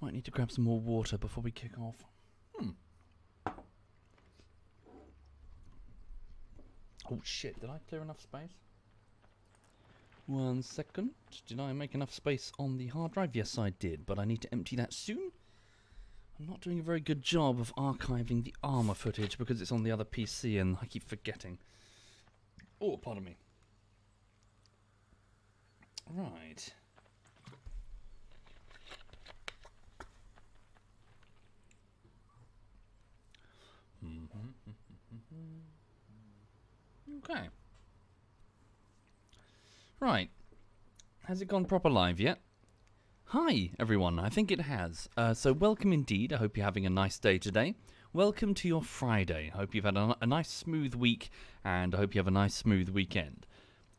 Might need to grab some more water before we kick off. Hmm. Oh shit, did I clear enough space? One second. Did I make enough space on the hard drive? Yes, I did, but I need to empty that soon. I'm not doing a very good job of archiving the Arma footage because it's on the other PC and I keep forgetting. Oh, pardon me. Right. Okay. Right. Has it gone proper live yet? Hi, everyone. I think it has. Uh, so, welcome indeed. I hope you're having a nice day today. Welcome to your Friday. I hope you've had a, a nice, smooth week, and I hope you have a nice, smooth weekend.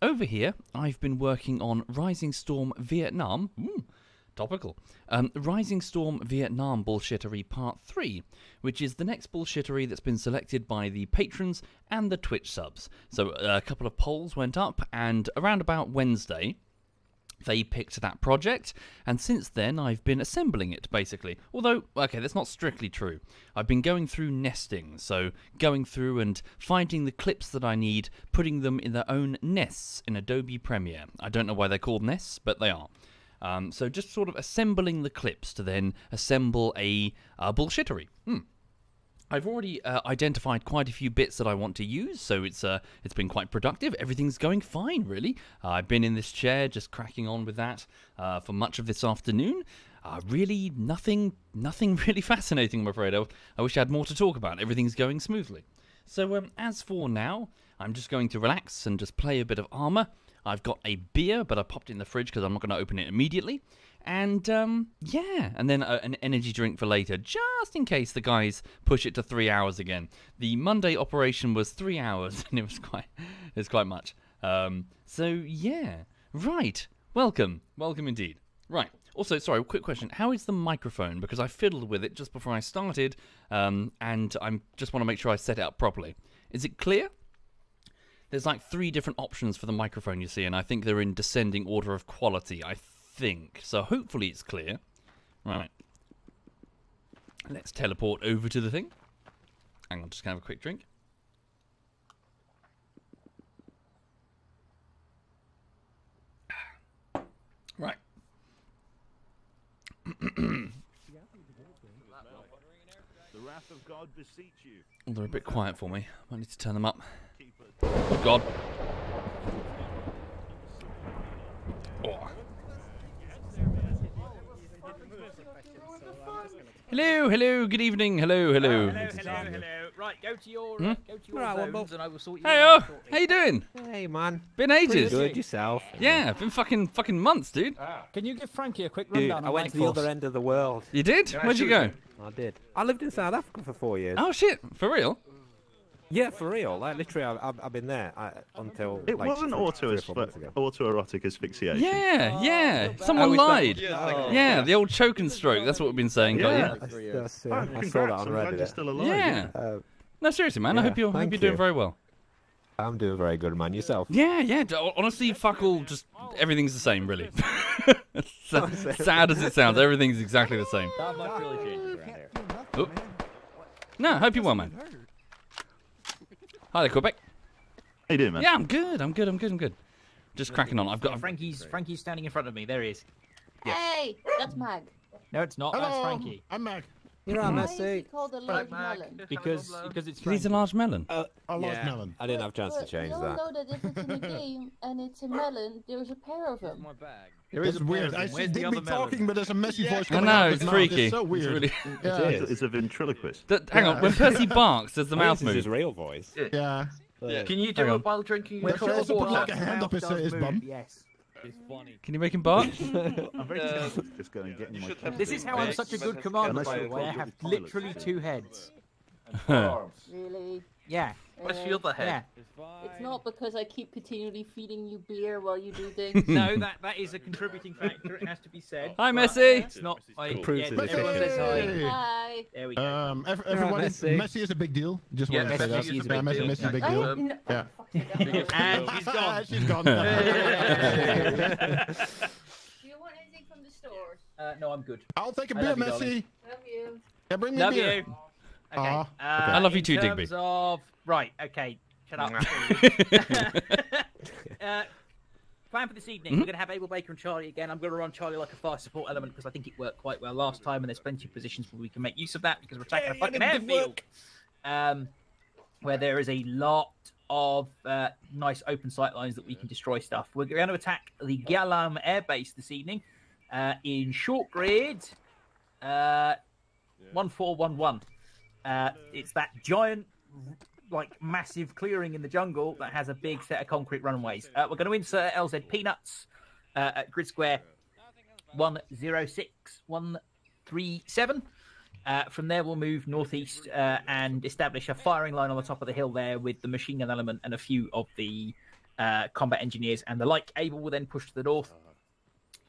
Over here, I've been working on Rising Storm Vietnam. Ooh, topical. Um, Rising Storm Vietnam Bullshittery Part 3, which is the next bullshittery that's been selected by the patrons and the Twitch subs. So uh, a couple of polls went up, and around about Wednesday, they picked that project, and since then I've been assembling it basically. Although, okay, that's not strictly true. I've been going through nesting, so going through and finding the clips that I need, putting them in their own nests in Adobe Premiere. I don't know why they're called nests, but they are. Um, so just sort of assembling the clips to then assemble a bullshittery. Hmm. I've already uh, identified quite a few bits that I want to use, so it's uh, it's been quite productive. Everything's going fine, really. Uh, I've been in this chair just cracking on with that uh, for much of this afternoon. Uh, really, nothing, nothing really fascinating. I'm afraid. I, I wish I had more to talk about. Everything's going smoothly. So um, as for now, I'm just going to relax and just play a bit of Arma. I've got a beer, but I popped it in the fridge because I'm not going to open it immediately. And um, yeah, and then uh, an energy drink for later, just in case the guys push it to three hours again. The Monday operation was three hours, and it was quite, it was quite much. Um, so yeah, right. Welcome, welcome indeed. Right. Also, sorry, quick question: How is the microphone? Because I fiddled with it just before I started, um, and I just want to make sure I set it up properly. Is it clear? There's like three different options for the microphone you see, and I think they're in descending order of quality. I think so. Hopefully, it's clear. Right. Let's teleport over to the thing. Hang on, just gonna have a quick drink. Right. The wrath of God beseech you. Well, they're a bit quiet for me. I need to turn them up. Keep it. Oh God. Oh. Hello, hello, good evening, hello, hello. Hello, hello, hello. Right, go to your Hmm? uh, go to your Right, phones Womble. and I will sort you Hey, out oh, shortly. how you doing? Hey man, Been ages. good yourself. Yeah, been fucking fucking months, dude. Can you give Frankie a quick Dude, rundown I went to the other end of the world. You did? Where'd you go? I did. I lived in South Africa for four years. Oh shit, for real? Yeah, for real. Like literally, I've, I've, I've been there I, until. It like, wasn't auto three or four months ago. autoerotic asphyxiation. Yeah, yeah. Someone Oh, is that- lied. Oh. Yeah, the old choke and stroke. That's what we've been saying. got Yeah. you? That's- that's, uh, Oh, I saw that on I'm glad you're still alive. Yeah. Uh, No, seriously, man. I hope you're hope you're doing you. very well. I'm doing very good, man. Yourself? Yeah, yeah. Honestly, fuck all. Just everything's the same, really. Sad as it sounds, everything's exactly the same. That might really change around here. Oh. No, hope you're well, man. Hi there, Quebec. How you doing, man? Yeah, I'm good. I'm good. I'm good. I'm good. Just cracking on. I've got. Frankie's Frankie's standing in front of me. There he is. Hey, that's Mag. No, it's not. That's Frankie. I'm Mag. You're on Why is Messi. it called a large melon? Because because it's He's a Frankie. large melon. Uh, A large yeah, melon. I didn't have a chance to But change You all that. know that if it's in a game and it's a melon, there's a pair of them. There It's a weird. I of them. see the Digby other melon? talking, but there's a messy voice I coming know, out of it's freaky. It's so It's weird. really- Yeah. It's, it's a ventriloquist. Th- hang on, when Percy barks, does the mouth think this is his real voice. yeah. Can you do Hang it while drinking When a he cup also put like a hand up his, his bum. Yes. Can you make him bark? I'm very Uh, just go and get in my should cup. have This is how I'm such a good commander, by the way. I have literally two heads. Really? Yeah. What's Uh, your other head? Yeah. It's not because I keep continually feeding you beer while you do things. No, that that is a contributing factor. It has to be said. Hi, but Messi. It's not. I, Proves yeah, his everyone says hi. Hey. Hi. There we go. Um, ev- Right, everybody, Messi. Messi. is a big deal. Just Yeah, want to say Messi that. is a yeah, Messi. Messi is a big I, deal. no, Yeah. fuck it, I don't And know. she's gone. She's gone. Do you want anything from the stores? Uh, no, I'm good. I'll take a I beer, love you, Messi. darling. Love you. Yeah, bring me Love beer. you. Okay. Aw, uh, I love you in too, terms Digby. Of right. Okay. Shut up. uh, plan for this evening. Mhm. We're going to have Able Baker and Charlie again. I'm going to run Charlie like a fire support element because I think it worked quite well last time, and there's plenty of positions where we can make use of that because we're taking a fucking airfield. Um, where there is a lot of uh, nice open sight lines that we can destroy stuff. We're going to attack the Galam Air Base this evening uh, in short grid uh, 1411. Uh, it's that giant, like massive clearing in the jungle that has a big set of concrete runways. Uh, we're going to insert LZ Peanuts uh, at grid square 106137. Uh, from there, we'll move northeast uh, and establish a firing line on the top of the hill there with the machine gun element and a few of the uh, combat engineers and the like. Able will then push to the north,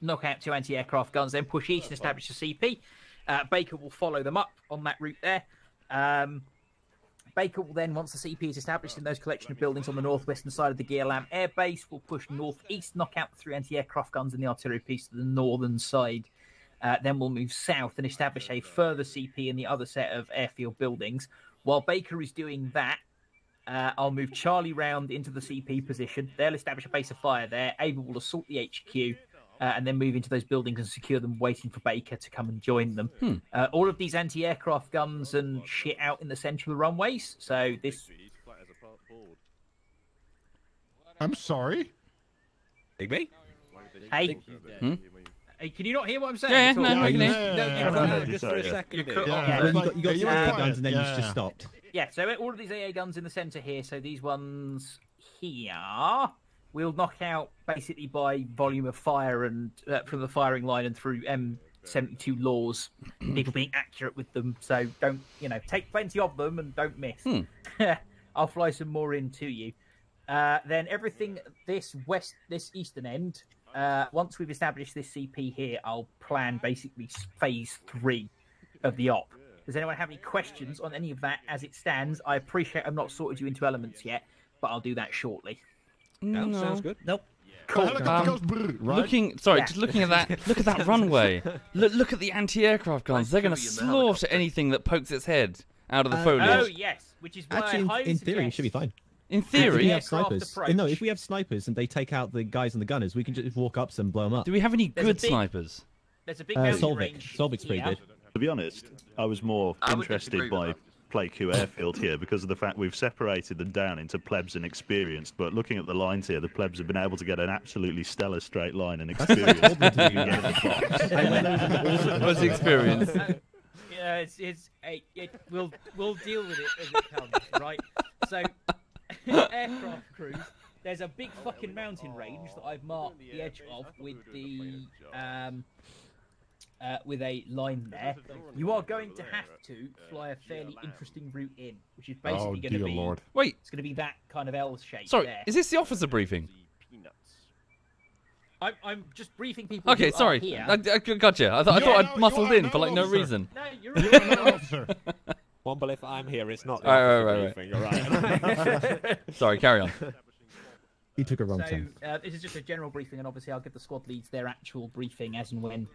knock out two anti aircraft guns, then push east and establish a CP. Uh, Baker will follow them up on that route there. Um, Baker will then, once the CP is established in those collection of buildings on the northwestern side of the Gearlam Air Base, will push northeast, knock out the three anti-aircraft guns and the artillery piece to the northern side. Uh, then we'll move south and establish a further CP in the other set of airfield buildings. While Baker is doing that, uh, I'll move Charlie round into the CP position. They'll establish a base of fire there. Ava will assault the HQ. Uh, and then move into those buildings and secure them, waiting for Baker to come and join them. Uh, all of these anti-aircraft guns and shit out in the centre of the runways. So this I'm sorry. Digby? Hey, Hmm? hey, can you not hear what I'm saying? Yeah, at no, Yeah, I can yeah, No, yeah, everyone- yeah. Yeah. Just for a second. You Yeah, off. yeah, Well, you got, you got yeah, two were AA guns and then you Yeah. just stopped. Yeah, so all of these AA guns in the centre here. So these ones here, we'll knock out basically by volume of fire and uh, from the firing line and through M72 laws. People being accurate with them, so don't you know take plenty of them and don't miss. Hmm. I'll fly some more in to you. Uh, then everything this west, this eastern end. Uh, once we've established this CP here, I'll plan basically phase three of the op. Does anyone have any questions on any of that as it stands? I appreciate I've not sorted you into elements yet, but I'll do that shortly. No, No. sounds good. Nope. The Um, goes brrr, right? Looking, sorry, Yeah. just looking at that. Look at that runway. Look, look at the anti-aircraft guns. They're going to Nice to be in the slaughter anything that pokes its head out of the Uh, foliage. Oh yes, which is why Actually, I in, highly in theory, it should be fine. In If we have snipers, approach. no, if we have snipers and they take out the guys and the gunners, we can just walk up and blow them up. do we have any There's good big- snipers? There's a big Uh, Solvik. Solvik's pretty here. good. To be honest, I was more I interested disagree by with Q Airfield here because of the fact we've separated them down into plebs and experienced. But looking at the lines here, the plebs have been able to get an absolutely stellar straight line and experience. told me to do Get in the box. I went over the order. What's the experience? Yeah, it's, it's hey, it, we'll we'll deal with it as it comes, right? So, aircraft crews. There's a big fucking mountain range that I've marked the edge of with the um, uh, with a line there. You are going to have to fly a fairly interesting route in, which is Oh basically going to be lord. Wait, it's going to be that kind of L shape. sorry, there. is this the officer briefing? I'm, I'm just briefing people. Okay, who sorry. Are here. I, I gotcha. I, thought I You thought are I'd now- muscled in now for like no officer. reason. No, you're You are now officer. One, but if I'm here, it's not the Alright, officer right, right, briefing, all right? Sorry, carry on. He took a wrong So turn. uh, this is just a general briefing, and obviously I'll give the squad leads their actual briefing as and when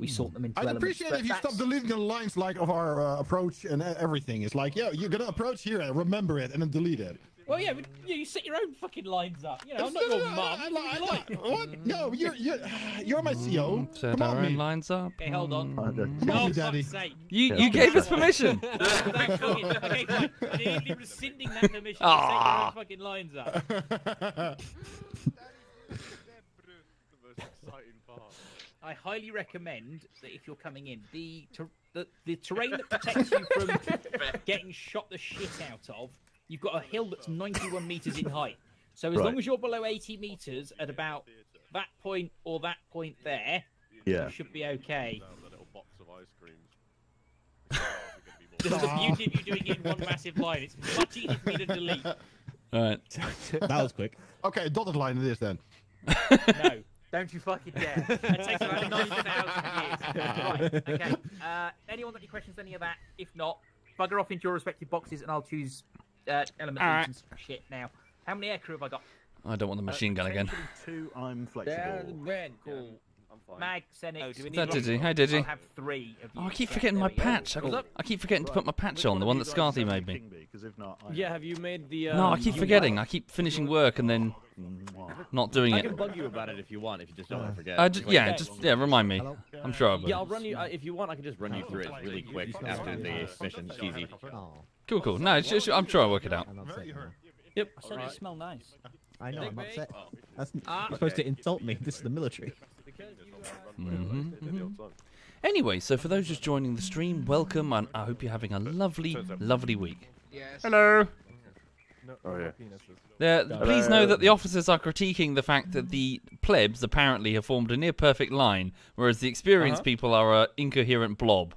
we sort them into I'd elements. appreciate but if you that's- stop deleting the lines like of our uh, approach and uh, everything. It's like, yeah, you're gonna approach here, remember it, and then delete it. Well, yeah, but you, you set your own fucking lines up. You know, I'm not No, your no, no, mum. I- I- What I- you like? What? No, you're you're you're my CO. Set Come our on, own me. lines up. Okay, hold on. I don't- Come on, Oh, daddy. fuck's sake. You you it's gave us permission. Thank fucking- okay, fine. Immediately rescinding that permission to set your Ah. own fucking lines up. I highly recommend that if you're coming in, the ter- the, the terrain that protects you from getting shot the shit out of, you've got a hill that's 91 meters in height. So as Right. long as you're below 80 meters at about that point or that point there, Yeah. you should be okay. a little box of ice creams. This is the beauty of you doing it in one massive line. It's much easier for me to delete. All right. that was quick. Okay, dotted line it is then. No, don't you fucking dare. It takes about 9,000 years. Right, okay. Uh, anyone got any questions, any of that? If not, bugger off into your respective boxes and I'll choose uh, element Alright. and shit now. How many aircrew have I got? I don't want the machine gun again. Potentially Two, I'm flexible. red. Cool. Mag, Senix. Oh, do we Is that need Digi? Hi, Digi. I'll have three of you. Oh, I keep forgetting there my patch. I, What's? I keep forgetting to put my patch Which on, the of one that guys Scarthy made me. King if not, I- Yeah, have you made the? Um, No, I keep you- forgetting. I keep finishing work and then Mwah. Not doing I it. I can bug you about it if you want. If you just don't want to forget. Uh, ju- yeah, just yeah, remind me. I'm sure I Yeah, I'll run you. Uh, if you want, I can just run you through it really quick after the mission. It's easy. Oh, Cool, cool. No, it's just, I'm sure I'll work it out. I'm upset. Very now. hurt. Yep. I said you smell nice. I know, I'm upset. That's Ah. you're supposed to insult me. This is the military. Mhm, Anyway, so for those just joining the stream, welcome, and I hope you're having a lovely, lovely week. Hello. Oh yeah. There, please know that the officers are critiquing the fact that the plebs apparently have formed a near perfect line, whereas the experienced Uh-huh. people are a incoherent blob.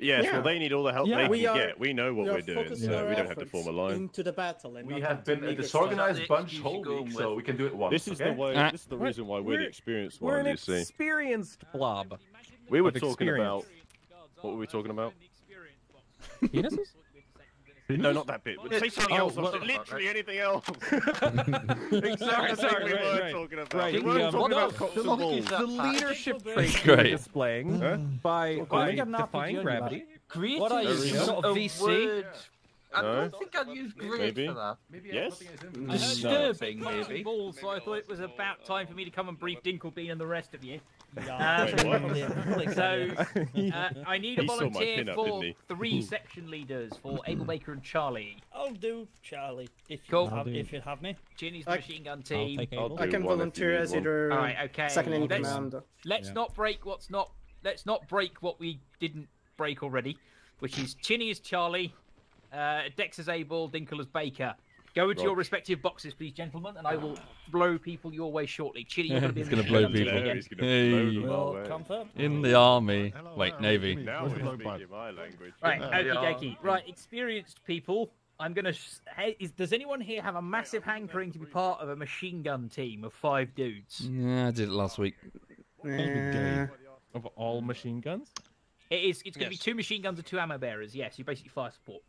Yes, Yeah. well, they need all the help Yeah, they we can are- get. We know what we are we're doing, so we don't have to form a line. Into the battle and We have been a disorganized bunch whole week, so we can do it once. This is okay? the way. Ah. This is the reason why we're, the experienced We're ones. an You see, experienced blob. we were talking about. What were we talking about? Penises? No, not that bit. Say something Oh, else. what- Literally anything else. Sorry, exactly sorry, we right, were right. talking about. Right, We the, weren't um, talking well, about no, cocks the and look- balls. the leadership trait Great. you're displaying Huh? by, I by think I'm not defying gravity. Creative What are you, is sort of a VC? word- I don't think I'd use great Maybe. for that. Yes. Disturbing, maybe. Balls, so I thought it was about time for me to come and brief Dinkelbean and the rest of you. Wait, so, uh, I need a He saw my volunteer pin-up, for didn't three section leaders for Able Baker and Charlie. I'll do Charlie if you Cool. have, I'll do- if you have me. Chinny's I- machine gun I'll team. take I'll Able. I can one if you volunteer need as one. either All right, okay. second in let's, command. let's Yeah. not break what's not. Let's not break what we didn't break already, which is Chinny is Charlie, uh, Dex is Abel, Dinkle is Baker. Go into your respective boxes, please, gentlemen, and I will blow people your way shortly. Chinny, you're going to be He's in the gonna blow machine gun team people. again. He's gonna blow them Well, In the army. Hello, Wait, hello, navy. Now we're the blow part? speaking my language. Right, Yeah. okie dokie. Right, experienced people. I'm gonna. Hey, is, does anyone here have a massive hankering to be part of a machine gun team of five dudes? Yeah, I did it last week. Uh, Of all machine guns? It is. It's gonna be two machine guns and two ammo bearers. Yes, you basically fire support.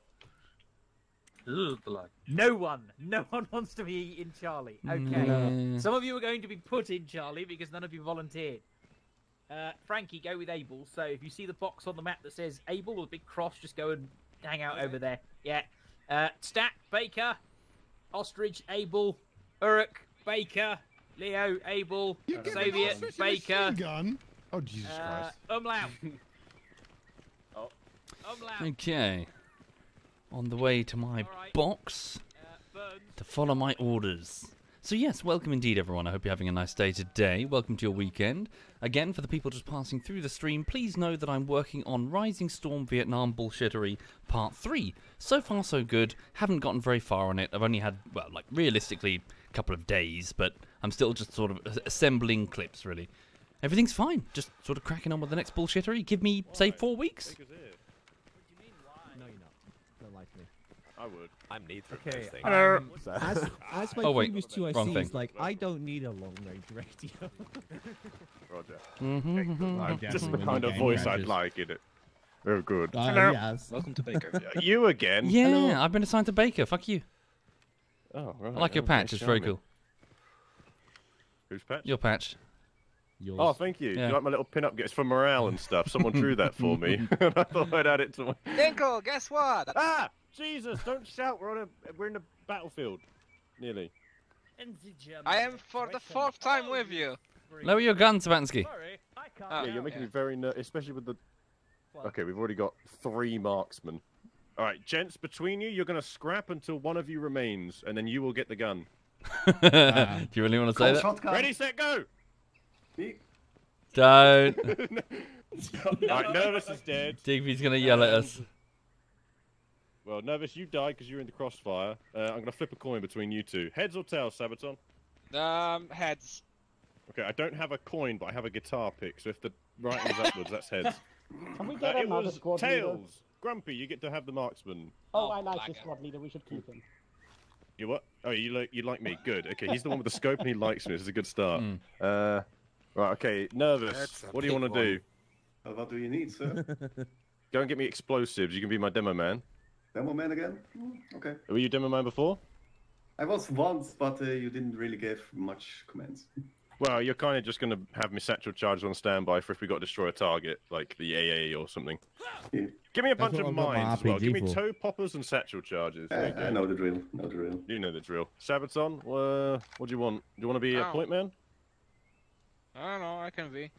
Ugh, blood. No one, no one wants to be in Charlie. Okay. No. Some of you are going to be put in Charlie because none of you volunteered. Uh, Frankie, go with Able. So if you see the box on the map that says Able with a big cross, just go and hang out over there. Yeah. Uh, Stat, Baker, Ostrich, Able, Uruk, Baker, Leo, Abel, You give Soviet, Baker, gun. Oh Jesus uh, Christ! Umlaut. Oh. Umlaut. Okay. On the way to my Alright. box Uh, to follow my orders. So yes, welcome indeed everyone. I hope you're having a nice day today. Welcome to your weekend. Again, for the people just passing through the stream, please know that I'm working on Rising Storm Vietnam Bullshittery Part 3. So far so good. Haven't gotten very far on it. I've only had, well, like realistically a couple of days, but I'm still just sort of assembling clips really. Everything's fine. Just sort of cracking on with the next bullshittery. Give me, say, four weeks. No, you're not. Don't lie to me. I would. I'm neither of Okay. those things. Hello. As, as my Oh, wait, previous two wrong ICs, thing. like I don't need a long range radio. Roger. Mm-hmm, I Just the kind of game voice I'd like in it. Oh, good. Uh, yes. Welcome to Baker. you again? Yeah, I've been assigned to Baker. Fuck you. Oh, right. I like your okay, patch. It's very charming. cool. Whose patch? Your patch. Yours. Oh, thank you. Yeah. You like my little pin-up? It's for morale and stuff. Someone drew that for me, and I thought I'd add it to my. Dinkle, guess what? Ah! Jesus! Don't shout. We're on a we're in a battlefield. Nearly. I am for the fourth time with you. Lower your gun, Sabansky. Oh, yeah, you're making yeah. me very nervous, especially with the. Okay, we've already got three marksmen. All right, gents, between you, you're gonna scrap until one of you remains, and then you will get the gun. Uh, Do you really want to say that? Ready, set, go! Don't. All right, nervous is dead. Digby's gonna yell at us. Well, nervous, you died because you're in the crossfire. Uh, I'm gonna flip a coin between you two. Heads or tails, Sabaton? Um, heads. Okay, I don't have a coin, but I have a guitar pick. So if the writing is upwards, that's heads. Can we Uh, get it another was squad leader? tails. Grumpy, you get to have the marksman. Oh, I like this squad leader. We should keep him. You what? Oh, you like you like me? Good. Okay, he's the one with the scope, and he likes me. This is a good start. Uh, right. Okay, nervous. What do you want to do? Uh, what do you need, sir? Go and get me explosives. You can be my demo man. Demo man again? Hmm, Okay. Were you demo man before? I was once, but uh, you didn't really give much commands. Well, you're kind of just going to have me satchel charges on standby for if we got to destroy a target, like the AA or something. Give me a That's bunch of I've got my mines as well. Give me RPG for. toe poppers and satchel charges. There you I, I know the drill. Know the drill. You know the drill. Sabaton, uh, what do you want? Do you want to be a Oh. point man? I don't know. I can be.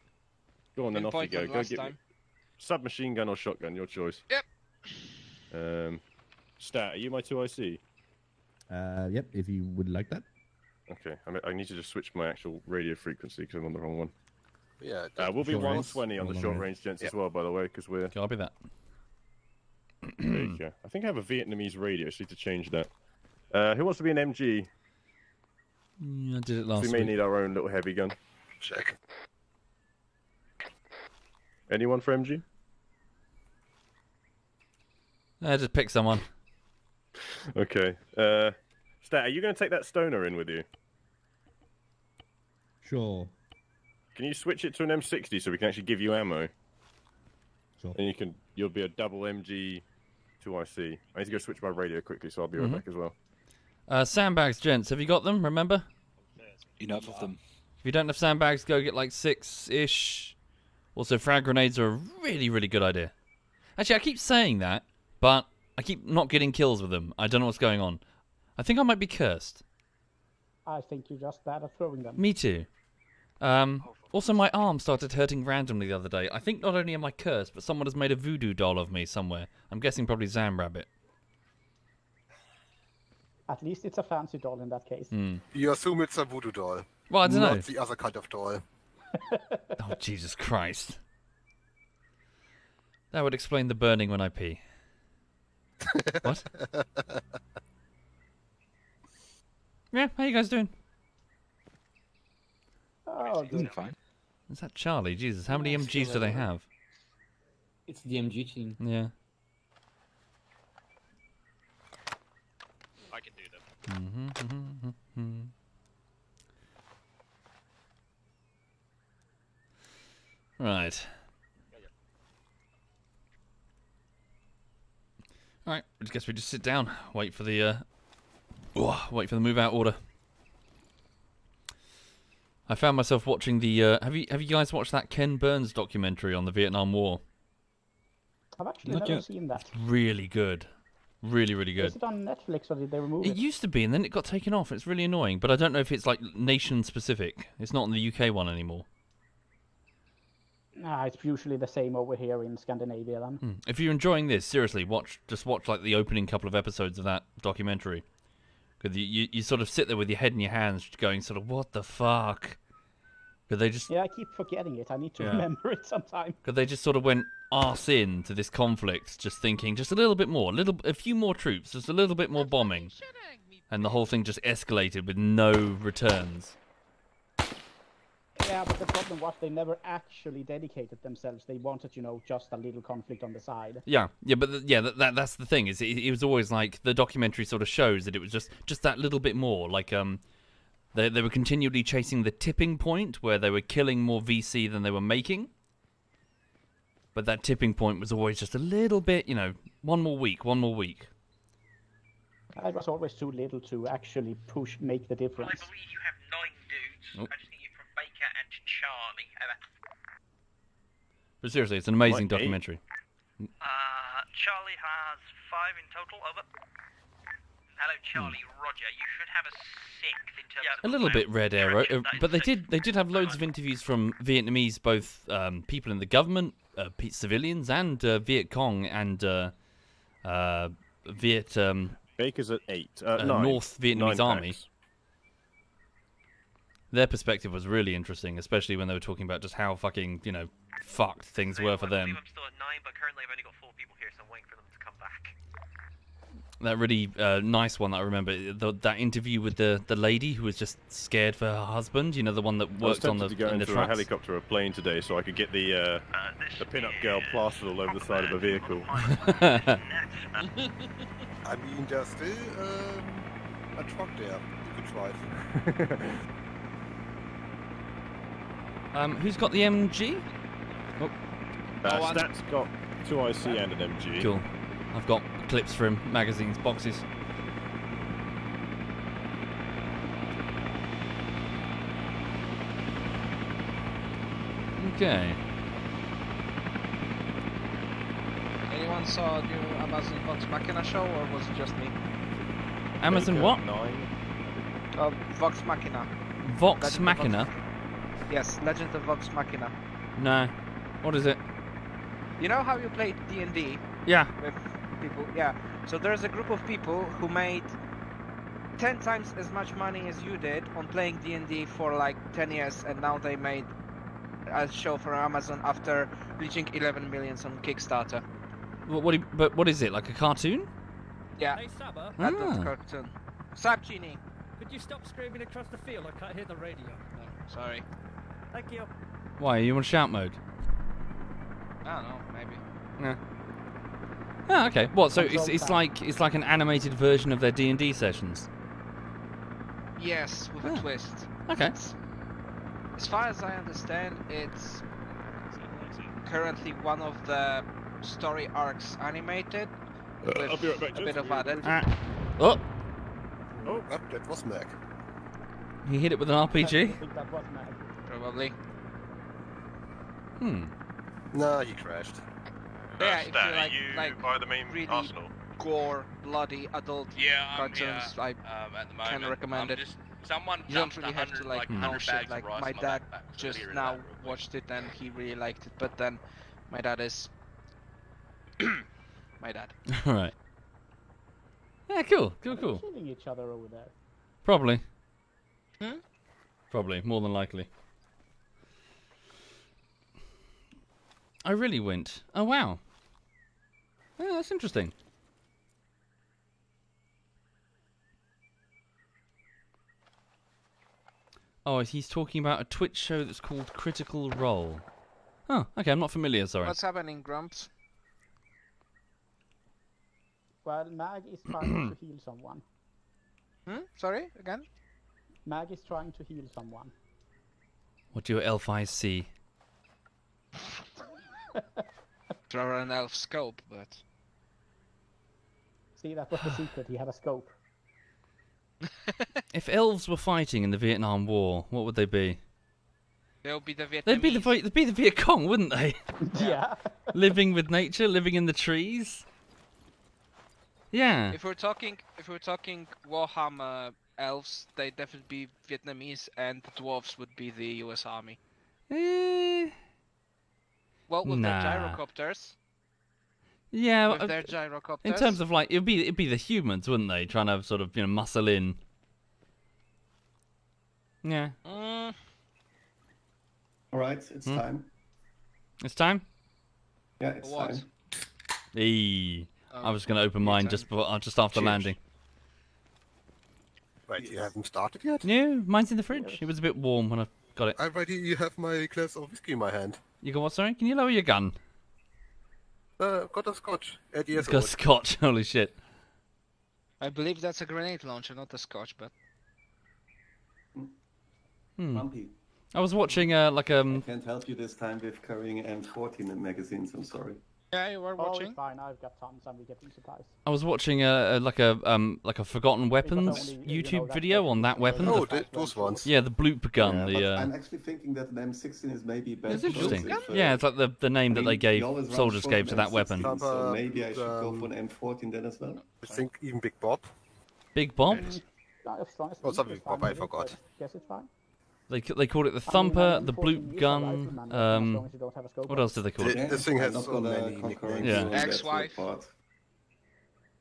Go on, then off you go. Go get me time. submachine gun or shotgun, your choice. Yep. Um, Stat, are you my two IC? Uh, yep, if you would like that. Okay, I, mean, I need to just switch my actual radio frequency because I'm on the wrong one. Yeah. Uh, we'll be Short range. 120 on the short range. range gents as well, by the way, because we're. Copy that. there you go. I think I have a Vietnamese radio, so I need to change that. Uh, who wants to be an MG? Mm, I did it 'Cause last we may week. need our own little heavy gun. Check. Anyone for MG? Uh, just pick someone. Okay. Uh, Stat, are you going to take that stoner in with you? Sure. Can you switch it to an M60 so we can actually give you ammo? Sure. And you can, you'll be a double MG 2IC. I need to go switch my radio quickly, so I'll be right Mhm. back as well. Uh, sandbags, gents. Have you got them? Remember? Enough of them. If you don't have sandbags, go get like six ish. Also, frag grenades are a really, really good idea. Actually, I keep saying that, but I keep not getting kills with them. I don't know what's going on. I think I might be cursed. I think you're just bad at throwing them. Me too. Um, also, my arm started hurting randomly the other day. I think not only am I cursed, but someone has made a voodoo doll of me somewhere. I'm guessing probably Zam Rabbit. At least it's a fancy doll in that case. Hmm. You assume it's a voodoo doll. Well, I don't not know. the other kind of doll. Oh, Jesus Christ. That would explain the burning when I pee. what? Yeah, how you guys doing? Oh, good. fine. Is that Charlie? Jesus, how many MGs do they have? It's the MG team. Yeah. I can do them. Mhm, mhm, mhm. Right. Alright, I guess we just sit down, wait for the uh oh, wait for the move out order. I found myself watching the uh have you have you guys watched that Ken Burns documentary on the Vietnam War? I've actually Not never yet. seen that. Really good. Really, really good. Is it on Netflix or did they remove It it? used to be, and then it got taken off. It's really annoying, but I don't know if it's like nation specific. It's not on the UK one anymore. Nah, it's usually the same over here in Scandinavia then. Hmm. If you're enjoying this, seriously, watch just watch like the opening couple of episodes of that documentary. Because you, you you sort of sit there with your head in your hands, going sort of what the fuck. Because they just Yeah, I keep forgetting it. I need to Yeah. remember it sometime. because they just sort of went arse in to this conflict, just thinking just a little bit more, a little a few more troops, just a little bit more bombing, and the whole thing just escalated with no returns. Yeah, but the problem was they never actually dedicated themselves. They wanted, you know, just a little conflict on the side. Yeah, yeah, but th- yeah, that, that that's the thing is it, it was always like the documentary sort of shows that it was just just that little bit more like um they they were continually chasing the tipping point where they were killing more VC than they were making. But that tipping point was always just a little bit, you know, one more week, one more week. It was always too little to actually push, make the difference. Well, I believe you have nine dudes. Oh. I just need you from Baker and Charlie. Over. But seriously, it's an amazing Like eight? documentary. Uh, Charlie has five in total. Over. Hello, Charlie. Roger. You should have a sixth in terms A of. little bit red arrow, uh, but they did they did have loads of interviews from Vietnamese, both um, people in the government, uh, civilians, and uh, Viet Cong and uh, uh, Viet um, Baker's at eight. Uh, uh. North Vietnamese Nine Army. packs. Their perspective was really interesting, especially when they were talking about just how fucking you know fucked things were for them. I'm still at nine, but currently I've only got four people here, so I'm waiting for them to come back. That really uh, nice one that I remember, the, that interview with the, the lady who was just scared for her husband. You know, the one that was worked on the tempted to go in the into a helicopter or plane today so I could get the uh, the pin-up girl plastered all over the side of a vehicle. I mean, there's still um, a truck there you could drive. um, who's got the MG? Oh, Uh, Stat's got two IC and an MG. cool. I've got clips for him, magazines, boxes. Okay. Anyone saw new Amazon Vox Machina show, or was it just me? Amazon what? Uh, Vox Machina. Vox Legend of Machina? Yes, Legend of Vox Machina. No. What is it? You know how you play D and D? Yeah. With people, yeah. So there's a group of people who made ten times as much money as you did on playing D and D for like ten years, and now they made a show for Amazon after reaching 11 millions on Kickstarter. What, what? you- But what is it? Like a cartoon? Yeah. Hey, Saba, Adult Ah. cartoon. Sab Genie. could you stop screaming across the field? I can't hear the radio. No, Sorry. Thank you. Why? Are you on shout mode? I don't know, maybe. Yeah. Ah, okay. What? So it's, it's like it's like an animated version of their D and D sessions. Yes, with a twist. Okay. It's- as far as I understand, it's currently one of the story arcs animated. Uh, with I'll be right back, a bit of added. Ah. Oh, Oh, that, that was Mac. he hit it with an RPG. think that was mad. Probably. Hmm. Nah, he crashed. Yeah, if you like, you like by the main really arsenal? gore, bloody adult Yeah, I'm cartoons, here, I um, at the can recommend I'm it. just- someone you don't really have to like like, know shit. Like my dad just now out watched it and he really liked it. But then my dad is my dad. All right. Yeah, cool, cool, Are they cool. killing each other over there. Probably. Hmm? Probably, more than likely. I really went. Oh wow. Yeah, that's interesting. Oh, he's talking about a Twitch show that's called Critical Role. Oh, okay, I'm not familiar, sorry. What's happening, Grumps? Well, Mag is trying to heal someone. Hmm? Sorry, again? Mag is trying to heal someone. What do your elf eyes see? Throw an elf scope, but See, that was the secret. He had a scope. If elves were fighting in the Vietnam War, what would they be? they'll be the Vietnamese. They'd be the Vi- they'd be the Viet Cong, wouldn't they? yeah. living with nature, living in the trees. Yeah. If we're talking, if we're talking Warhammer elves, they'd definitely be Vietnamese, and the dwarves would be the U.S. Army. Eh, Well, with Nah. their gyrocopters. yeah. With uh, their gyrocopters. in terms of like, it'd be it'd be the humans, wouldn't they? Trying to sort of you know muscle in. Yeah. Mm, All right, it's Hmm? time. It's time. Yeah, it's What? time. Eee. I Um, was going to open mine just before, uh, just after Cheers. landing. Wait, you haven't started yet? No, mine's in the fridge. It was a bit warm when I got it. I'm ready. You have my glass of whiskey in my hand. You got what? Sorry, can you lower your gun? Uh, got a scotch. Eight years It's got old. scotch. Holy shit. I believe that's a grenade launcher, not a scotch, but Hmm. Bumpy. I was watching uh, like um. Can't help you this time with carrying M14 in magazines. I'm sorry. Yeah, you were Oh, watching. it's fine. I've got tons and we get them supplies. I was watching a, a like a um like a Forgotten Weapons only, you know, YouTube video weapon on that weapon. Oh, the- those ones. Yeah, the bloop gun. Yeah, the uh, I'm actually thinking that an M16 is maybe better. it's interesting. because if, uh, Yeah, it's like the the name I that mean, they gave soldiers gave to that weapon. M16, So maybe I should go um, for an M14 then as well. I think even Big Bob. Big Bob. No, as long Oh, it's something Bob, I forgot. but Guess it's fine. They they called it the thumper, I'm the bloop gun. rifleman, as long Um, as you don't have a scope what else it. did they call The- it? this thing has not so gonna many concurrent Yeah. you on that Ex-wife. part.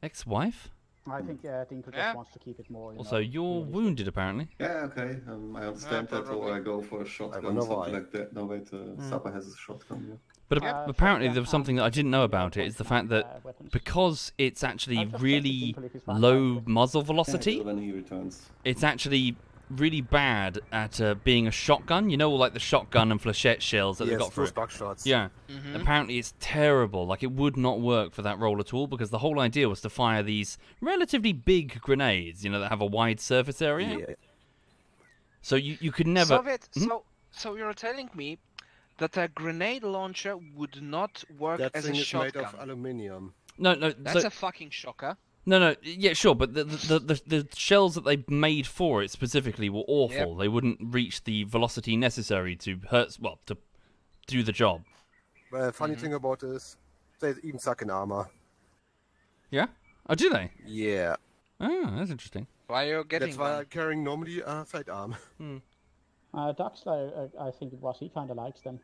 Ex-wife. I think uh, Dinko just Yeah. wants to keep it more. You Also, know, you're realistic. wounded apparently. Yeah, okay. Um, I understand Yeah, that, or. I go for a shotgun, don't know something why. like that. No, wait, uh, Sapa has a shotgun. Yeah. But Uh, ap- apparently shotgun there was something that I didn't know about it. Is the fact that uh, because it's actually I'll just check really with Dinko if he's fine. low muzzle Yeah, velocity, when he returns. it's actually really bad at uh, being a shotgun. You know, like the shotgun and flechette shells that yes, they got for those it. bug shots. Yeah. Mhm. Apparently, it's terrible. Like it would not work for that role at all because the whole idea was to fire these relatively big grenades. You know, that have a wide surface area. Yeah. So you you could never. Soviet, Mhm. so so you're telling me that a grenade launcher would not work That as thing a is shotgun? made of aluminium. No, no. That's so- a fucking shocker. No, no, yeah, sure, but the the, the the shells that they made for it specifically were awful. They wouldn't reach the velocity necessary to hurt, well, to do the job. Well, funny Mm-hmm. thing about this, they even suck in armor. Yeah? Oh, do they? Yeah. Oh, that's interesting. Why are you getting That's why one? I'm carrying normally a sidearm. Uh, Duxler, uh, I think it was. He kind of likes them.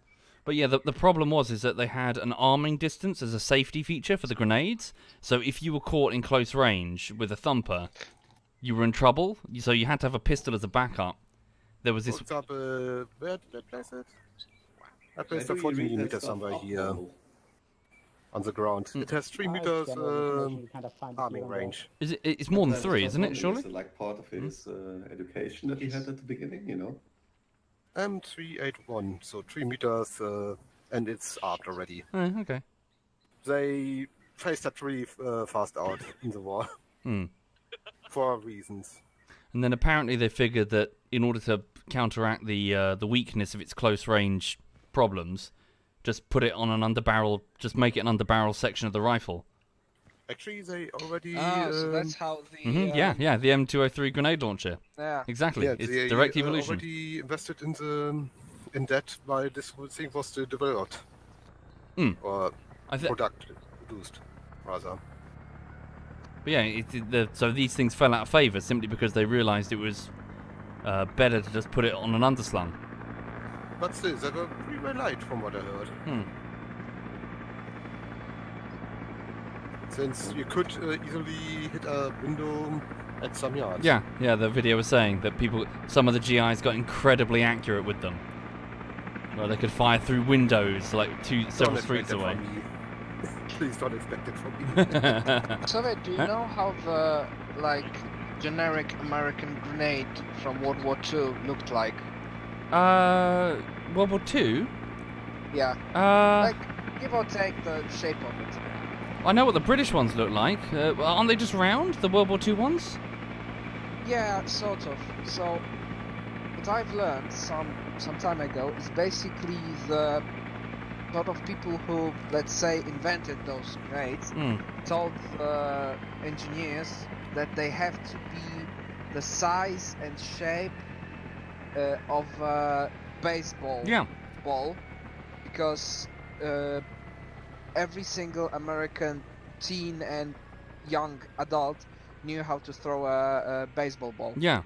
But yeah, the, the problem was is that they had an arming distance as a safety feature for the grenades. So if you were caught in close range with a thumper, you were in trouble. So you had to have a pistol as a backup. There was this. For example, where did I place it? I placed Where a do 40 read millimeter somewhere here on the ground. Hmm. It has 3 Ah, meters um, you kind of find it here arming range. Is it? It's more than three, isn't it? Surely. It's like part of his uh, education that he had at the beginning, you know. M381, so 3 meters, uh, and it's armed already. Oh, okay. They phased that really uh, fast out in the war Hmm. for reasons. And then apparently they figured that in order to counteract the uh, the weakness of its close range problems, just put it on an underbarrel, just make it an underbarrel section of the rifle. Actually, they already. Ah, so um, that's how the. hmm yeah, um, yeah, the M203 grenade launcher. Yeah. Exactly. Yeah, it's they direct uh, evolution. already invested in the in that while this whole thing was developed Hmm. or I thi- product produced rather. But yeah, it, it- the, so these things fell out of favour simply because they realised it was uh, better to just put it on an underslung. But still, they were pretty well light from what I heard. Hmm. Since you could uh, easily hit a window at some yards. Yeah, yeah. The video was saying that people, some of the GIs got incredibly accurate with them. Well, they could fire through windows like two several streets away. from me. Please don't expect it from me. Soviet, do you Huh? know how the like generic American grenade from World War II looked like? uh, World War Two. Yeah. Uh, like give or take the shape of it. I know what the British ones look like. Uh, aren't they just round? The World War Two ones? Yeah, sort of. So what I've learned some some time ago is basically the lot of people who let's say invented those grenades Hmm. told the engineers that they have to be the size and shape uh, of a baseball Yeah. ball because uh, every single American teen and young adult knew how to throw a, a baseball ball. Yeah.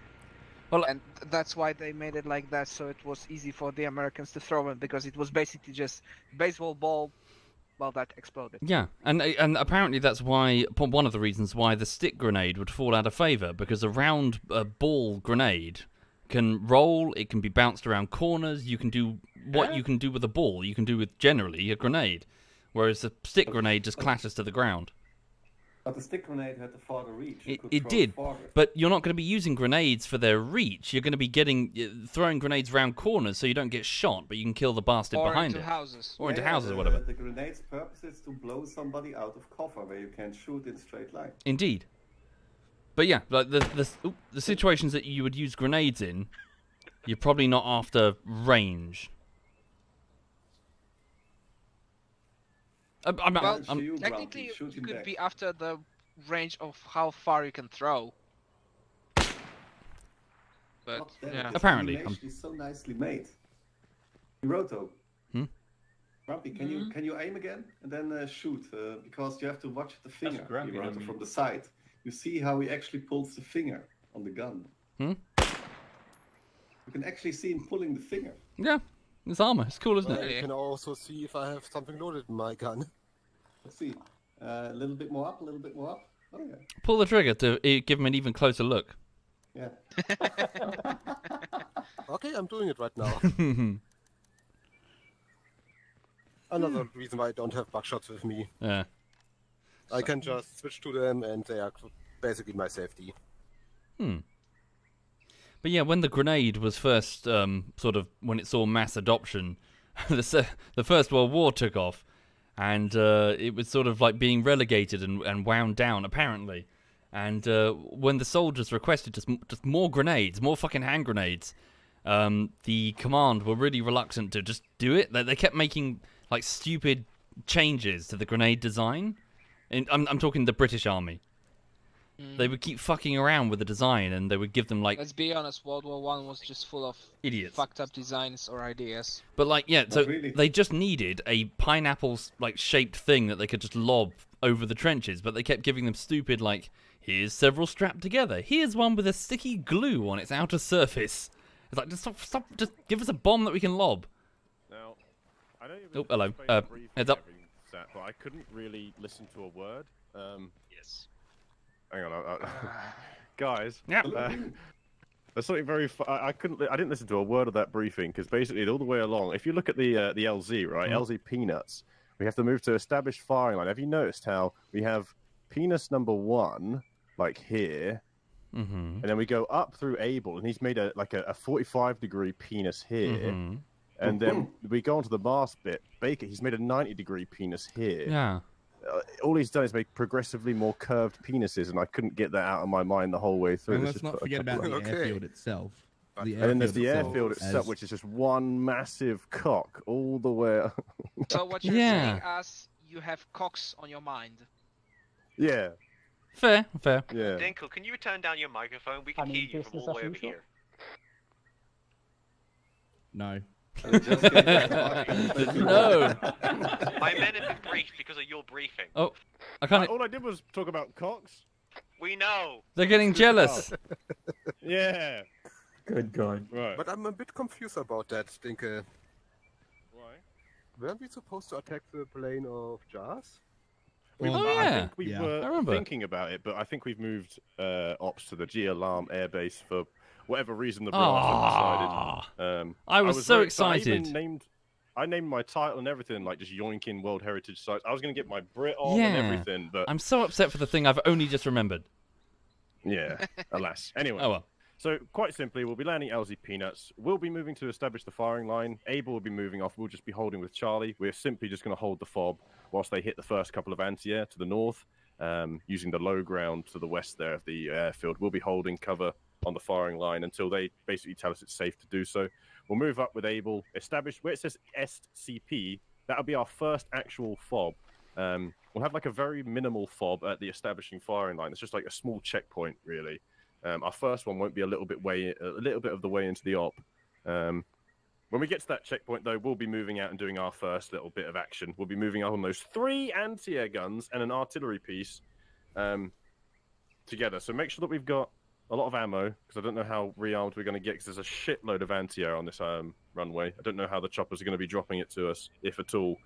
Well, and that's why they made it like that, so it was easy for the Americans to throw it because it was basically just baseball ball, well, that exploded. Yeah, and and apparently that's why one of the reasons why the stick grenade would fall out of favor because a round uh, ball grenade can roll, it can be bounced around corners. You can do what Yeah. you can do with a ball, you can do with generally a grenade, whereas the stick grenade just clatters to the ground. But the stick grenade had the farther reach. You It, it did, farther. but you're not going to be using grenades for their reach. You're going to be getting uh, throwing grenades around corners so you don't get shot, but you can kill the bastard behind it. Or behind into it, houses. or into Yeah, houses the, or whatever. The grenade's purpose is to blow somebody out of cover where you can't shoot in straight line. Indeed. But yeah, like the the oop, the situations that you would use grenades in, you're probably not after range. I'm, I'm, well, I'm, you, technically, Grumpy, shoot you could back. be after the range of how far you can throw. But God yeah. Apparently, animation is so nicely made. Hiroto. Hmm? Grumpy, can you can you aim again and then uh, shoot? Uh, because you have to watch the finger, Grumpy, Hiroto, I mean. from the side. You see how he actually pulls the finger on the gun. Hmm? You can actually see him pulling the finger. yeah, it's Arma. It's cool, isn't Uh, it? you can also see if I have something loaded in my gun. Let's see. Uh, a little bit more up, a little bit more up. Oh yeah. Pull the trigger to uh, give him an even closer look. Yeah. Okay, I'm doing it right now. Another reason why I don't have buckshots with me. yeah. I can just switch to them and they are basically my safety. Hmm. But yeah, when the grenade was first um, sort of when it saw mass adoption, the the First World War took off, and uh, it was sort of like being relegated and, and wound down apparently. And uh, when the soldiers requested just just more grenades, more fucking hand grenades, um, the command were really reluctant to just do it. They, they kept making like stupid changes to the grenade design. And I'm I'm talking the British Army. They would keep fucking around with the design, and they would give them like Let's be honest, World War One was just full of Idiots. fucked up designs or ideas. But like, yeah, so really. they just needed a pineapple like shaped thing that they could just lob over the trenches, but they kept giving them stupid like, here's several strapped together. Here's one with a sticky glue on its outer surface. It's like just stop, stop just give us a bomb that we can lob. Now, I know you've Oh, hello. Uh, heads up. everything, but I couldn't really listen to a word. Um, Yes. Hang on, I, I, guys. Yeah. Uh, there's something very. I, I couldn't. li- I didn't listen to a word of that briefing because basically all the way along, if you look at the uh, the LZ, right, Mm. LZ peanuts, we have to move to established firing line. Have you noticed how we have penis number one, like here, Mm-hmm. and then we go up through Able, and he's made a like a, a 45 degree penis here. Mhm. And then we go on to the Mars bit. Baker, he's made a 90 degree penis here. Yeah. Uh, all he's done is make progressively more curved penises, and I couldn't get that out of my mind the whole way through. And let's not forget about of- the airfield itself. The and then there's the itself airfield itself, as- which is just one massive cock all the way. up. So what you're Yeah. telling us, you have cocks on your mind. yeah, Fair, fair. yeah. Dinkle, can you turn down your microphone? We I can mean, hear you from all the as way over here. No. Just get back No. My men have been briefed because of your briefing. Oh, I kind of. All I did was talk about cocks. We know. They're getting jealous. Yeah. Good God. Right. But I'm a bit confused about that, Stinker. Why? Weren't we supposed to attack the Plain of Jars? We, Oh, I yeah. think we Yeah. were I remember. thinking about it, but I think we've moved uh, ops to the Gia Lam airbase for whatever reason the branch Ah. decided. Um, I was so very exci- I excited. named, I named my title and everything, like just yoinking World Heritage sites. I was going to get my Brit on Yeah. and everything, but I'm so upset for the thing I've only just remembered. yeah, alas. Anyway. Oh well. So quite simply, we'll be landing LZ Peanuts. We'll be moving to establish the firing line. Able will be moving off. We'll just be holding with Charlie. We're simply just going to hold the fob whilst they hit the first couple of anti-air to the north, um, using the low ground to the west there of the airfield. We'll be holding cover on the firing line until they basically tell us it's safe to do so. We'll move up with Able, establish where it says SCP. That'll be our first actual fob. Um, we'll have like a very minimal fob at the establishing firing line. It's just like a small checkpoint, really. Um, our first one won't be a little bit way, a little bit of the way into the op. Um, when we get to that checkpoint, though, we'll be moving out and doing our first little bit of action. We'll be moving up on those three anti-air guns and an artillery piece um, together. So make sure that we've got a lot of ammo because I don't know how rearmed we're going to get because there's a shitload of anti-air on this um, runway. I don't know how the choppers are going to be dropping it to us, if at all.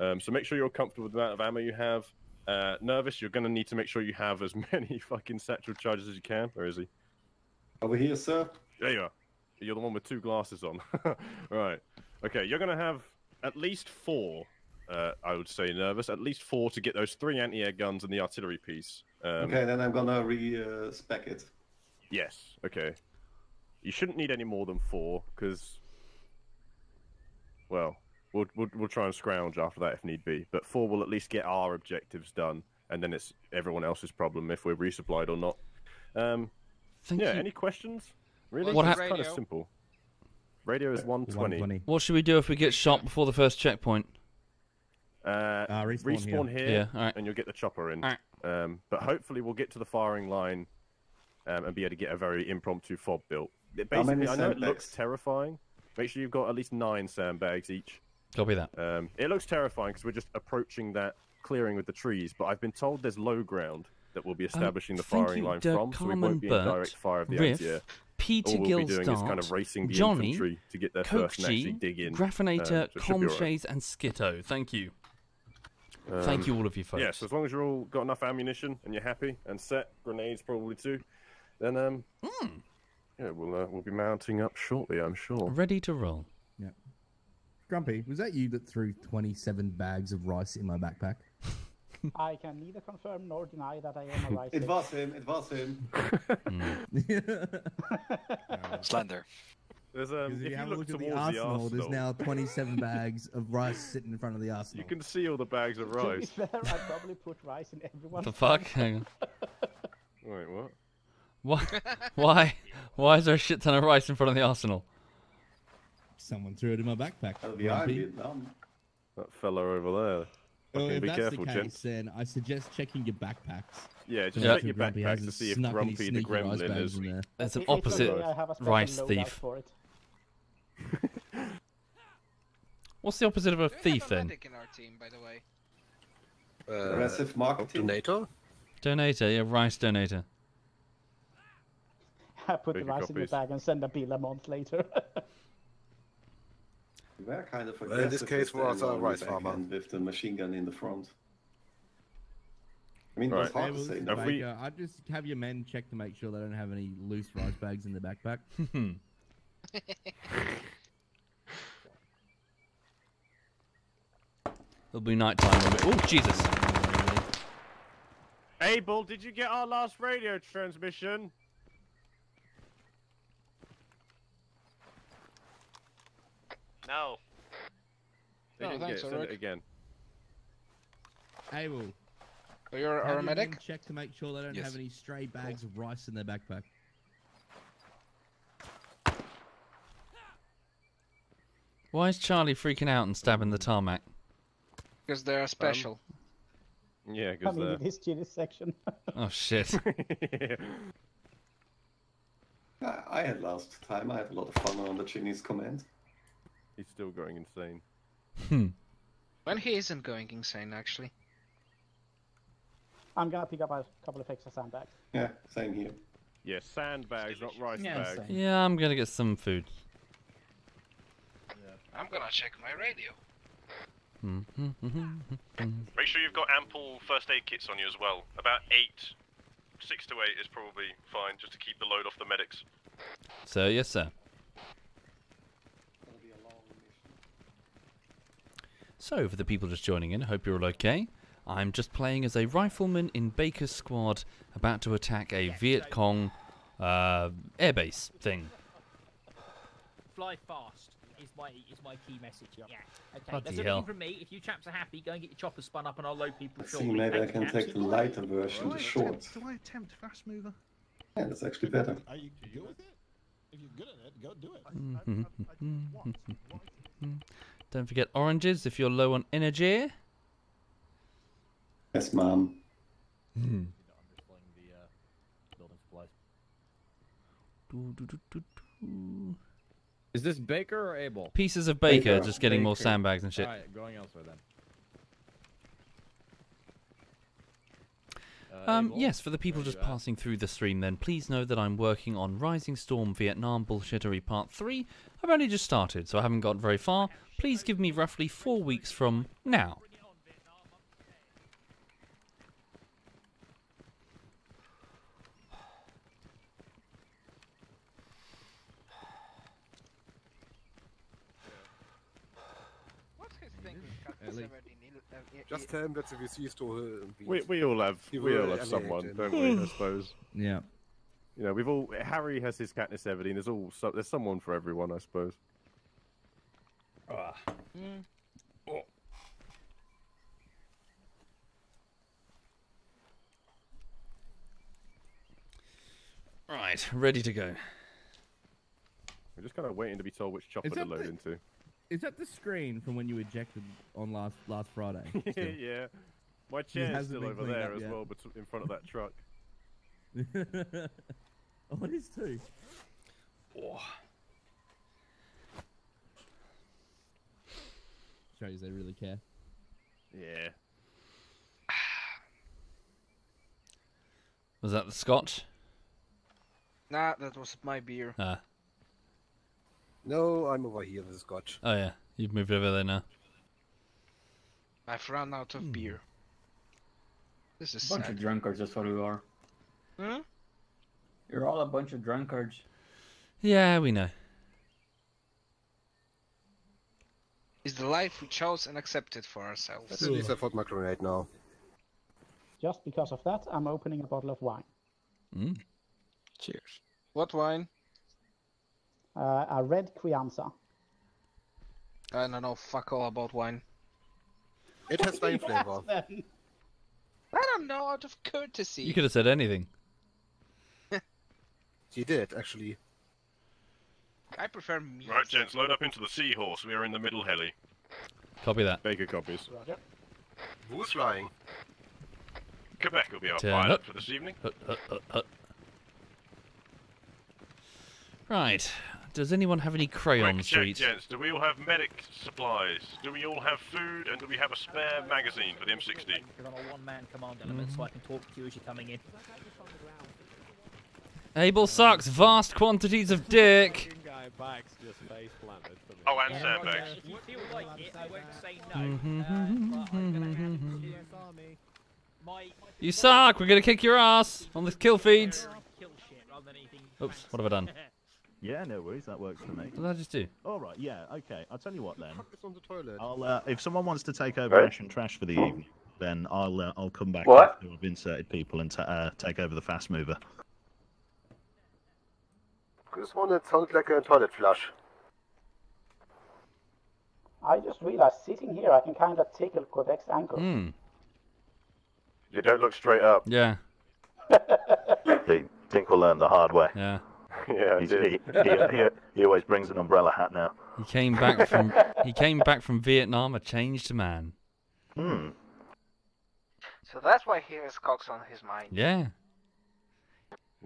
Um, so make sure you're comfortable with the amount of ammo you have. Uh, nervous, you're going to need to make sure you have as many fucking satchel charges as you can. Where is he? Over here, sir. There you are. You're the one with two glasses on. right. Okay, you're going to have at least four, uh, I would say, nervous. At least four to get those three anti air guns and the artillery piece. Um, okay, then I'm gonna re-spec it. Yes. Okay. You shouldn't need any more than four because, well, we'll, we'll we'll try and scrounge after that if need be. But four will at least get our objectives done, and then it's everyone else's problem if we're resupplied or not. Um, Thank yeah. you. Any questions? Really? What it's kind of simple. Radio is 120. 120. What should we do if we get shot before the first checkpoint? Uh, Ah, respawn here. here, Yeah, alright. and you'll get the chopper in. Alright. Um, but hopefully we'll get to the firing line um, and be able to get a very impromptu fob built. It Basically, I know it looks terrifying. Make sure you've got at least nine sandbags each. Copy that. Um, it looks terrifying because we're just approaching that clearing with the trees, but I've been told there's low ground that we'll be establishing the Um, thank firing you, line Dirk, from, so we won't be in direct fire of the Riff, anti-air. Peter All we'll be doing is kind of racing the Johnny, infantry to get there first and actually dig in. Graffinator, um, so it should be all right. Comshays, and Skitto. Thank you. Thank Um, you, all of you folks. Yeah, so as long as you're all got enough ammunition and you're happy and set, grenades probably too, then um, Hmm. yeah, we'll uh, we'll be mounting up shortly, I'm sure. Ready to roll. Yeah. Grumpy, was that you that threw 27 bags of rice in my backpack? I can neither confirm nor deny that I am a rice. It was him. It was him. Slender. There's um, Because if if you have a look look at the towards arsenal, there's now 27 bags of rice sitting in front of the arsenal. You can see all the bags of rice. To be rice. fair, I probably put rice in everyone. The fuck? Hang on. Wait, what? Why? Why? Why is there a shit ton of rice in front of the arsenal? Someone threw it in my backpack. We are in Grumpy. Vietnam. That fella over there. Well, Fucking if be that's careful, the case, gents. then I suggest checking your backpacks. Yeah, just to check your Grumpy backpacks to see if Grumpy the gremlin is- in there. There's an opposite okay, I have a special rice thief. What's the opposite of a thief then? Medic in our team, by the way. Uh, Aggressive marketing. Donator? Donator, yeah, rice donator. I put the rice in the bag and send a bill a month later. We were kind of Well, in this case, with the was a ammo in the rice farmer. with the machine gun in the front. I mean, it Right. was hard to well, say listen. Have we- I'd just have your men check to make sure they don't have any loose rice bags in their backpack. It'll be night time when we. Oh Jesus! Able, did you get our last radio transmission? No. They Oh, didn't thanks, get it. Send it again. Able, So you're have our medic? check to make sure they don't Yes. have any stray bags of rice in their backpack. Why is Charlie freaking out and stabbing the tarmac? Because they're special. Yeah, I because mean, uh, it is Chinny's section. Oh shit! I, I had last time. I had a lot of fun on the Chinese command. He's still going insane. Hmm. When he isn't going insane, actually. I'm gonna pick up a couple of extra sandbags. Yeah, same here. Yeah, sandbags, not rice Yeah, bags. same. Yeah, I'm gonna get some food. I'm gonna check my radio. Mm-hmm, mm-hmm, mm-hmm. Make sure you've got ample first aid kits on you as well. About eight, six to eight is probably fine, just to keep the load off the medics. Sir, yes, sir. So, for the people just joining in, hope you're all okay. I'm just playing as a rifleman in Baker's squad, about to attack a Viet Cong uh, airbase thing. Fly fast is my is my key message. Yeah. Okay. Bloody That's everything hell. from me. If you chaps are happy, go and get your chopper spun up, and I'll load people Let's see, maybe I Thank you, can take the lighter version, the short. Do I attempt fast mover? Yeah, that's actually better. Are you good with it? If you're good at it, go do it. Don't forget oranges if you're low on energy. Yes, ma'am. Is this Baker or Able? Pieces of Baker, Baker. just getting more sandbags and shit. Alright, going elsewhere then. Uh, Um, yes, for the people Where just you at? passing through the stream, then please know that I'm working on Rising Storm Vietnam Bullshittery Part 3. I've only just started, so I haven't got very far. Please give me roughly four weeks from now. What's his thing with Cat At least- 17? He'll- he- Just tell him that we used to. Uh, be- We, we all have we all have someone, don't we? I suppose. Yeah. You know, we've all Harry has his Katniss Everdeen. There's all so, there's someone for everyone, I suppose. Mm. Right, ready to go. We're just kind of waiting to be told which chopper to load the- into. Is that the screen from when you ejected on last last Friday? yeah. My chair's hasn't still over there up as yet. well, but in front of that truck. oh, it is too. Shows they really care. Yeah. Was that the scotch? Nah, that was my beer. Ah. No, I'm over here with the scotch. Oh yeah, you've moved over there now. I've run out of beer. This is a bunch sad. of drunkards, that's what we are. Hmm? You're all a bunch of drunkards. Yeah, we know. Is the life we chose and accepted for ourselves. At least I fought my grenade now. Just because of that, I'm opening a bottle of wine. Mm. Cheers. What wine? Uh, a red Crianza. I don't know fuck all about wine. It has wine flavor. I don't know, out of courtesy. You could have said anything. He did, actually. I prefer meat. Right, gents, load up into the Seahorse. We are in the middle heli. Copy that. Baker copies. Who's flying? Quebec will be our Turn pilot up. for this evening. Hut, hut, hut, hut. Right. Does anyone have any Quick crayon check, streets? gents. Do we all have medic supplies? Do we all have food? And do we have a spare magazine for the M60? Because I'm a one-man command element, so I can talk to you as you're coming in. Able sucks vast quantities of dick. guy backs just face planted for me. Oh, and Yeah, sandbags. You feel like it, I won't say no. Mhm. uh, but I'm gonna have to. My You suck. We're gonna kick your ass on the kill feeds. kill shit rather than anything. Oops. What have I done? Yeah, no worries. That works for me. What did I just do? All right. Yeah. Okay. I'll tell you what then. The. I'll uh, if someone wants to take over Right. Ash and Trash for the evening, then I'll uh, I'll come back What? after I've inserted people and ta uh, take over the fast mover. This one that sounds like a toilet flush. I just realized sitting here, I can kind of tickle Quebec's ankle. Hmm. You don't look straight up. Yeah. They think we'll learn the hard way. Yeah. Yeah, I He's, did. he, he, he, he always brings an umbrella hat now. He came back from he came back from Vietnam a changed man. Hmm. So that's why he has cocks on his mind. Yeah.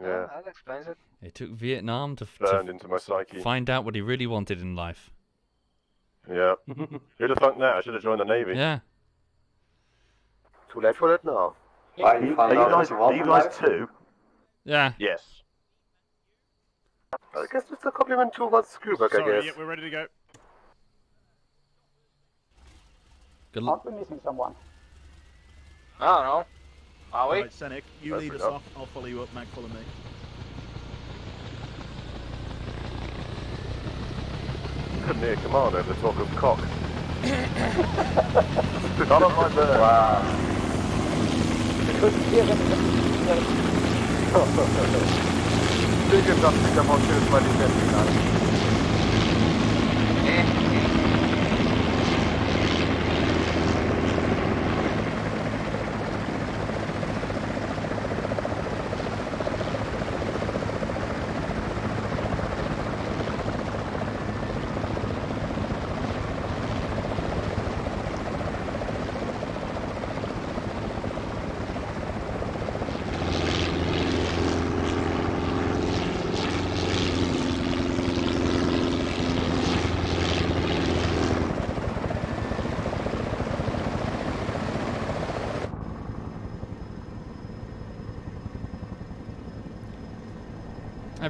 Yeah. Ah, that explains it. It took Vietnam to, f- Burned to into my psyche. find out what he really wanted in life. Yeah. Who'd have thunk that? I should have joined the Navy. Yeah. Too late for that now. Are you, are you guys, are you guys two? Yeah. Yes. I guess it's a compliment to what Screwback, I Sorry, guess. yeah, we're ready to go. Good luck. Aren't we missing someone? I don't know. Are we? Right, Senek, you Go lead us it, off. I'll follow you up. Mag, follow me. Couldn't hear command over the talk of cock. Not on my bird. Wow. Big enough to come on to the 20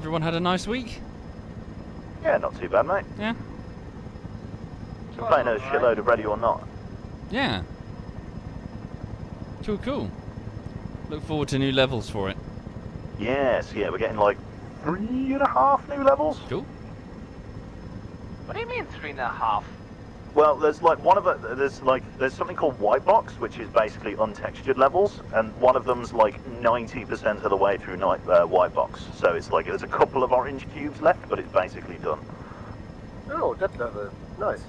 Everyone had a nice week. Yeah, not too bad, mate. Yeah. Been playing a shitload of Ready or Not. Yeah. Cool, cool. Look forward to new levels for it. Yes, yeah, we're getting like three and a half new levels. Cool. What do you mean three and a half? Well, there's like one of it. There's like there's something called white box, which is basically untextured levels, and one of them's like 90% of the way through night, uh, white box. So it's like there's a couple of orange cubes left, but it's basically done. Oh, that level. Nice.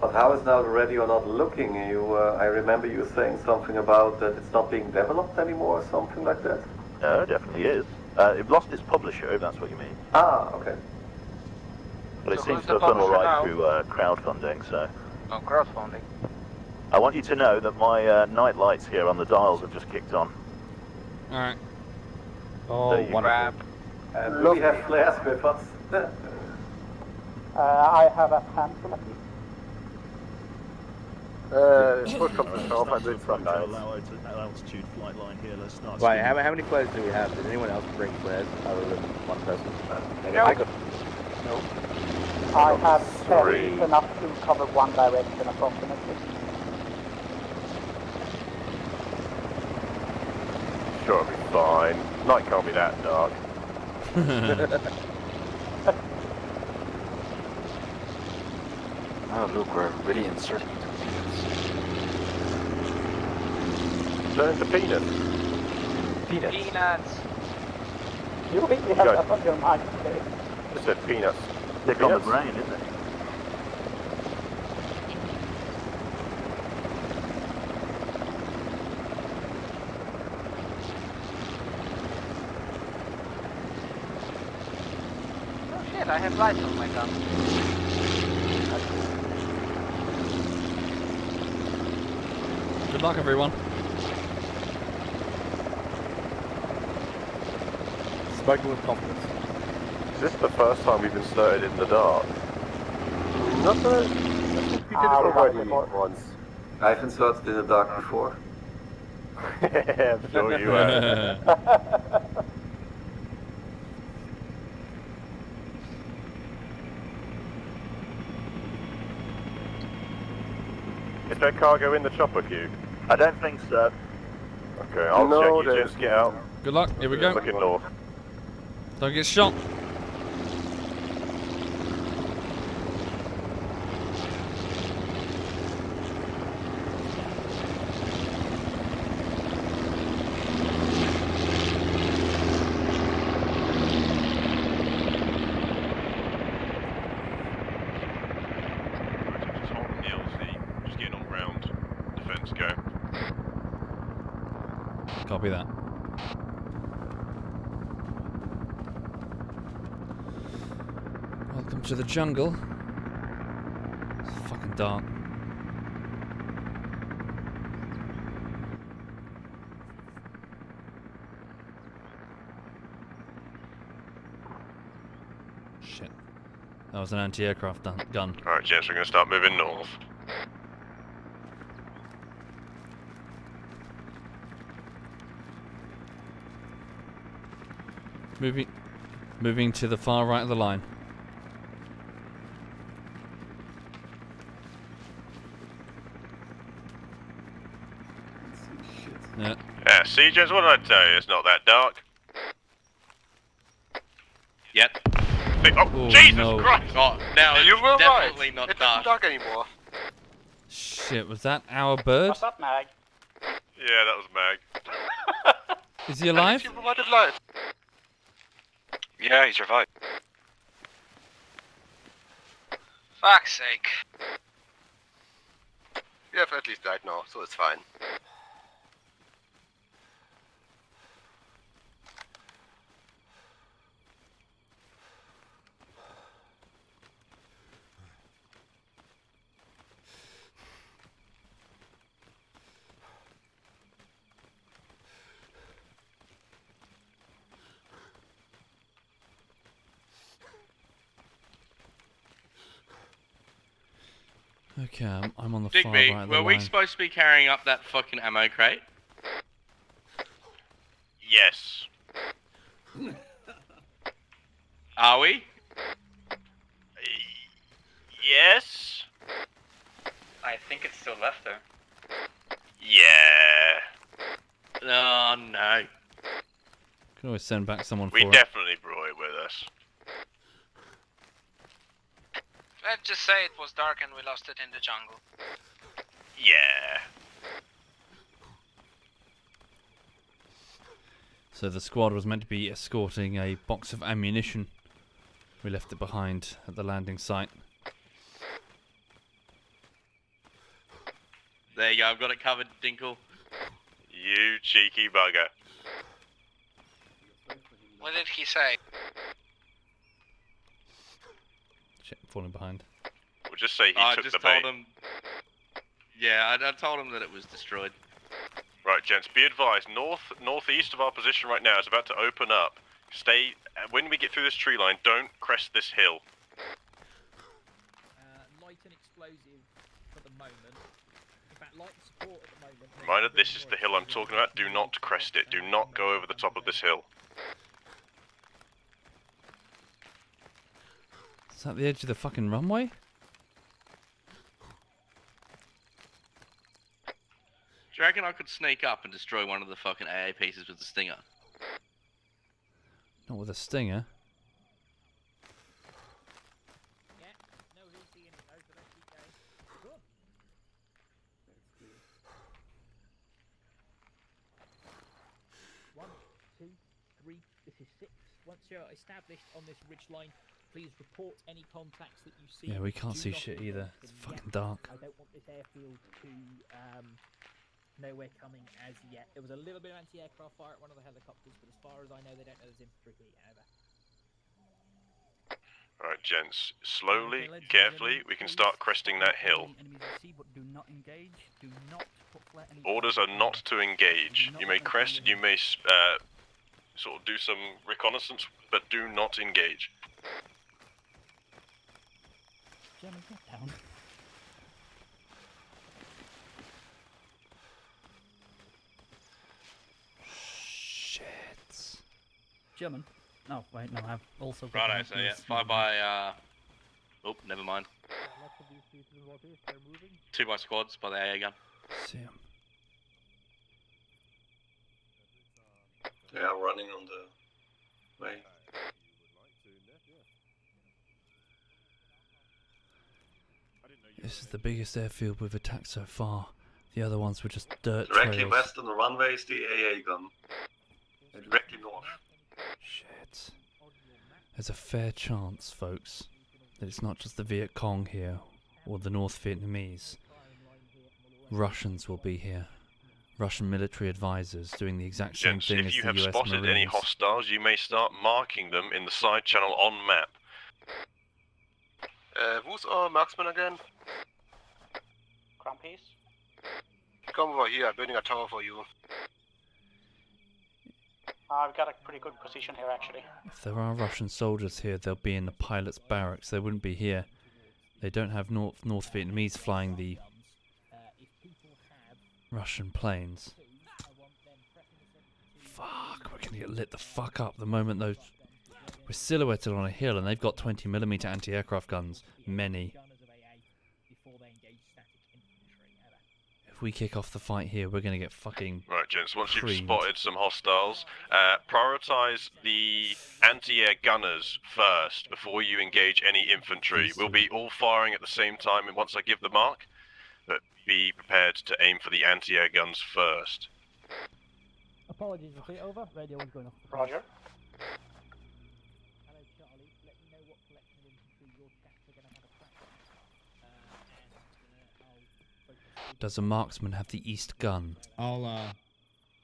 But how is now the Ready or Not looking? You, uh, I remember you saying something about that it's not being developed anymore, or something like that. No, it definitely is. Uh, it lost its publisher, if that's what you mean. Ah, okay. But it So seems to have done all right now? through uh, crowdfunding, so. Oh, crowdfunding. I want you to know that my uh, night lights here on the dials have just kicked on. Alright. Oh, There you Crap. And do we have flares with us? Uh, I have a handful of these. Uh, push up the shelf and do it from Allow altitude flight line here, let's start. Right, how, how many flares do we have? Does anyone else bring flares other than one person? No. I go, I have Three. ten enough to cover one direction approximately. Sure, it'll be fine. Night can't be that dark. Oh, look, we're really inserting into Turn to peanut. peanuts. Peanuts. You really have Good. that on your mind today. Just said peanuts. Stick on the brain, isn't it? Oh shit, I have lights on my gun. Good luck, everyone. spoken with confidence. Is this the first time we've been inserted in the dark? Not the... I think we did Ah, it we have already before. once. I've inserted in the dark before. I'm sure you have. Is there cargo in the chopper queue? I don't think so. Okay, I'll No, check you there's- gents get out. Good luck. Here we go. Looking north. Don't get shot. Just holding the LZ, just getting on ground. Defense go. Copy that. Welcome to the jungle. It's fucking dark. Shit. That was an anti-aircraft gun. Alright, gents, we're gonna start moving north. Moving, moving to the far right of the line. Yeah. Yeah, see, what did I tell you? It's not that dark. Yet. Oh, Oh, Jesus no. Christ! Oh, now You it's were definitely right. not It dark. isn't dark anymore. Shit, was that our bird? What's up, Mag? Yeah, that was Mag. Is he alive? You provided light. Yeah, he's revived. Fuck's sake. You have at least died now, so it's fine. Okay, I'm, I'm on the far Digby, right of the were we line. supposed to be carrying up that fucking ammo crate? Yes. Are we? Yes? I think it's still left there. Yeah. Oh no. Can always send back someone We for it. definitely brought it with us. Let's just say it was dark and we lost it in the jungle. Yeah. So the squad was meant to be escorting a box of ammunition. We left it behind at the landing site. There you go, I've got it covered, Dinkle. You cheeky bugger. What did he say? Shit, I'm falling behind. We'll just say he I took just the told bait. him. Yeah, I, I told him that it was destroyed. Right, gents, be advised, north northeast of our position right now is about to open up. Stay uh, when we get through this tree line, don't crest this hill. Uh, light and explosive for the moment. In fact, light and support at the moment. Reminder, this is the hill I'm talking about. Do not crest it. Do not go over the top of this hill. Is that the edge of the fucking runway? Do you reckon I could sneak up and destroy one of the fucking AA pieces with the stinger? Not with a stinger. No VC in it though, so let's keep going. Good. One, two, three. This is six. Once you're established on this ridge line, please report any contacts that you see. Yeah, we can't Do see shit either. them It's yet. fucking dark. I don't want this airfield to um, know we're coming as yet. There was a little bit of anti-aircraft fire at one of the helicopters, but as far as I know, they don't know there's infantry here. Over. Alright, gents, slowly, carefully, we can start cresting that hill. Enemies at sea, but do not engage. Do not put flare any Orders are not to engage. You may crest, you may uh, sort of do some reconnaissance, but do not engage. German, get down. Shit. German. No, wait, no, I've also got. Righto, my so yeah, keys. fly by, uh... Oh, never mind. Two by squads by the AA gun. See 'em. They are running on the way. This is the biggest airfield we've attacked so far. The other ones were just dirt Directly trails. west on the runway is the AA gun. And directly north. Shit. There's a fair chance, folks, that it's not just the Viet Cong here or the North Vietnamese. Russians will be here. Russian military advisors doing the exact same Gents, thing if you have spotted Marines. any hostiles, you may start marking them in the side channel on map. Uh, who's our marksman again? Crumpys? Come over here, I'm building a tower for you. Uh, we've got a pretty good position here, actually. If there are Russian soldiers here, they'll be in the pilot's barracks. They wouldn't be here. They don't have North North Vietnamese flying the Russian planes. Fuck, we're gonna get lit the fuck up the moment those. We're silhouetted on a hill and they've got 20 millimeter anti-aircraft guns. Many. If we kick off the fight here, we're gonna get fucking. Right, gents, once you've spotted some hostiles, uh, prioritize the anti-air gunners first before you engage any infantry. We'll be all firing at the same time and once I give the mark, but be prepared to aim for the anti-air guns first. Apologies, repeat over. Radio is going off. Roger. Does a marksman have the east gun? I'll uh,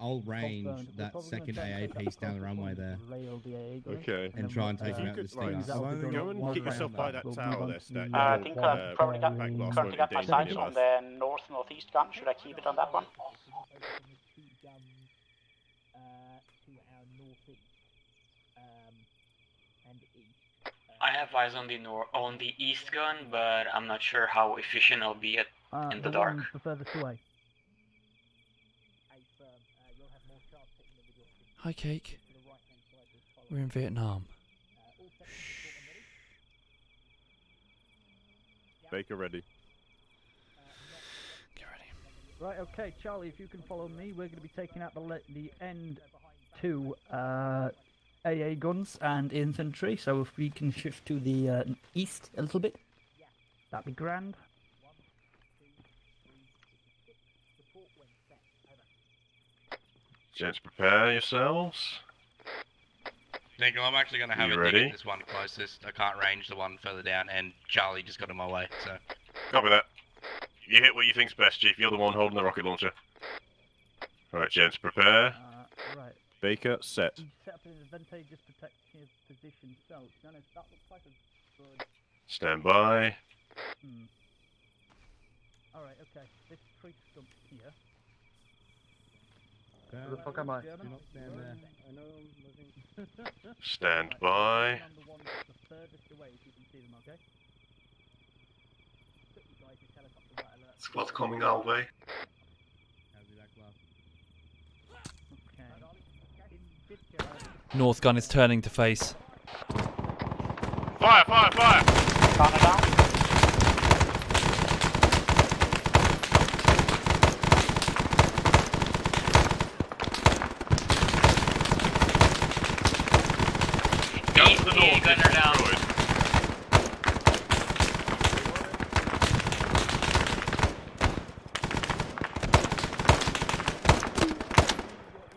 I'll range that second AA piece down the runway there. Rail the AA gun, Okay. And try and take him out with the stinger. Right, I've only go and one get round yourself by that tower there, to Stack. the- Uh, I think I've uh, probably got, back blast won't currently got my sights on the north northeast gun. Should I keep it on that one? I have eyes on the nor on the east gun, but I'm not sure how efficient I'll be at Uh, in the dark. one furthest away. Hi, Cake. We're in Vietnam. Baker ready. Right, okay, Charlie, if you can follow me, we're going to be taking out the the end two uh, AA guns and infantry. So if we can shift to the uh, east a little bit, that'd be grand. Gents, prepare yourselves. Nickel, I'm actually going to have You a dig at this one closest. I can't range the one further down, and Charlie just got in my way, so... Copy that. You hit what you think's best, Chief. You're the one holding the rocket launcher. Right, gents, prepare. Right. Baker, set. Set up in his advantageous protective position. So, to be that looks like a good. Stand by. Hmm. Alright, okay. This tree stump here. Where the fuck am I? German? Do not stand there. I know I'm moving. Stand by. On the one that's the furthest away, if you can see them, okay? Quick, you guys, this helicopter right alert. Squad coming our way. How's it, that glass? Okay. North gun is turning to face. Fire, fire, fire! Gun to the north is gunner down.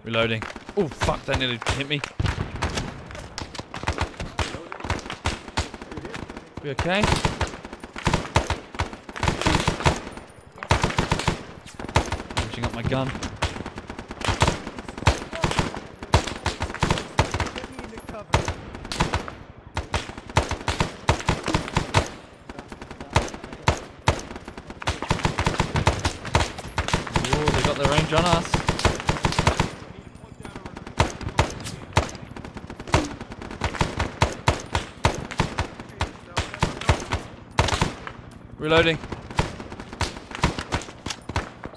Reloading. Oh fuck! That nearly hit me. We okay? Charging up my gun. Ooh, they range on us. Reloading.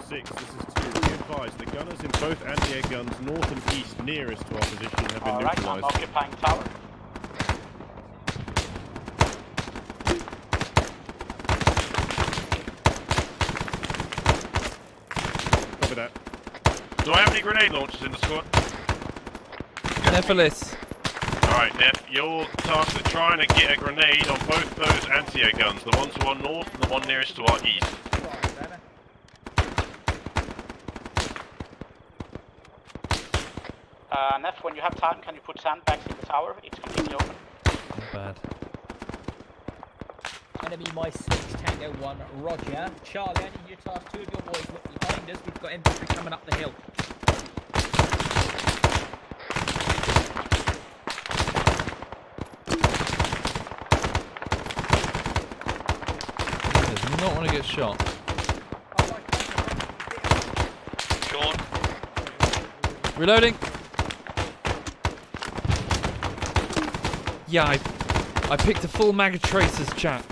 Six, this is two. Be advised, the gunners in both anti-air guns north and east nearest to our position have been Alright, I'm occupying tower. Copy that. Do I have any grenade launchers in the squad? Nephilis. Alright, Neff, you're tasked with trying to get a grenade on both those anti-air guns, the one to our north and the one nearest to our east. Uh, Neff, when you have time, can you put sandbags in the tower? It's completely open. Not bad. Enemy my six, Tango one, Roger. Charlie, I need you to task two of your boys look behind us. We've got infantry coming up the hill. Does not want to get shot. Sean, Reloading. Yeah, I, I picked a full mag of tracers, chat.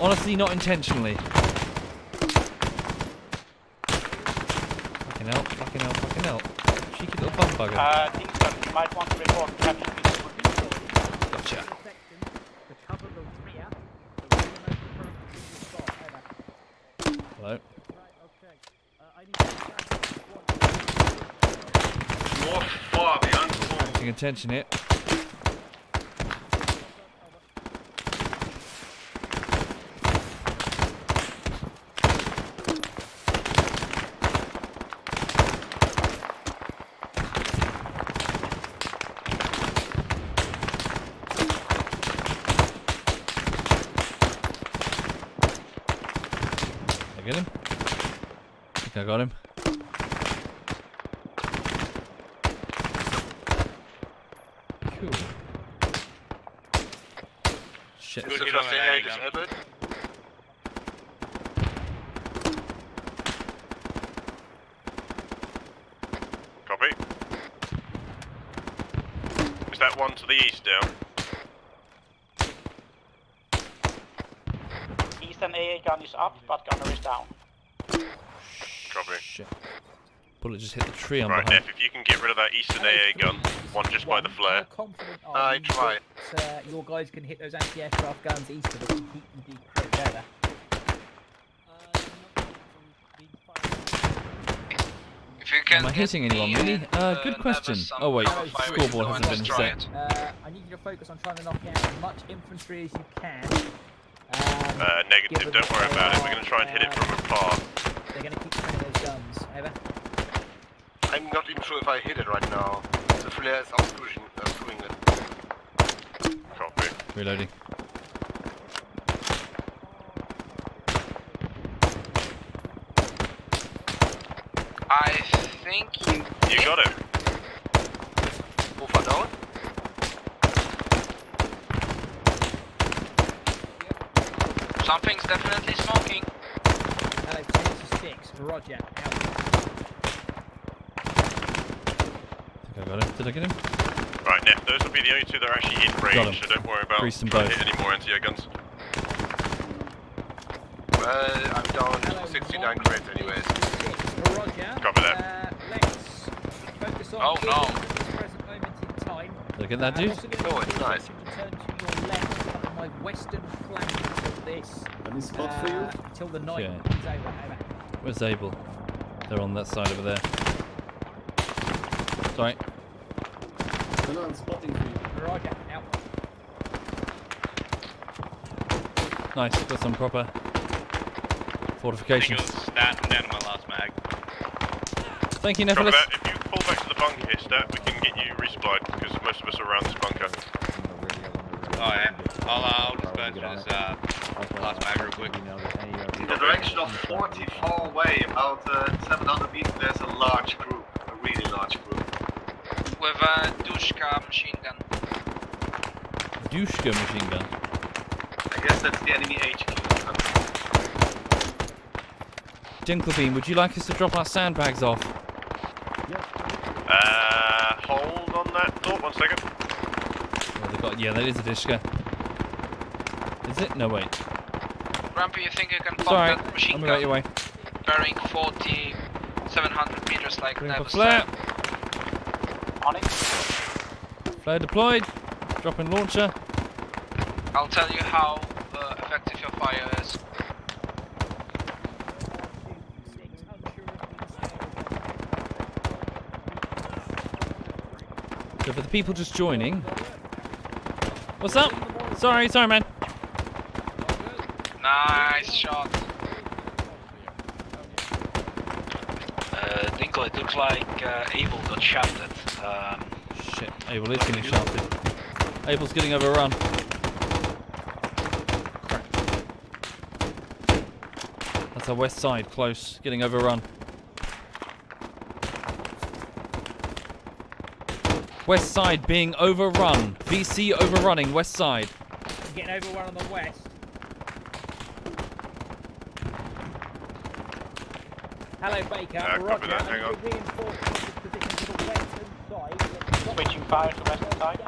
Honestly, not intentionally. Fucking hell, fucking hell, fucking hell. Cheeky little bum bugger. Uh, Kingston, you might want to report capture. Gotcha. Hello. North far behind Paying attention here. Get him? I think I got him. Cool. Shit. Good, you just say disabled. Copy. Is that one to the east down? Eastern AA gun is up, but gunner is down. Copy. Shit. Bullet just hit the tree I'm Right, behind. Neff, if you can get rid of that eastern AA gun, one just by the flare. Confident I you try. that, uh, your guys can hit those anti-aircraft guns east of us and keep them deep together. if you can Am I get hitting anyone, really? Uh, good uh, question. Oh wait, cover fire with scoreboard hasn't been destroy set. Uh, I need you to focus on trying to knock out as much infantry as you can. Uh, negative, don't worry about it. We're going to try and hit it from afar. They're going to keep trying those guns. Over. I'm not even sure if I hit it right now. The flare is obscuring, obscuring it. Copy. Reloading. I think you. You got it. Something's definitely smoking. Hello, 10 to 6. Roger. Out. I got him. Did I get him? Right, Neff, those will be the only two that are actually in range, so don't worry about Greased them trying to hit any more anti-air guns. Well, I'm down 69 crates anyways. Roger. Copy that. Uh, let's focus on Oh, no. at present moment in time. Did I get that dude? also Oh, it's nice. turn to your left on my western flank of this. Any spot for you? Uh, till the night Okay. is over. over. Where's Able? They're on that side over there. Sorry. No, no, I'm spotting for you. Roger. Out. Nice. Got some proper fortifications. Stat down to my last mag. Thank you, Copy Nephilis. If you pull back to the bunker here, Stat, we can get you resupplied, because most of us are around this bunker. Oh yeah. I'll, uh, I'll just burn this uh, last mag real quick. In the direction of 40 far away, about uh, 700 meters, there's a large group. A really large group. With a Dushka machine gun. Dushka machine gun. I guess that's the enemy HQ. Dinklebeam, would you like us to drop our sandbags off? Uh, hold on that thought one second. Oh, they got, yeah, that is a Dushka. Is it? No, wait. Grumpy, you think you can pop Sorry, that machine I'm gun? right your way. Bearing 40, 700 meters like Bring never flare. On it. Flare deployed. Dropping launcher. I'll tell you how uh, effective your fire is. So for the people just joining. What's up? Sorry, sorry, man. Nice shot. Uh, Dinkle, it looks like uh, Able got shafted. Um, Shit, Able is getting shafted. Able's getting overrun. Crap. That's our west side, close, getting overrun. West side being overrun. VC overrunning west side. Getting overrun on the west. Hello, Baker. Uh, copy Roger. that, hang I on. need to reinforce this position to the western side. Switching fire to western side.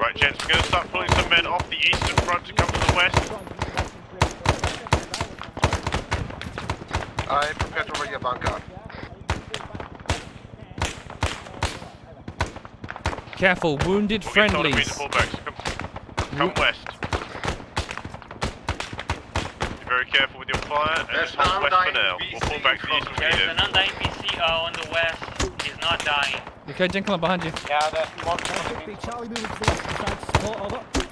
Right, gents, we're going to start pulling some men off the eastern front to come to the west. I prepare to ready a bunker. Careful, wounded We'll get told if we need friendlies. to pull back, so come, come west. Be very careful with your fire, and There's just hold an west for undying now. We'll pull back to the east if we There is an undying PC uh, on the west. He's not dying. Okay, Dinkel, behind you. Yeah, the one Charlie moving to the western side support, over.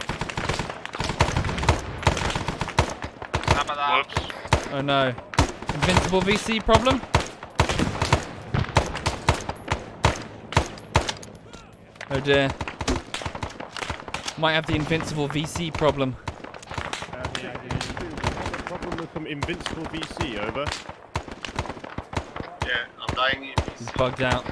Whoops. Oh no. Invincible VC problem? Oh dear. Might have the invincible VC problem. Problem with some invincible VC, over. Yeah, I'm dying. He's bugged out.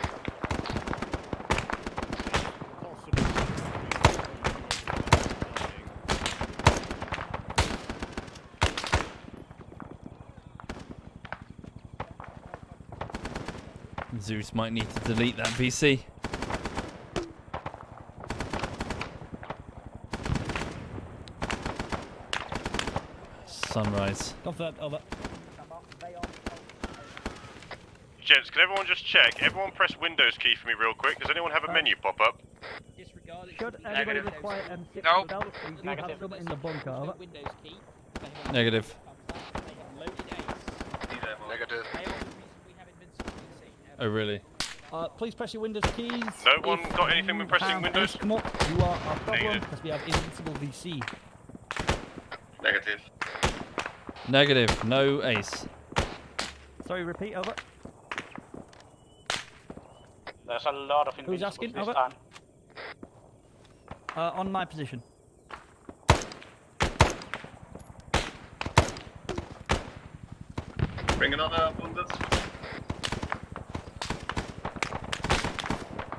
Zeus might need to delete that VC. Sunrise. Confirmed, over. Gents, can everyone just check? Everyone press Windows key for me real quick. Does anyone have a menu pop up? Should anybody require M6 Nope. without, we do have some in the bunker, over. Negative. Negative. Oh really? Uh, please press your Windows keys. No one If got anything you with pressing Windows? Ace Come up, you are our problem because we have invincible VC. Negative. Negative. No ace. Sorry, repeat, over. There's a lot of Who's asking? this Over. time. Uh, on my position. Bring another wounded.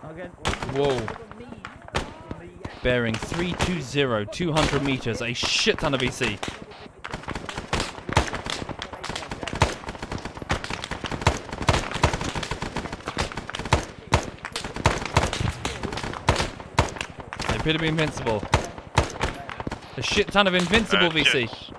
Again. Whoa. Bearing 320, 200 meters, a shit ton of VC. Appear to be invincible. A shit ton of invincible Uh, VC. gents.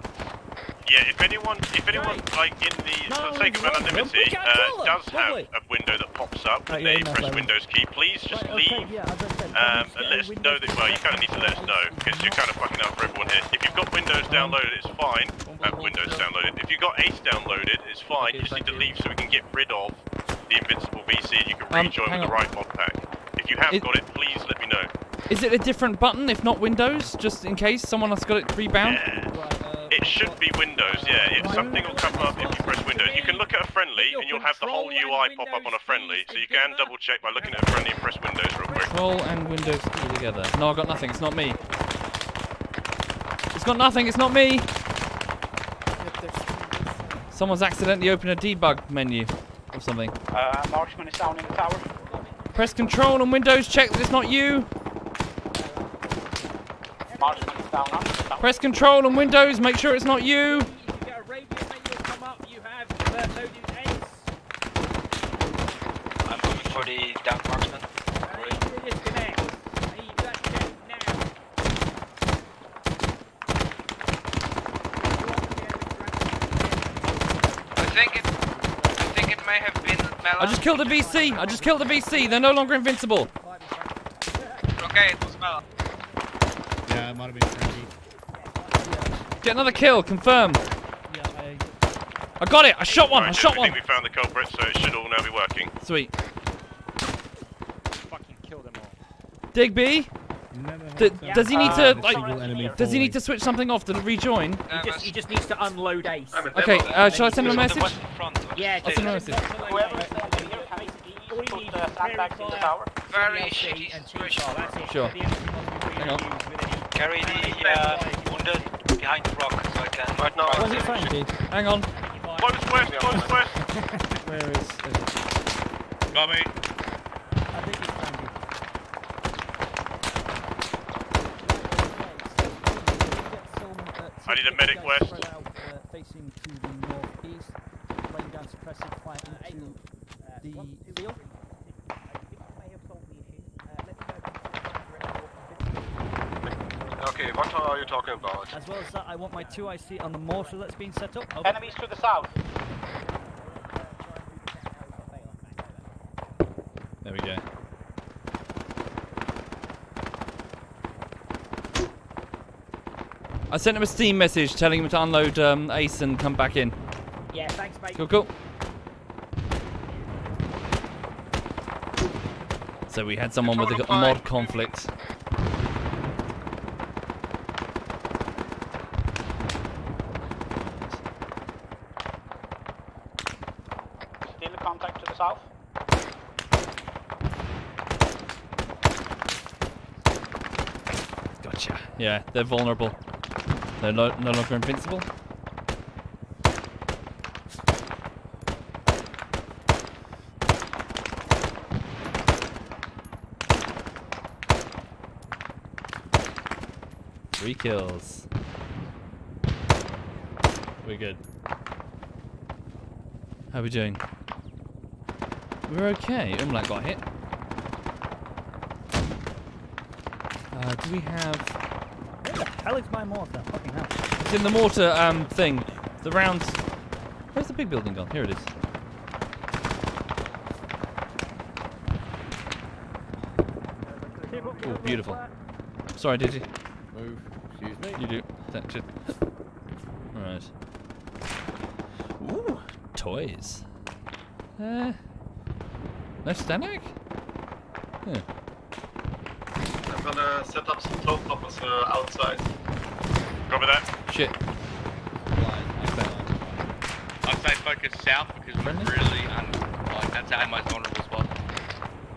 Yeah, if anyone, if anyone, like in the, for the sake of anonymity, uh, does have a window that pops up Right, when yeah, they press fine. Windows key, please just Right, okay, leave yeah, as I said, um, and let us know that. Well, you kind of need to let us know because you're kind of fucking up for everyone here. If you've got Windows downloaded, it's fine. Uh, Windows downloaded. If you've got Ace downloaded, it's fine. You just need to leave so we can get rid of the Invincible VC and you can Um, rejoin hang with the right mod pack. If you have It- got it, please let me know. Is it a different button if not Windows? Just in case someone has got it rebound? Yeah. It should be Windows, yeah. If something will come up if you press Windows. You can look at a friendly and you'll have the whole UI pop up on a friendly. So you can double check by looking at a friendly and press Windows real quick. Control and Windows key together. No, I've got nothing. It's not me. It's got nothing. It's not me. Someone's accidentally opened a debug menu or something. Uh, marksman is down in the tower. Press Control and Windows. Check that it's not you. Marksman is down under the tower. Press Control and Windows. Make sure it's not you. I'm moving for the down marksman. I think it. I think it may have been. I just killed a VC. I just killed a VC. They're no longer invincible. Okay, it was. Yeah, it might have been Frankie. Get another kill. Confirm. I got it. I shot one. I Alright, shot I one. think we found the culprit, so it should all now be working. Sweet. Fucking kill them all. Digby. D- Yeah, does he need uh, to single enemy like? Does he need to switch something off to rejoin? He just, he just needs to unload Ace. Okay. Uh, shall I send him a message? Yeah, I'll send him a message. Whoever is over here, can he please put the sandbags in the tower? Very shitty situation. Sure. Hang on. Carry the uh, wounded behind the rock so I can. Right now, Was it Frankie? Hang on. Close west, close west. Where is? Got me. I think it's Frankie. I need a medic west. uh, facing to the northeast, laying down suppressive fire into the field. What are you talking about? As well as that, I want my 2 IC on the mortar that's been set up. Over. Enemies to the south. There we go. I sent him a Steam message telling him to unload um, Ace and come back in. Yeah, thanks, mate. Cool, cool. So we had someone with a, a mod conflict. Still in contact to the south. Gotcha. Yeah, they're vulnerable. They're no, no longer invincible. Three kills. We're good. How are we doing? We're okay. Umlaut got hit. Uh, do we have... Where the hell is my mortar? Fucking hell. It's in the mortar um thing. The round. Where's the big building gone? Here it is. Oh, beautiful. Sorry, did you? Move. Excuse me. You do. Attention. Right. Ooh, toys. Uh, no Stanek? Yeah. I'm gonna set up some float toppers uh, outside. Copy that. Shit. I'd say focus south because we're really un- like that's our most vulnerable spot.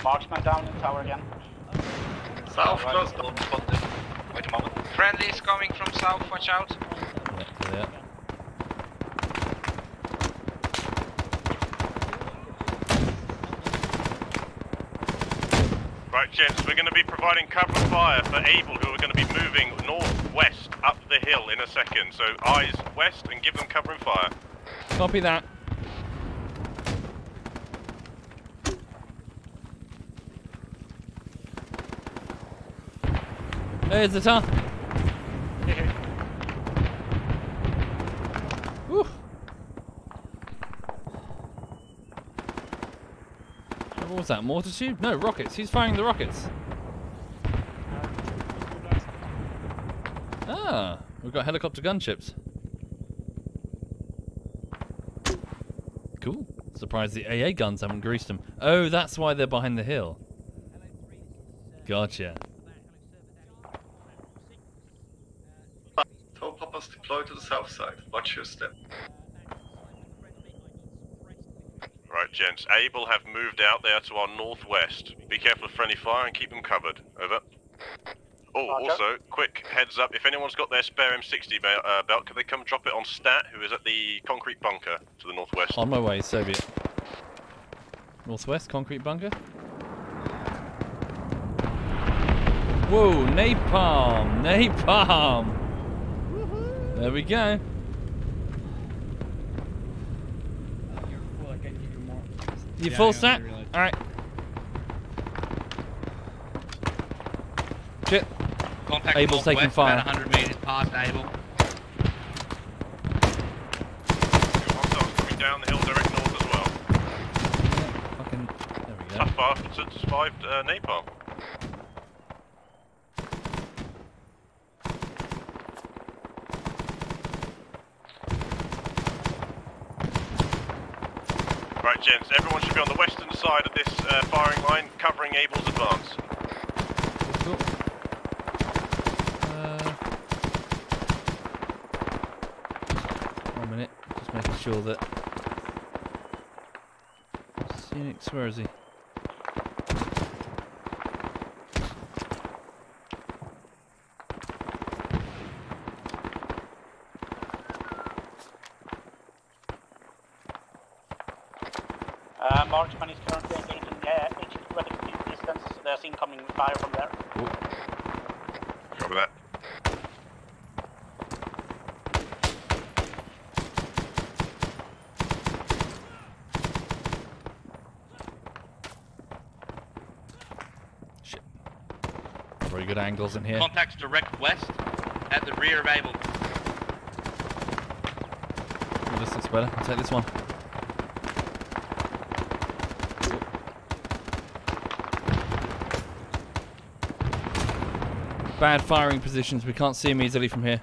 Marksman down in the tower again. South, close down, spotted. Wait a moment. Friendly is coming from south. Watch out. Yeah, yeah. Right, gents, we're going to be providing cover fire for Able, who are going to be moving northwest up the hill in a second. So eyes west and give them cover and fire. Copy that. There's the tar. What was that? Mortar tube? No, rockets. Who's firing the rockets? Ah, we've got helicopter gunships. Cool. Surprised the AA guns haven't greased them. Oh, that's why they're behind the hill. Gotcha. Toe poppers deploy to the south side. Watch your step. Right, gents, Able have moved out there to our northwest. Be careful of friendly fire and keep them covered. Over. Oh, Roger. also, quick heads up, if anyone's got their spare M60 be- uh, belt, could they come drop it on Stat, who is at the concrete bunker to the northwest? On my way, Soviet. Northwest, concrete bunker. Whoa, napalm! Napalm! There we go. You full I stat? Alright. Shit. Contact Able's taking northwest, fire. About 100 meters past Able. Down the hill direct north as well. Fucking. There we go. Tough bastards survived uh, napalm. Right, gents, everyone should be on the western side of this uh, firing line, covering Able's advance. Cool. Uh, one minute, just making sure that. Phoenix, where is he? Uh, Marksman is currently engaging uh, 20 feet distance. There's incoming fire from there. Cover that. Very good angles in here. Contacts direct west at the rear of Able. Ooh, this looks better. I'll take this one. Bad firing positions. We can't see him easily from here.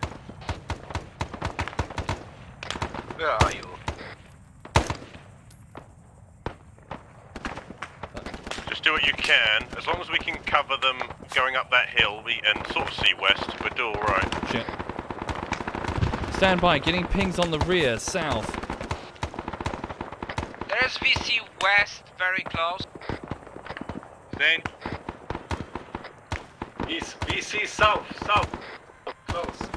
Where are you? Just do what you can. As long as we can cover them going up that hill we, and sort of see west, we're do alright. Shit. Stand by. Getting pings on the rear, south. There's VC west, very close. Zane. East, VC south, south. Close.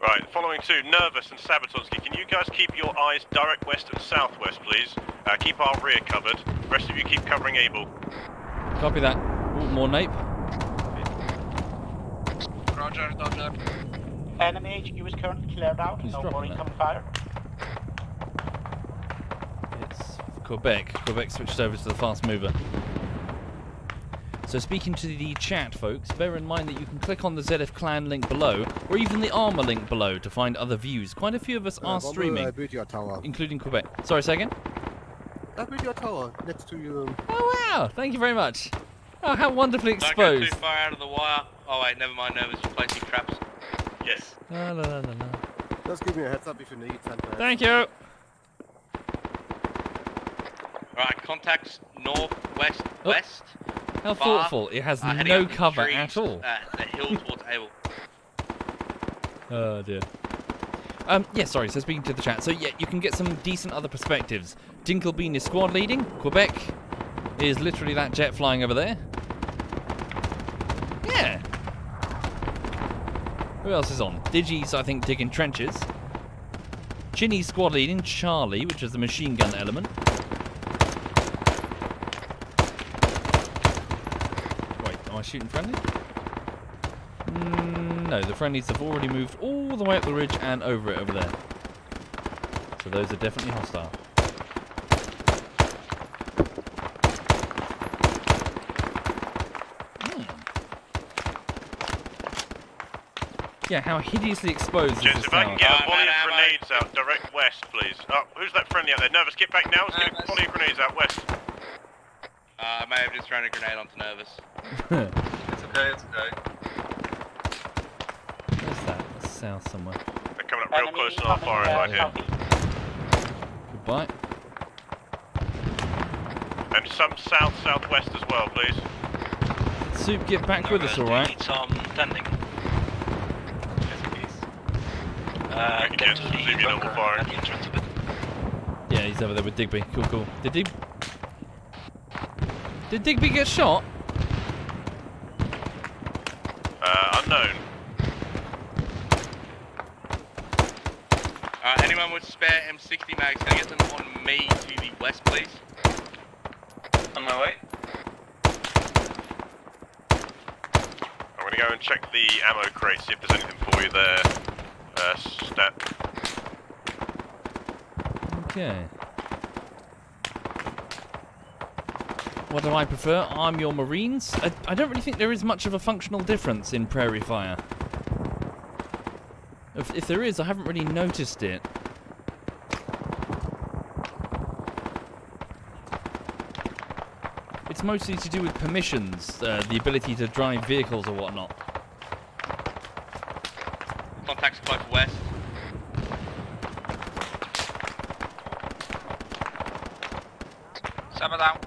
Right, following two, Nervous and Sabatonsky, can you guys keep your eyes direct west and southwest, please? Uh, keep our rear covered. rest of you keep covering Able. Copy that. Ooh, more nape. Roger, Dodger. Enemy HQ is currently cleared out. He's no more incoming fire. It's Quebec. Quebec switched over to the fast mover. So speaking to the chat, folks, bear in mind that you can click on the ZF Clan link below, or even the Arma link below to find other views. Quite a few of us are streaming, I your tower. including Quebec. Sorry, second. I built your tower next to you. Oh wow! Thank you very much. Oh, how wonderfully exposed. Don't go exposed. too far out of the wire. Oh wait, never mind. Nervous is placing traps. Yes. No, no, no, no, la. Just give me a heads up if you need something. Thank you. Alright, contacts northwest Oh, west. How Far, thoughtful. It has uh, no up the cover trees, at all. Uh, the hill towards Able. Oh dear. Um, yeah, sorry, so speaking to the chat. So, yeah, you can get some decent other perspectives. Dinkelbean is squad leading. Quebec is literally that jet flying over there. Yeah. Who else is on? Digi's, I think, digging trenches. Ginny squad leading Charlie, which is the machine gun element. Wait, am I shooting friendly? Mm, no, the friendlies have already moved all the way up the ridge and over it over there. So those are definitely hostile. Hmm. Yeah, how hideously exposed is Gents, this if I tower? can get a volley of grenades out direct west, please. Oh, who's that friendly out there? Nervous, get back now. Let's get a volley of grenades out west. Uh, I may have just thrown a grenade onto Nervous. It's okay, it's okay. Where's that? That's south somewhere. They're coming up real close to our firing line here. Goodbye. And some south southwest as well, please. Soup, get back with us, alright? Some tending. Uh, Thank you, gents. Resume your. Yeah, he's over there with Digby. Cool, cool. Did Dig... Did Digby get shot? 60 mags. Can I get them on me to the west, please? On my way. I'm gonna go and check the ammo crate, see if there's anything for you there. Uh. Okay. What do I prefer? I'm your marines? I, I don't really think there is much of a functional difference in Prairie Fire. If, if there is, I haven't really noticed it. It's mostly to do with permissions, uh, the ability to drive vehicles or whatnot. Contacts close west. Summer down.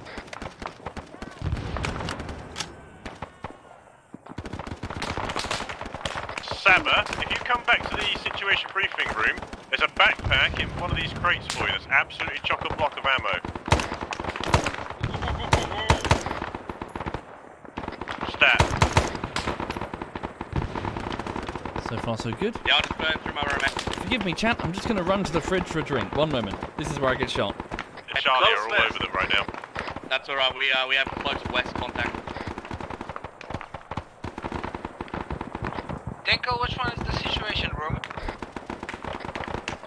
Saba, if you come back to the situation briefing room, there's a backpack in one of these crates for you that's absolutely chock-a-block of ammo. Stat. So far, so good. Yeah, I'll just burn through my room. Forgive me, chat. I'm just going to run to the fridge for a drink. One moment. This is where I get shot. Charlie are all over them right now. That's alright, we, uh, we have close west contact. Dinko, which one is the situation room?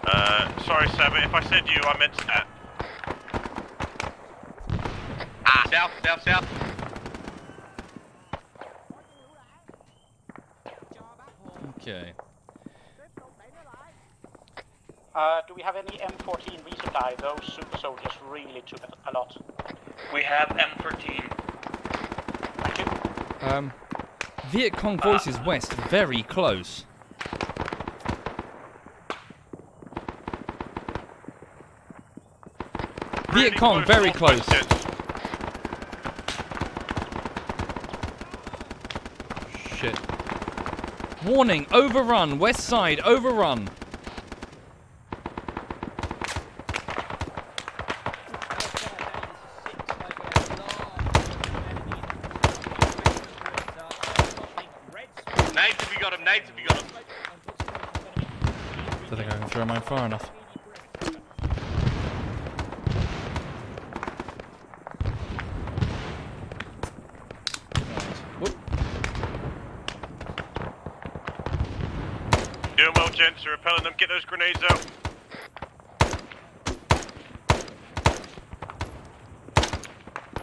Uh, sorry, Saba, if I said you, I meant that. Ah. South, south, south. Okay. Uh, do we have any M14 resupply? Those super soldiers really took a, a lot. We have M14. Um, Viet Cong voices west, very close. Viet Cong, very close. Shit. Warning, overrun, west side, overrun. Nades, have you got him? Nades, have you got him? Don't think I can throw mine far enough. Doing well, gents. You're repelling them. Get those grenades out.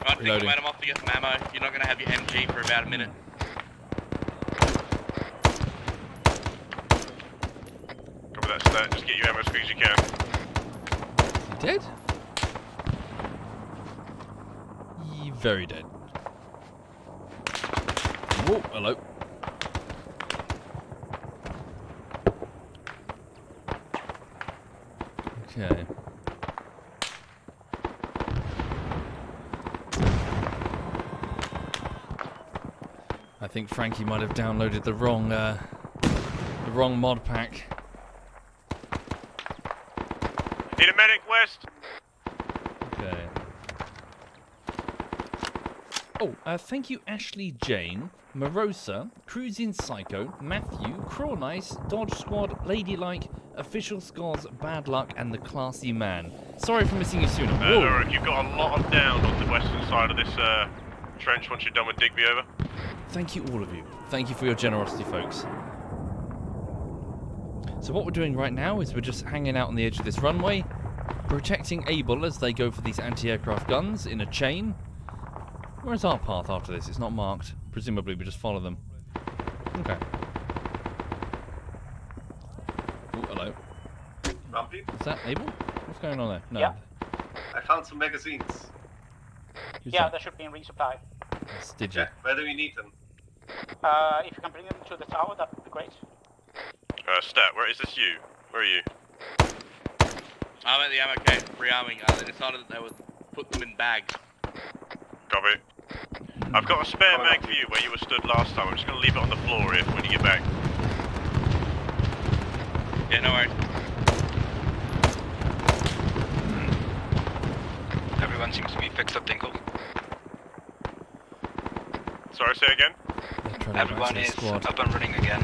Right, think Reloading. about him off to get some ammo. You're not going to have your MG for about a minute. Copy that stat. Just get your ammo as quick as you can. Dead? Ye- Very dead. Whoa, hello. Okay. I think Frankie might have downloaded the wrong, uh, the wrong mod pack. Need Okay. Oh, uh, thank you, Ashley Jane, Morosa, Cruising Psycho, Matthew, Crawnice, Dodge Squad, Ladylike, Official Scores, Bad Luck, and The Classy Man. Sorry for missing you sooner. Uh. Ulrich, you've got a lot of down on the western side of this uh, trench once you're done with Digby over. Thank you, all of you. Thank you for your generosity, folks. So what we're doing right now is we're just hanging out on the edge of this runway, protecting Able as they go for these anti-aircraft guns in a chain. Where's our path after this? It's not marked. Presumably we just follow them. Okay. Ooh, hello. Grumpy? Is that Able? What's going on there? No. Yeah. I found some magazines. Who's yeah, that? there should be in resupply. That's Digi. Where do we need them? Uh, if you can bring them to the tower, that would be great. Uh, Stat, where is this you? Where are you? I'm at the ammo cave rearming. Uh, they decided that they would put them in bags. Copy. I've got a spare mag for you where you were stood last time. I'm just going to leave it on the floor if when you get back. Yeah, no worries. Everyone seems to be fixed up, Dingle. Sorry, say again? trying to Everyone match is the squad. up and running again.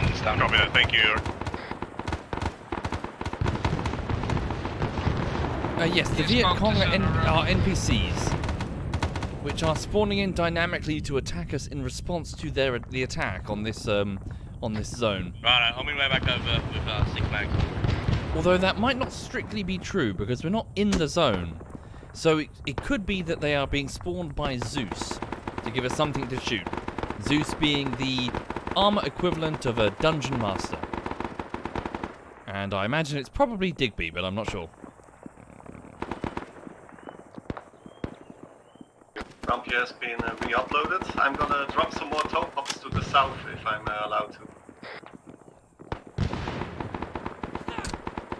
It's down. Copy that, thank you. Uh, yes, the Viet Cong are, N- are NPCs, which are spawning in dynamically to attack us in response to their the attack on this um on this zone. Right, I'm on my way back over with uh, six bags. Although that might not strictly be true because we're not in the zone, so it, it could be that they are being spawned by Zeus to give us something to shoot. Zeus being the Arma equivalent of a dungeon master. And I imagine it's probably Digby, but I'm not sure. Grumpy has been uh, re-uploaded. I'm gonna drop some more toe pops to the south if I'm uh, allowed to.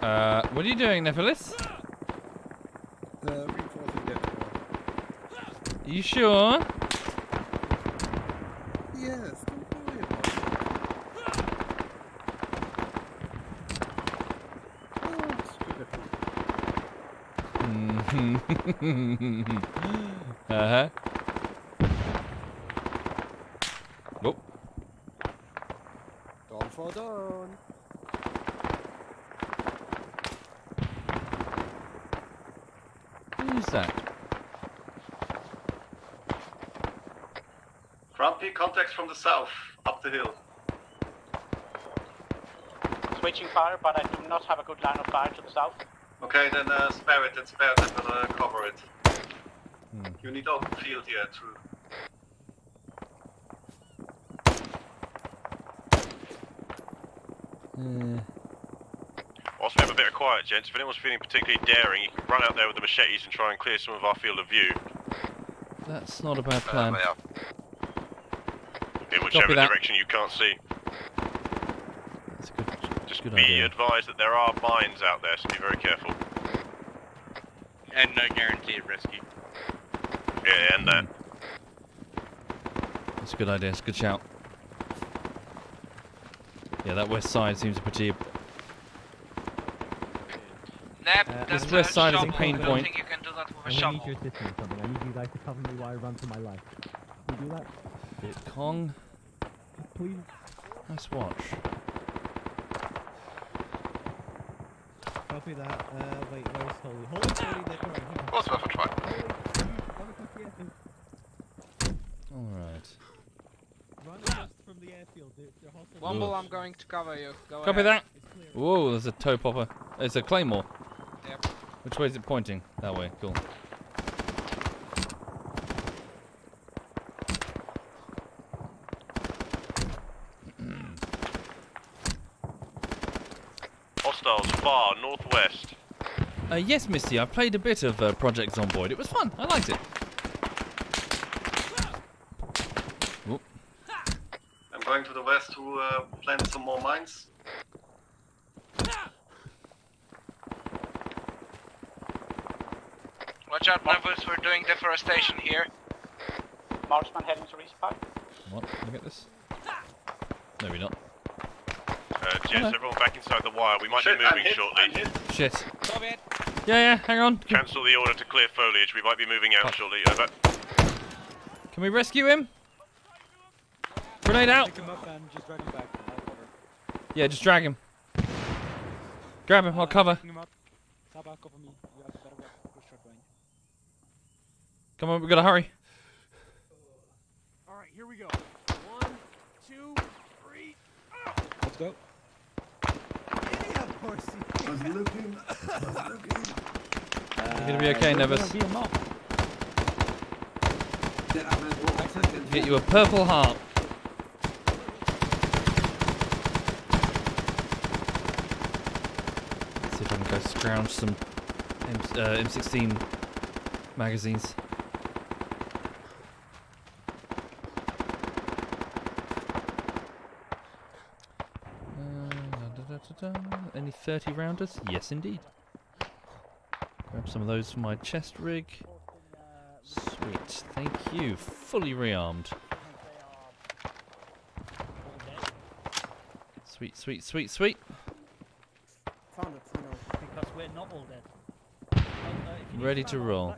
Uh, what are you doing, Nephilis? Uh, reinforcing that. You sure? Yes, don't worry about it. It's good. uh huh. Oh, Don't fall down. who's that? Grumpy, from the south, up the hill. Switching fire, but I do not have a good line of fire to the south. Okay, then uh, spare it and spare it. I'm gonna cover it. You need open field here, true. Uh, Whilst we have a bit of quiet, gents, if anyone's feeling particularly daring, you can run out there with the machetes and try and clear some of our field of view. that's not a bad plan. In whichever that. direction you can't see. That's a good, Just good be idea. advised that there are mines out there, so be very careful. And no guarantee of rescue. Yeah, and that. That's a good idea. It's a good shout. Yeah, that west side seems pretty. Nep, Uh, this west side is a shovel. pain I point. think you can do that with a I shovel. need your assistance or something. I need you guys to cover me while I run for my life. Can you do that? Viet Cong. Please. Nice watch. Copy that. Uh, wait, where's Holy? Holy's already there. Alright, hang on. Was worth a try. Alright. Run across from the airfield. They're, they're hostile. Womble, I'm going to cover you. Go Copy ahead. that. Whoa, there's a toe popper. It's a claymore. Yep. Which way is it pointing? That way. Cool. Hostiles far northwest. Uh, yes, Misty, I played a bit of uh, Project Zomboid. It was fun. I liked it. Oop. I'm going to the west to uh, plant some more mines. Watch out, Nevers, we're doing deforestation here. Marksman heading to resupply. What? Look at this. Maybe not. Uh, gents, Hello. everyone back inside the wire. We might Shit, be I'm moving hit, shortly. I'm hit. Shit. Yeah, yeah, hang on. Cancel the order to clear foliage. We might be moving out shortly. Over. can we rescue him? Grenade out. Pick him up and just drag him back. Yeah, just drag him. Grab him, I'll uh, cover. Picking him up. Saba, cover me. You have better weapon for short range. Come on, we gotta hurry. Alright, here we go. One, two, three. Let's go. I was looking. I was looking. You're gonna be okay, Nevis. Yeah, I'm at one second. Get you a purple heart. See if I can go scrounge some M- uh, M16 magazines. 30 rounders? Yes, indeed. Grab some of those for my chest rig. Sweet, thank you. Fully rearmed. Sweet, sweet, sweet, sweet. Found. Because we're not all dead. Uh, Ready to ammo, roll.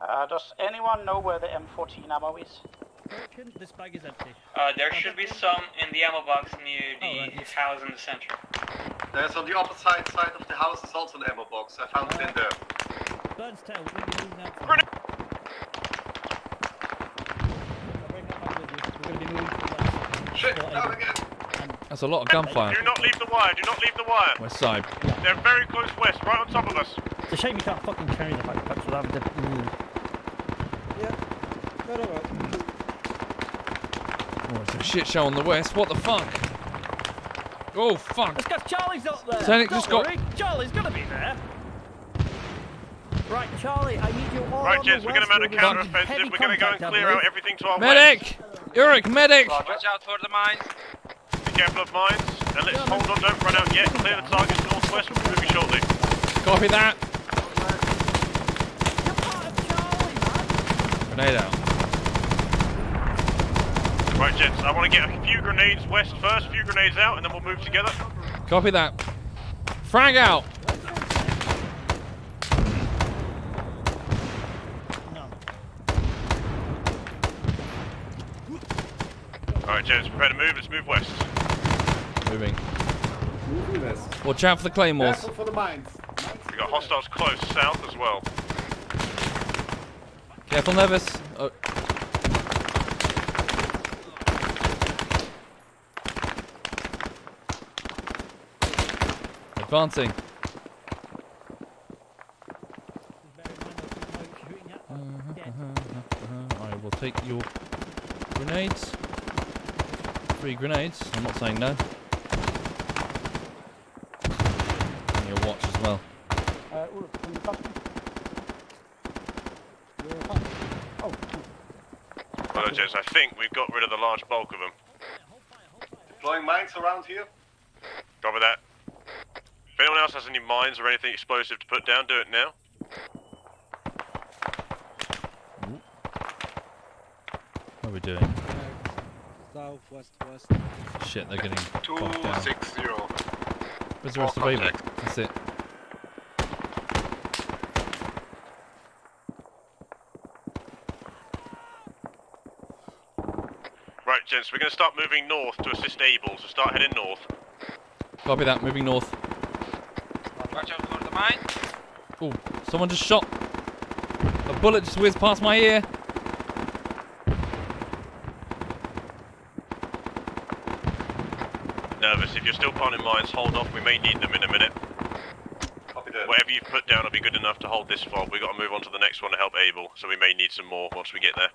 Uh, does anyone know where the M14 ammo is? Hurricane, this bag is empty. Uh, there should be some in the ammo box near the house in the center. There's on the opposite side of the house is also an ammo box. I found it in there. Burns tail, we're going to be moving out. Grenade! We're going to be moving to. Shit, down again. That's a lot of gunfire. Do not leave the wire. Do not leave the wire. West side. They're very close west, right on top of us. It's a shame you can't fucking carry the backpacks without having to. Mm. Oh, it's a shit show on the west. What the fuck? Oh, fuck. It's because Charlie's not there. Sonic Don't just got- worry, Charlie's gonna be there. Right, Charlie, I need you all Right, on gents, the we're going to mount a counter-offensive. We're going to go and clear out everything to our Medic! Eric, medic! Watch out for the mines. west. Be careful of mines. And let's hold on, don't run out yet. Clear the targets northwest. We'll be moving shortly. Copy that. Grenade out. Right, gents, I want to get a few grenades west first, few grenades out, and then we'll move together. Copy that. Frag out. Alright, gents, prepare to move. Let's move west. Moving. Moving west. Watch out for the claymores. Careful for the mines. we got hostiles close south as well. Careful, Nevis. Oh. Advancing. Uh-huh, I will take your grenades. Three grenades. I'm not saying no. And your watch as well. Uh, Ulf, can you cut me? You're fine. Oh, Well, gents, I think we've got rid of the large bulk of them. Deploying mines around here. Cover that. If anyone else has any mines or anything explosive to put down, do it now. What are we doing? South, west, west. Shit, they're getting Two bogged down. six zero. Where's the rest of Able? That's it. Right, gents, we're going to start moving north to assist Able, so start heading north. Copy that, moving north. Watch out for the mines. Oh, someone just shot. A bullet just whizzed past my ear. Nervous, if you're still planting mines, hold off. We may need them in a minute. Copy that. Whatever you've put down will be good enough to hold this fob. We've got to move on to the next one to help Able, so we may need some more once we get there.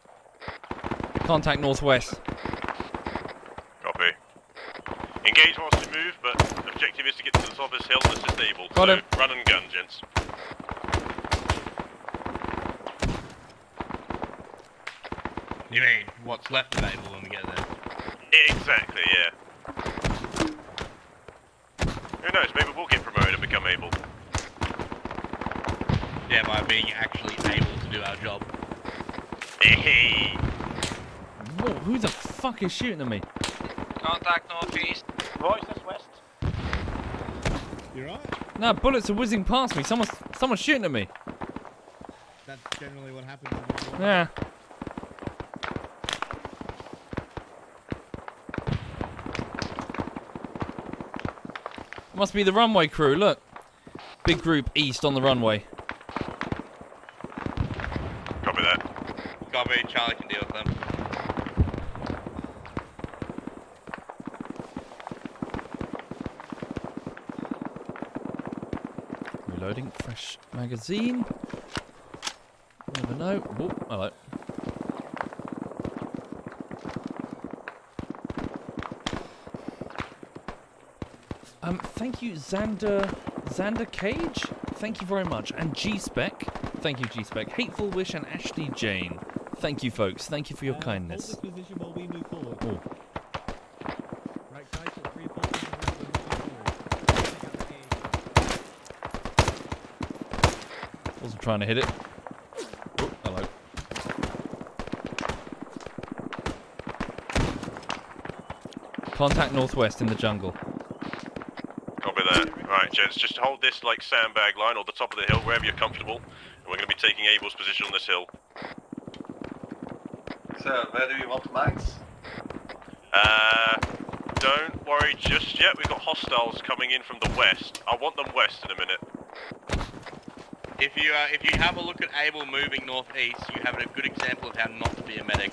Contact northwest. Copy. Engage wants to move, but objective is to get to the top of this hill and assist Got so him. run and gun, gents. You mean what's left of Able when we get there? Exactly, yeah. Who knows, maybe we'll get promoted and become Able. Yeah, by being actually able to do our job. Hey. Whoa, who the fuck is shooting at me? Contact northeast. Voices west. You right? No, bullets are whizzing past me. Someone's someone's shooting at me. That's generally what happens. Yeah. Must be the runway crew. Look, big group east on the runway. Copy that. Copy, Charlie can deal with them. Reloading. Fresh magazine. Never know. Oh, hello. Um, thank you, Xander, Xander Cage. Thank you very much, and G Spec. Thank you, G Spec. Hateful Wish and Ashley Jane. Thank you, folks. Thank you for your kindness. Hold this position while we move forward. Oh. Right, guys, let's reinforce the momentum and move forward. Wasn't trying to hit it. Oh, hello. Contact northwest in the jungle. Copy that. Right, gents, just hold this like sandbag line or the top of the hill, wherever you're comfortable. And we're going to be taking Able's position on this hill. So, where do you want the mines? Uh, don't worry just yet. We've got hostiles coming in from the west. I want them west in a minute. If you uh, if you have a look at Able moving northeast, you have a good example of how not to be a medic.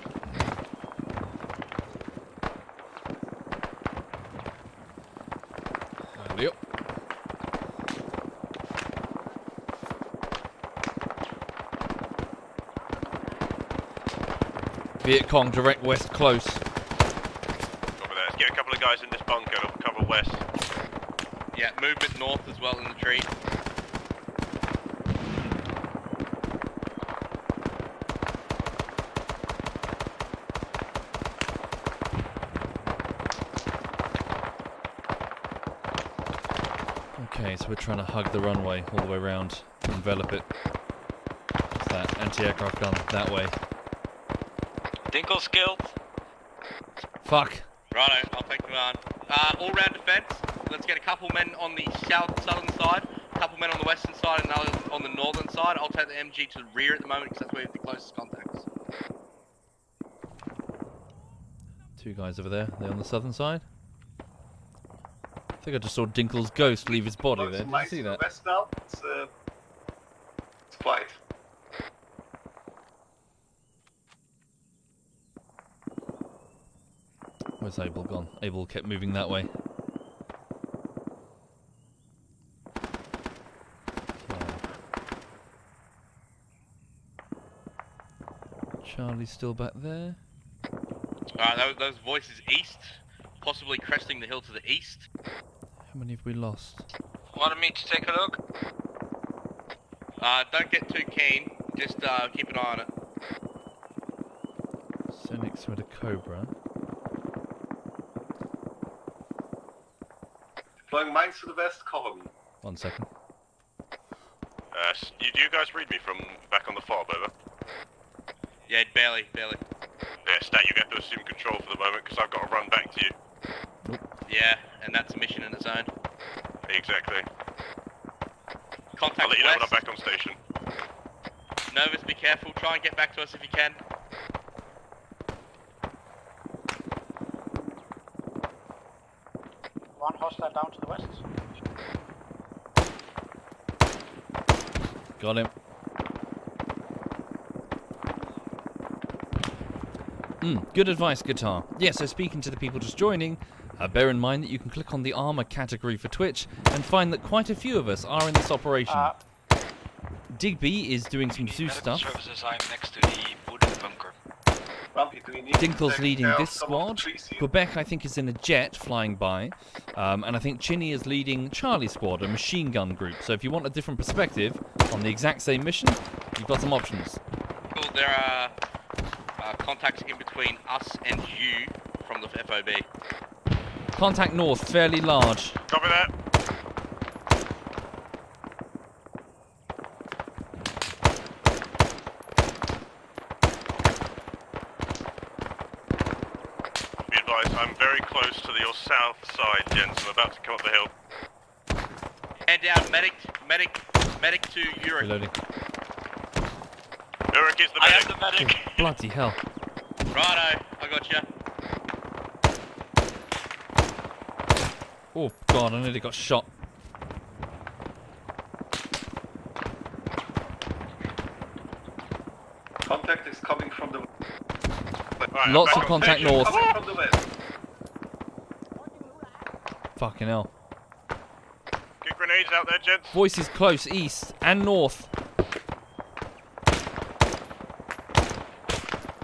Yep. Viet Cong direct west close. Copy that. Let's get a couple of guys in this bunker. It'll cover west. Yeah, movement north as well in the tree. Okay, so we're trying to hug the runway all the way around, envelop it. What's that? Anti-aircraft gun that way. Dinkle's killed. Fuck. Righto, I'll take command. Uh, all round defence. Let's get a couple men on the south southern side, a couple men on the western side, and another on the northern side. I'll take the MG to the rear at the moment because that's where we have the closest contacts. Two guys over there. They on the southern side. I think I just saw Dinkle's ghost leave his body there. Did you see that? West now, it's, uh, it's quiet. Where's Able gone? Able kept moving that way. Charlie's still back there. Alright, those, those voices east, possibly cresting the hill to the east. How many have we lost? Wanted me to take a look? Uh, don't get too keen, just uh, keep an eye on it. Senix with a Cobra. Deploying mines to the west, cover me. One second. Uh, you, do you guys read me from back on the fob, over? Yeah, barely, barely. Yeah, Stat, you have to assume control for the moment because I've got to run back to you. Yeah, and that's a mission in its own. Exactly. Contact I'll let you know when I'm back on station. Novus, be careful. Try and get back to us if you can. One hostile down to the west. Got him. Mm, good advice, Guitar. Yeah, so speaking to the people just joining, uh, bear in mind that you can click on the Arma category for Twitch and find that quite a few of us are in this operation. Uh, Digby is doing some Zeus stuff. services, I'm next to the bunker. Rumpy, do we need Dinkle's leading this some of the squad. Quebec, I think, is in a jet flying by. Um, and I think Chinny is leading Charlie's squad, a machine gun group. So if you want a different perspective on the exact same mission, you've got some options. Cool, there are uh, contacts in between us and you from the FOB. Contact north, fairly large. Copy that. Be advised, I'm very close to the, your south side, gents. I'm about to come up the hill. Head down, medic, medic, medic to Europe. Reloading. Uruk is the I am the medic. Bloody hell. Righto, I got you. Oh god, I nearly got shot. Contact is coming from the right, Lots of contact north. Fucking hell. Get grenades out there, gents. Voices close, east and north.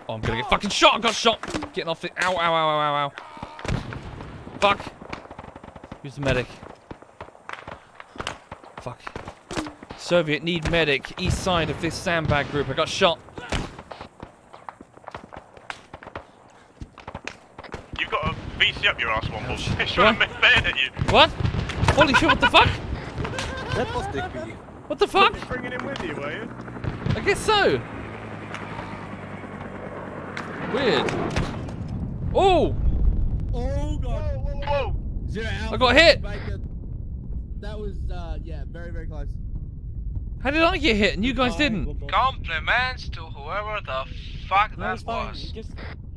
Oh, I'm gonna get fucking shot! I got shot! Getting off it. Ow, ow, ow, ow, ow, ow. Fuck. Who's the medic? Fuck. Soviet need medic. East side of this sandbag group. I got shot. You've got a VC up your ass, Womble. He's oh, What? trying to make bad at you. What? Holy shit, what the fuck? That was Digby. What the fuck? Bringing him with you, were you? I guess so. Weird. Oh! Oh god. Whoa! Zero I got hit. Baker. That was uh yeah, very very close. How did I get hit and you guys didn't? Compliments to whoever the fuck No, that it's was. Just,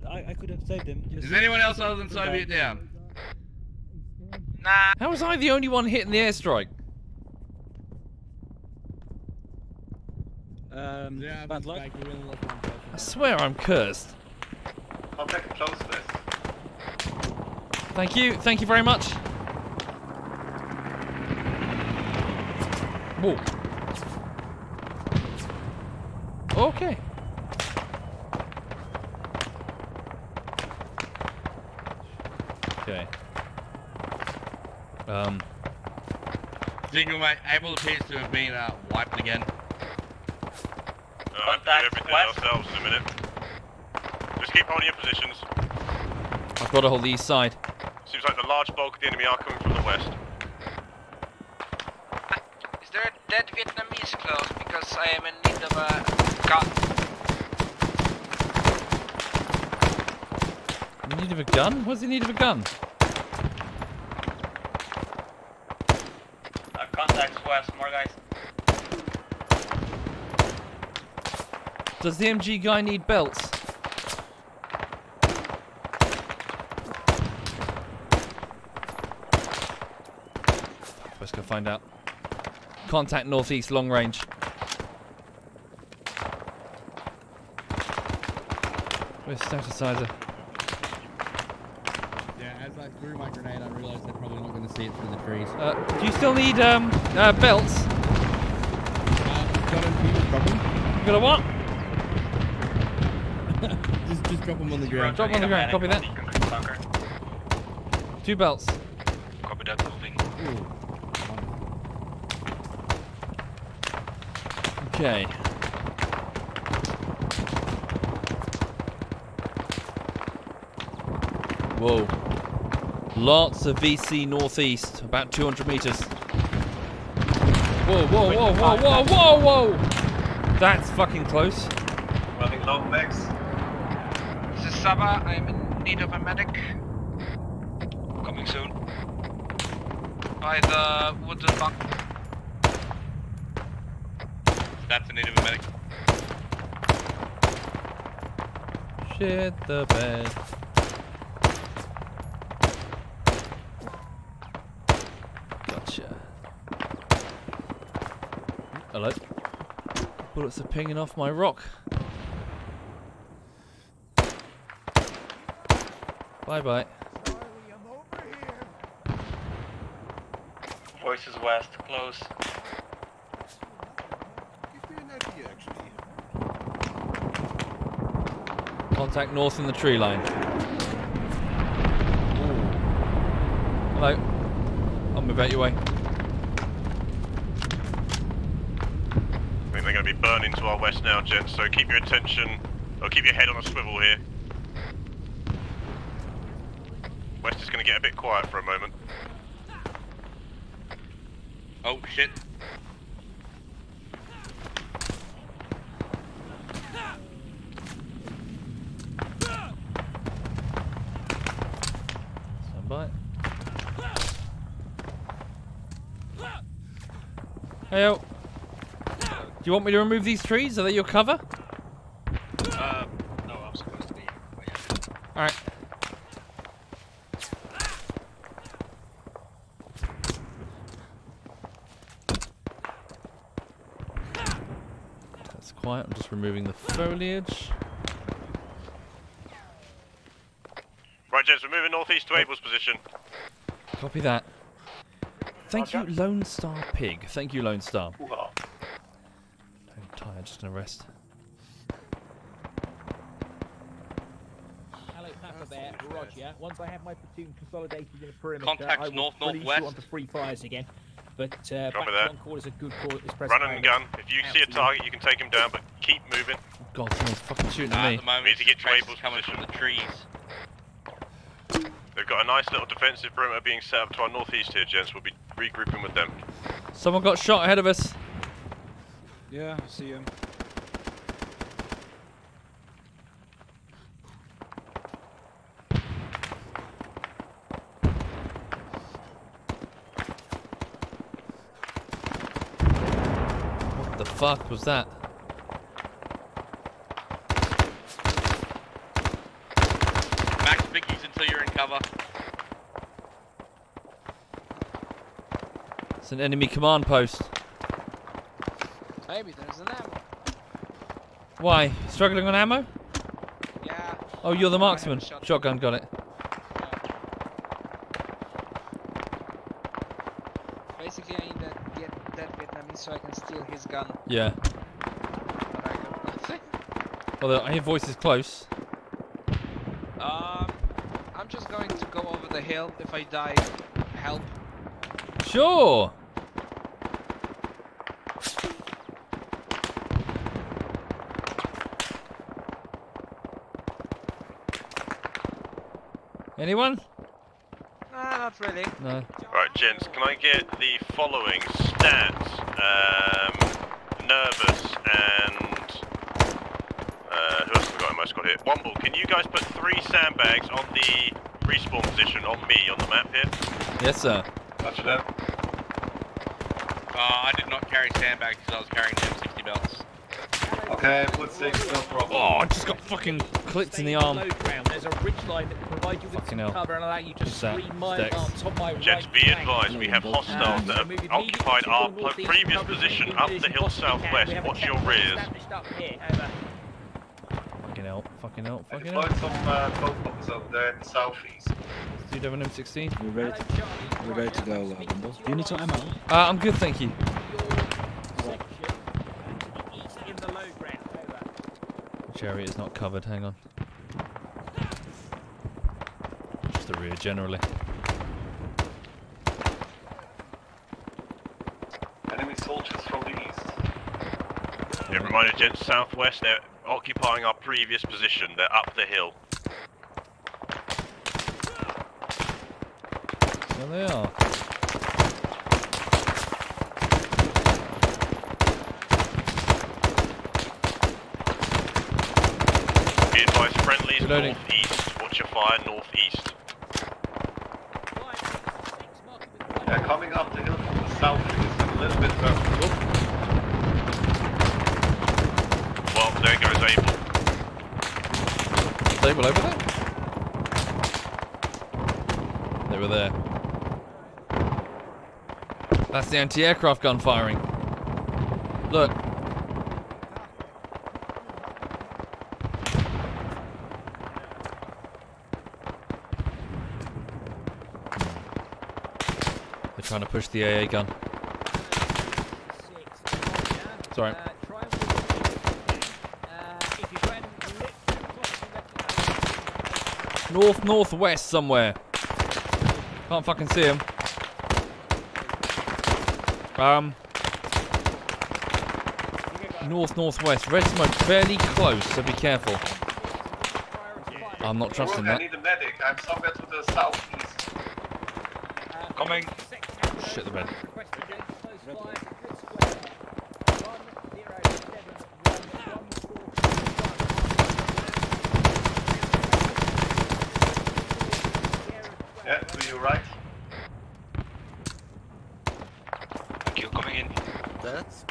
I, I could have saved him. Just Is anyone else other than Soviet down? Nah. How was I the only one hitting the airstrike? Um, Yeah, bad Mr. luck. Baker, we only lost one person. I swear I'm cursed. Contact close west. Thank you, thank you very much. Whoa. Okay. Okay. Um. Single mate, able appears to have been uh, wiped again. Uh, do everything ourselves in a minute. Just keep holding your positions. I've got to hold the east side. Seems like the large bulk of the enemy are coming from the west. Is there Vietnamese close? Because I am in need of a gun. You need of a gun? What's the need of a gun? Uh, contacts west, more guys. Does the MG guy need belts? Let's go find out. Contact northeast, long range. Where's staticizer? Yeah, as I threw my grenade I realised they're probably not gonna see it through the trees. Uh, do you still need um uh, belts? got him, you just drop him. You got a what? just just drop them on the ground. Drop 'em on the ground. Copy that. Two belts. Copy that, moving. Okay. Whoa. Lots of VC northeast, about 200 meters. Whoa, whoa, whoa, whoa, whoa, whoa, whoa! That's fucking close. Running low max. This is Saba. I am in need of a medic. Coming soon. By the wooden bunk. That's a native medic. Shit the bed. Gotcha. Hello. Bullets are pinging off my rock. Bye bye. Voices west, close. Contact north in the tree line. Hello. I'll move out your way. I think they're going to be burning to our west now, gents, so keep your attention, or keep your head on a swivel here. West is going to get a bit quiet for a moment. Oh shit. Stand by. Hey, yo. Do you want me to remove these trees? Are they your cover? Uh, no, I'm supposed to be. Alright. That's quiet. I'm just removing the foliage. Right, gents, we're moving northeast to Able's position. Copy that. Thank you, Lone Star Pig. Thank you, Lone Star. I'm tired, just gonna rest. Hello, Roger. Once I have my platoon consolidated in a perimeter, Contacts I will north, release you northwest. onto free fires again. But uh, Copy back that. one call is a good call at this present Run and gun. If you see a target, you can take him down, but keep moving. God, someone's fucking shooting at at me. the moment, Need to get to Able's coming from the trees. They've got a nice little defensive perimeter being set up to our northeast here, gents. We'll be regrouping with them. Someone got shot ahead of us. Yeah, I see him. What the fuck was that? Max biggies until you're in cover. It's an enemy command post. Maybe there's an ammo. Why? Struggling on ammo? Yeah. Oh, you're the I have a marksman. shotgun. Shotgun, got it. Basically, I need to get that Vietnamese so I can steal his gun. Yeah. But I. Well, I hear voices close. Um, I'm just going to go over the hill. If I die, help. Sure. Anyone? Nah, not really. No. Right, gents, can I get the following stats? Um, nervous and uh, who else have we got? I most got here. Womble, can you guys put three sandbags on the respawn position on me on the map here? Yes, sir. Roger that. Uh, I did not carry sandbags because I was carrying M60 belts. Okay, put six, no problem. Oh, I just got fucking clipped in the arm. There's a ridge line that can provide you with Fucking some hell. cover and allow you to What's that? screen my Dex. arms on my Gents, right be advised, we have hostiles that have occupied our pl- previous position up the hill southwest. Watch your rears. Up here, over. Fucking hell. Fucking hell. Fucking hell. deployed some uh, boat bombers over there in the southeast. Do you have an M16? We're ready. To, we're ready to go, uh, Bumble. Do you need some ammo? Uh, I'm good, thank you. In the low ground, over. Which area is not covered? Hang on. Just the rear generally. Enemy soldiers from the east. Yeah, reminder, gents, southwest, they're occupying our previous position. They're up the hill. There they are. Be advised, friendlies Reloading. northeast. Watch your fire northeast. They're coming up the hill from the southeast, a little bit further. Well, there goes Able. Stable over there? They were there. That's the anti-aircraft gun firing. Look. Trying to push the AA gun. Sorry. North northwest somewhere. Can't fucking see him. Um. North northwest. Red smoke fairly close, so be careful. I'm not trusting Rook, I that. need a medic. I'm somewhere to the southeast. Coming. Shit the bed. Yeah, to your right. Thank you, coming in. That's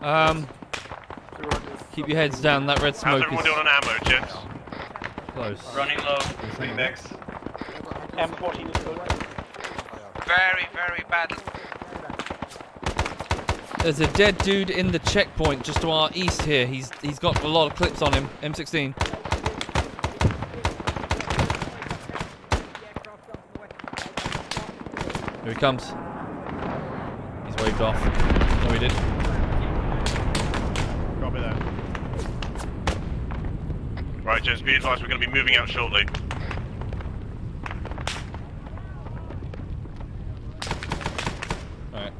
Um. Keep your heads down. That red smoke How's everyone is doing on ammo, gents? close. Running low. Three max. M14 is good. Very, very bad. There's a dead dude in the checkpoint just to our east here. He's he's got a lot of clips on him. M16. Here he comes. He's waved off. No, he did. Copy that. Right, gents, be advised we're going to be moving out shortly. Alright.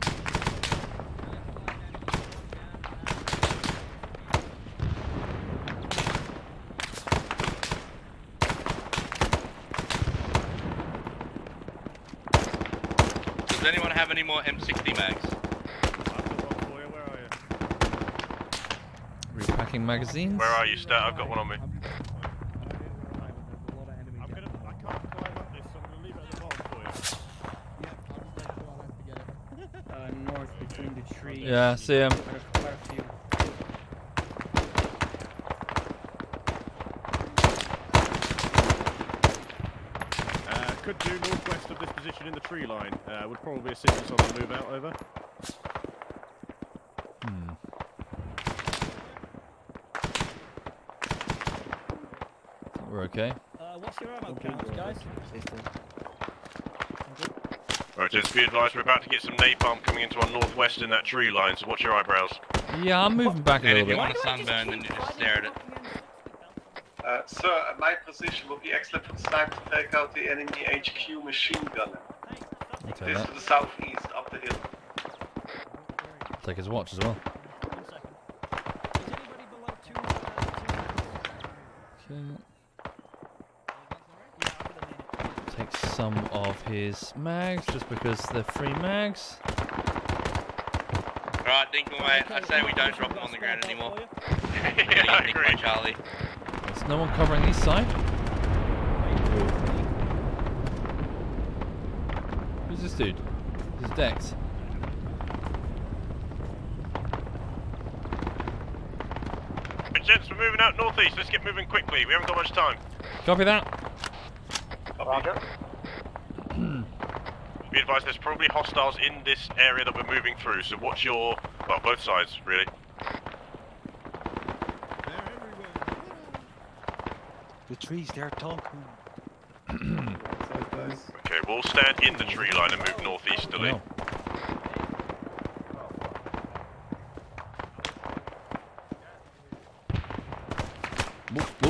Does anyone have any more M60 mags? Repacking magazines. Where are you, Stat? I've got one on me. North between the trees. Yeah, see him. Quite a- quite a few. Uh, could do northwest of this position in the tree line. Uh, would probably assist us on the move out over. Hmm. We're okay. Uh, what's your ammo count, guys? Right, be advised we're about to get some napalm coming into our northwest in that tree line, so watch your eyebrows. Yeah, I'm moving back a And little if you bit. want a sunburn, then you just stare at it. Uh, sir, my position will be excellent for the time to take out the enemy HQ machine gunner. This that. to the southeast, up the hill. Take his watch as well. Okay. Take some of his mags just because they're free mags. Alright, Dinkle, mate, I say we don't drop them on the ground anymore. yeah, I agree. Charlie. There's no one covering this side. Who's this dude? This is Dex. Right, gents, we're moving out northeast. Let's get moving quickly. We haven't got much time. Copy that. Roger. Be advised there's probably hostiles in this area that we're moving through, so watch your... well, both sides, really. The trees, they're talking. Okay, we'll stand in the tree line and move northeasterly. No.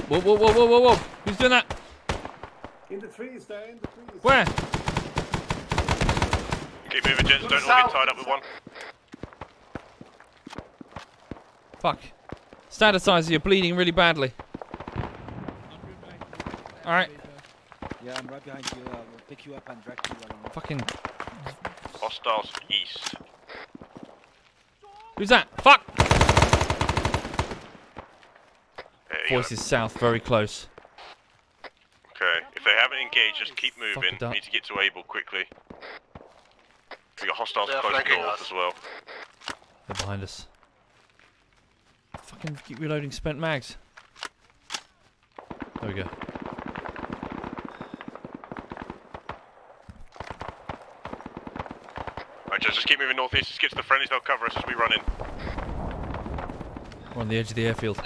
Whoa, whoa, whoa, whoa, whoa, whoa, whoa! Who's doing that? In the trees, there, in the trees. Where? Keep moving, gents. Don't all get tied up with one. Fuck. Staticizer, you're bleeding really badly. Alright. Yeah, I'm right behind you. Uh, we'll pick you up and drag you along. Fucking. Hostiles east. Who's that? Fuck! There. Voice is south, very close. Okay, if they haven't engaged, just keep moving. it. We need to get to Able quickly. We got hostiles They're close flanking north us. as well. They're behind us. Fucking keep reloading spent mags. There we go. Right, just, just keep moving northeast. Just get to the friendlies. They'll cover us as we run in. We're on the edge of the airfield.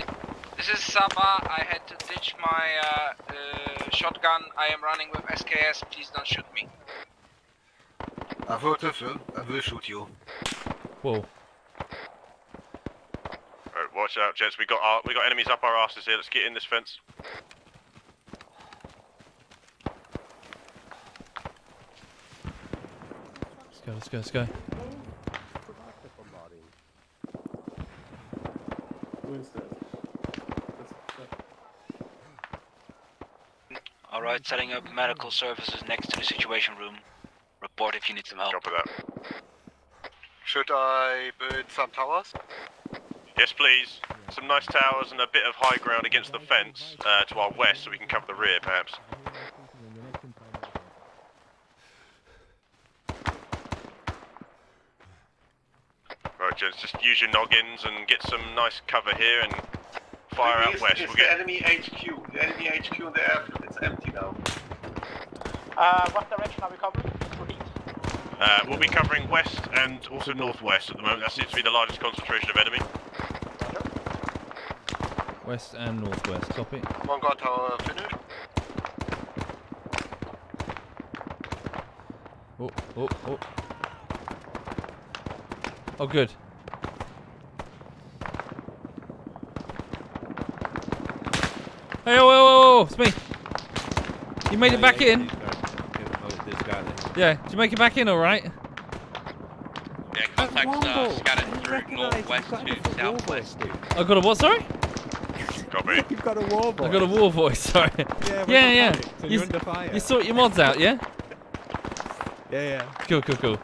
This is Saba. I had to ditch my uh, uh, shotgun. I am running with SKS. Please don't shoot me. Affirmative, I will shoot you. Whoa. Right, watch out, gents. We got our, we got enemies up our asses here. Let's get in this fence. Let's go, let's go, let's go. Who is that? Alright, setting up medical services next to the situation room. Report if you need some help. Copy that. Should I build some towers? Yes, please. Some nice towers and a bit of high ground against the fence uh, to our west, so we can cover the rear, perhaps. Right, gents, just use your noggins and get some nice cover here and fire out west. it's We'll the get enemy HQ. The enemy HQ in the airfield. It's empty now. Uh, what direction are we covering? Repeat. Uh, we'll be covering west and also northwest at the moment. That seems to be the largest concentration of enemy. West and northwest. Copy. One guard tower finished. Oh, oh, oh. Oh, good. Hey, oh, oh, oh, it's me. You made it back in? Yeah, did you make it back in all right? Yeah, contacts uh, scattered through northwest to southwest. I got a what, sorry? Copy. You've got a war voice. I got a war voice, sorry. Yeah, yeah. yeah. panicked and You, you're under fire. you sort your mods out, yeah? Yeah, yeah. Cool, cool, cool.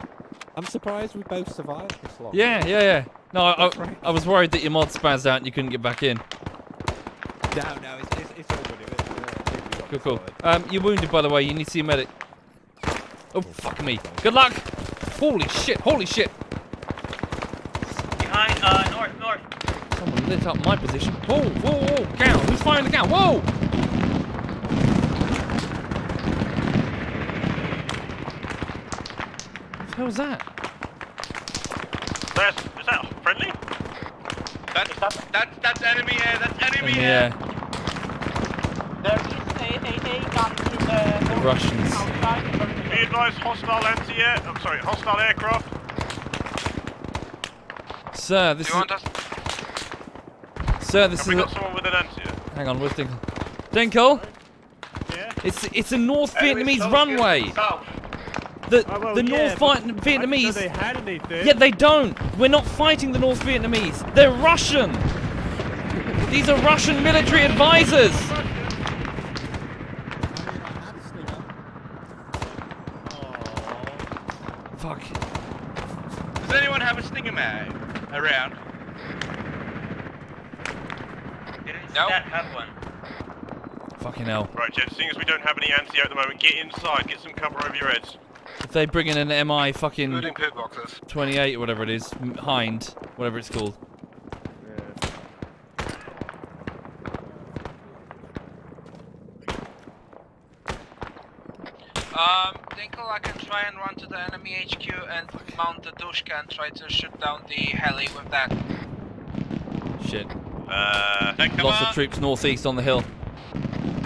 I'm surprised we both survived this long. Yeah, yeah, yeah. No, I, I. I was worried that your mod spazzed out and you couldn't get back in. No, no, it's, it's, it's all good. It, uh, Cool, cool. Um, you're wounded, by the way. You need to see a medic. Oh, fuck me. Good luck. Holy shit, holy shit. Behind, uh, north, north. Someone lit up my position. Whoa, whoa, whoa. Cow. Who's firing the cow? Whoa. What the hell's that? That's, is that friendly? That's, that's, that's enemy air, that's enemy Enemy air. air. There is a, a, a gun to the The Russians. outside. Be advised, hostile anti-air. I'm oh, sorry, hostile aircraft. Sir, this Do you is... want us? Sir, this Have is... we a- got someone with an anti-air? Hang on, where's Dinkle? Dinkle? Yeah? It's it's a North Enemy Vietnamese south, runway. south. The Oh, well, the yeah, North but Viet- Vietnamese. they had anything. Yeah, they don't. We're not fighting the North Vietnamese. They're Russian. These are Russian military advisors. Fuck. Does anyone have a stinger mag around? Didn't No. that have one? Fucking hell. Right, Jed, seeing as we don't have any anti-air at the moment, get inside, get some cover over your heads. If they bring in an MI fucking Including pillboxes. 28 or whatever it is, M- Hind, whatever it's called. Dinkle, I can try and run to the enemy HQ and mount the Dushka and try to shoot down the heli with that. Shit. Uh, then come Lots on. of troops northeast on the hill.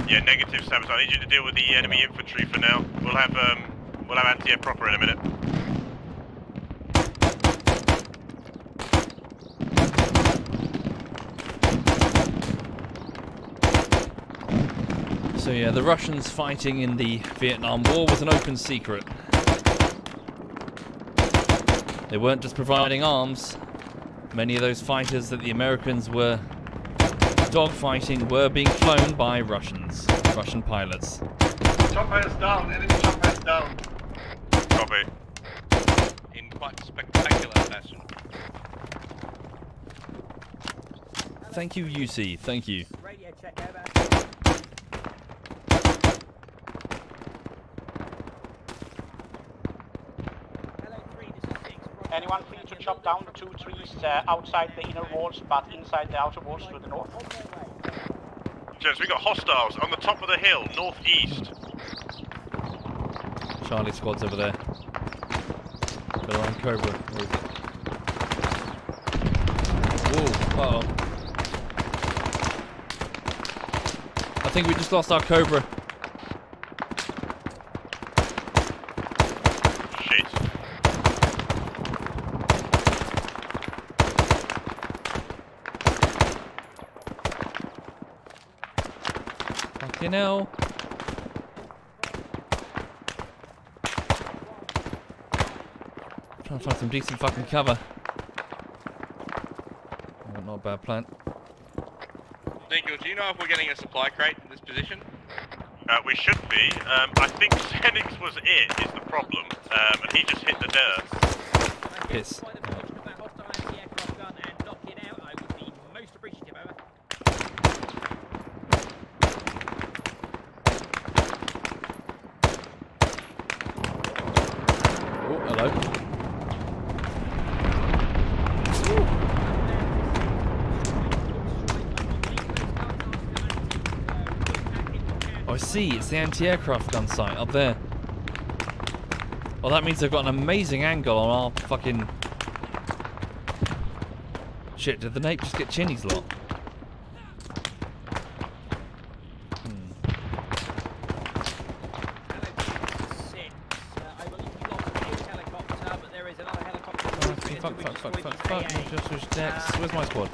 Yeah, negative, Samus. I need you to deal with the enemy infantry for now. We'll have um, we'll have anti-air proper in a minute. So yeah, the Russians fighting in the Vietnam War was an open secret. They weren't just providing arms. Many of those fighters that the Americans were dogfighting were being flown by Russians, Russian pilots. Chopper is down. Enemy chopper is down. Copy. In quite spectacular fashion. Thank you, UC. Thank you. Radio check over. Anyone free to chop down two trees uh, outside the inner walls, but inside the outer walls to the north? Gents, we got hostiles on the top of the hill, northeast. Charlie squad's over there. They're on Cobra. Where is uh oh. I think we just lost our Cobra. Shit. Fucking hell. Trying to find some decent fucking cover. Oh, not a bad plan. Dinkle, do you know if we're getting a supply crate in this position? Uh, we should be. Um, I think Xenix was it, is the problem. Um, and he just hit the dirt. Piss. Oh, hello. Oh, I see. It's the anti-aircraft gun site up there. Well, that means they've got an amazing angle on our fucking. Shit, did the Nape just get Chinny's lot? Hmm. Fuck, fuck, fuck, fuck, fuck. Just switch decks. Where's my squad?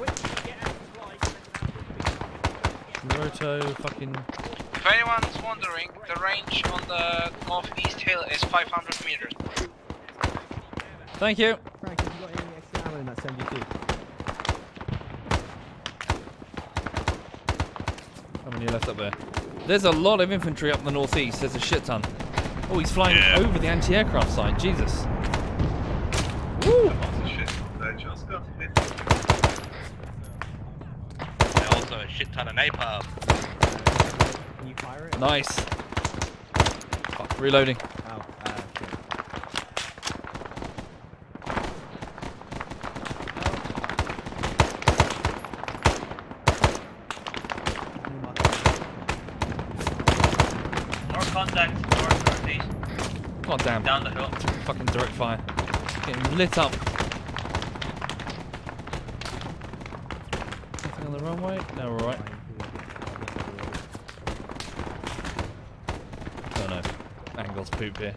Roto, fucking. If anyone's wondering, the range on the northeast hill is 500 meters. Thank you. Frank, have you got any extra ammo in that SMG2? How many are left up there? There's a lot of infantry up in the northeast. There's a shit ton. Oh, he's flying Yeah. over the anti-aircraft site. Jesus. I just got hit. And also a shit ton of napalm. Can you fire it? Nice. Fuck, reloading. Oh, uh. More contact north northeast. God damn. Down the hill. Fucking direct fire. Getting lit up. Nothing on the runway? No, we're alright. Oh no. Angle's poop here.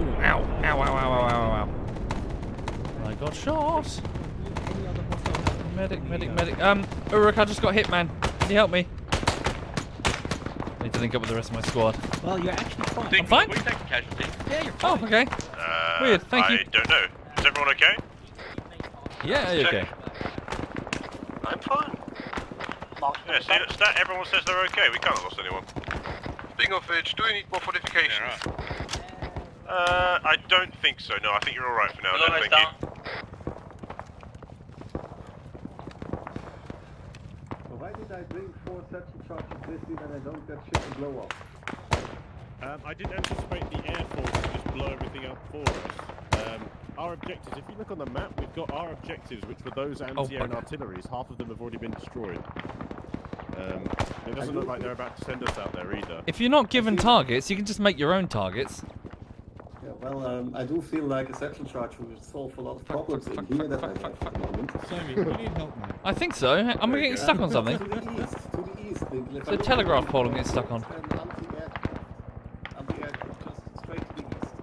Ooh, ow, ow, ow, ow, ow, ow, ow. I got shot. Medic, medic, medic. Uruk, I just got hit, man. Can you help me? I need to link up with the rest of my squad. Well, you're actually fine. I'm fine? We take a casualty. Yeah, you're Oh, okay. Uh, Weird, thank I you. don't know. Is everyone okay? Yeah, you okay. I'm fine. Yeah, see, that stat, everyone says they're okay. We can't have lost anyone. Speaking of which, do we need more fortifications? Uh, I don't think so. No, I think you're alright for now. Below No, is thank down. you. So why did I bring four satchel charges with me when I don't get shit to blow up? Um, I didn't anticipate the Air Force to just blow everything up for us. Um, our objectives, if you look on the map, we've got our objectives, which were those anti-air and bugger. artilleries. Half of them have already been destroyed. Um, it doesn't look like they're about to send us out there either. If you're not given targets, you can just make your own targets. Yeah, well, um, I do feel like a satchel charge would solve a lot of problems in here that I have at the moment. Sammy, you need help, man. I think so. I'm getting stuck on something. To the east, to the east. Think. If It's I a look telegraph pole I'm getting stuck on. and anti-air, anti-air, just straight to the east.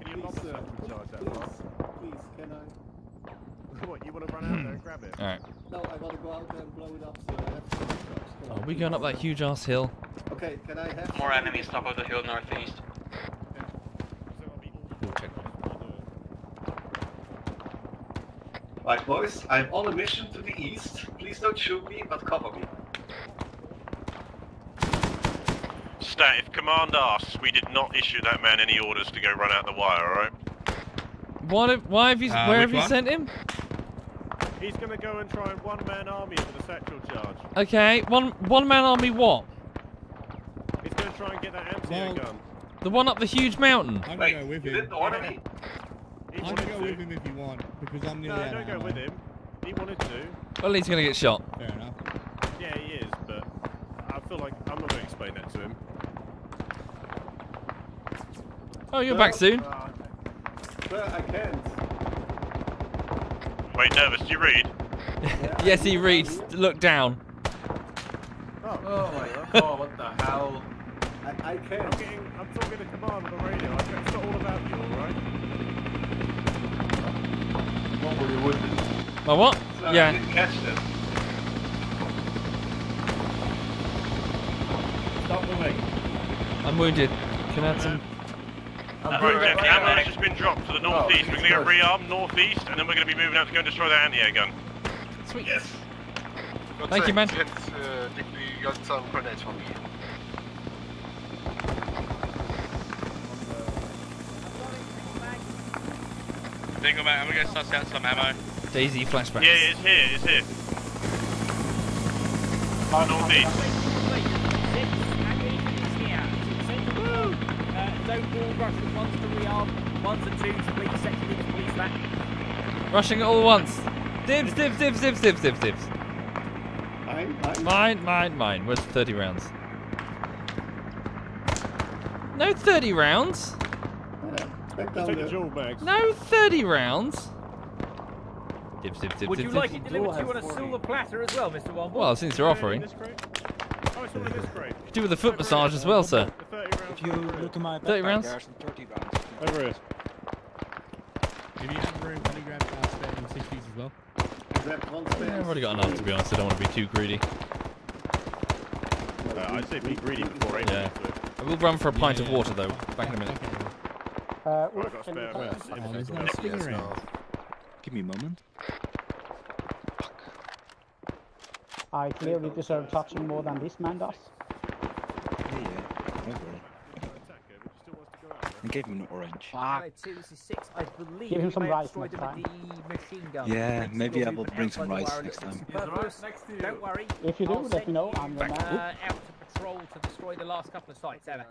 Can you lob the charge that please, please, can I? You want to run out there and grab it? Alright. No, I want to go out there and blow it up, so I have to charge. Come Are we going up that huge ass hill? Okay, can I have More enemies top of the hill northeast. We'll check. Right, boys, I'm on a mission to the east. Please don't shoot me, but cover me. Stat, if command asks, we did not issue that man any orders to go run out the wire, alright? What? Have, why have you? Uh, where which have you sent him? He's going to go and try and one-man army for the satchel charge. Okay, one one man army. What? He's going to try and get that anti-air Well- gun. The one up the huge mountain. I'm Wait, gonna go with you him. didn't order me? He I'm gonna go to. with him if you want, because I'm nearly No, out don't go ammo. with him. He wanted to. Well, he's gonna get shot. Fair enough. Yeah, he is, but I feel like I'm not going to explain that to him. Oh, you're back uh, soon. Uh, Sir, I can't. Wait, nervous, do you read? yes, he reads. Look down. Oh, oh my god, what the hell? I, I I'm getting, I'm talking to command on the radio. I- It's not all about you, alright? What were you with? My what? So I Yeah. didn't catch that. Stop moving. I'm wounded. Can I have some? Right, Jeff, the ammo's just been dropped to the northeast. Oh, we're going to go rearm northeast, and then we're going to be moving out to go and destroy that anti-air gun. Sweet. Yes. Thank you, man. Dank, Jetzt äh, liegt die ganze Zeit Grenades von mir. Mate, I'm gonna go suss out some ammo. Daisy flashbacks. Yeah, it's here, it's here. Northeast. all rush at once to rearm. Ones and twos, police, second back. Rushing it all at once. Dibs, dibs, dibs, dibs, dibs, dibs, dibs. Mine, mine. Mine, mine, mine. Where's 30 rounds? No 30 rounds. Back down take the there. dual bags. No 30 rounds. Dibs, dibs, dibs, Would you dibs, like dibs. it delivered to you on a silver platter as well, Mr. Womble? Well, since you're offering. Oh, it's all in this crate. Do with a foot massage as well, sir. If you look in my 30 rounds? there are some 30 rounds. Over here. If you have room, can you grab uh, spare M60s as well? Grab one Yeah. I've already got enough, to be honest. I don't want to be too greedy. Uh, I'd say be greedy before aiming. Yeah. I will run for a pint of water, though. Back in a minute. Uh, Well, I've got spare tell rounds. Oh, there's no stinger Yes, around. Give me a moment. I clearly deserve touching more than this man does. Yeah, yeah. Don't worry. I gave him an orange. Alright, two, this is six. I believe Give him some rice next them with the machine gun. Yeah, maybe I will bring some rice next electric time. purpose. Don't worry. If you do, I'll let me know. I'm your man. uh, out to patrol to destroy the last couple of sites ever.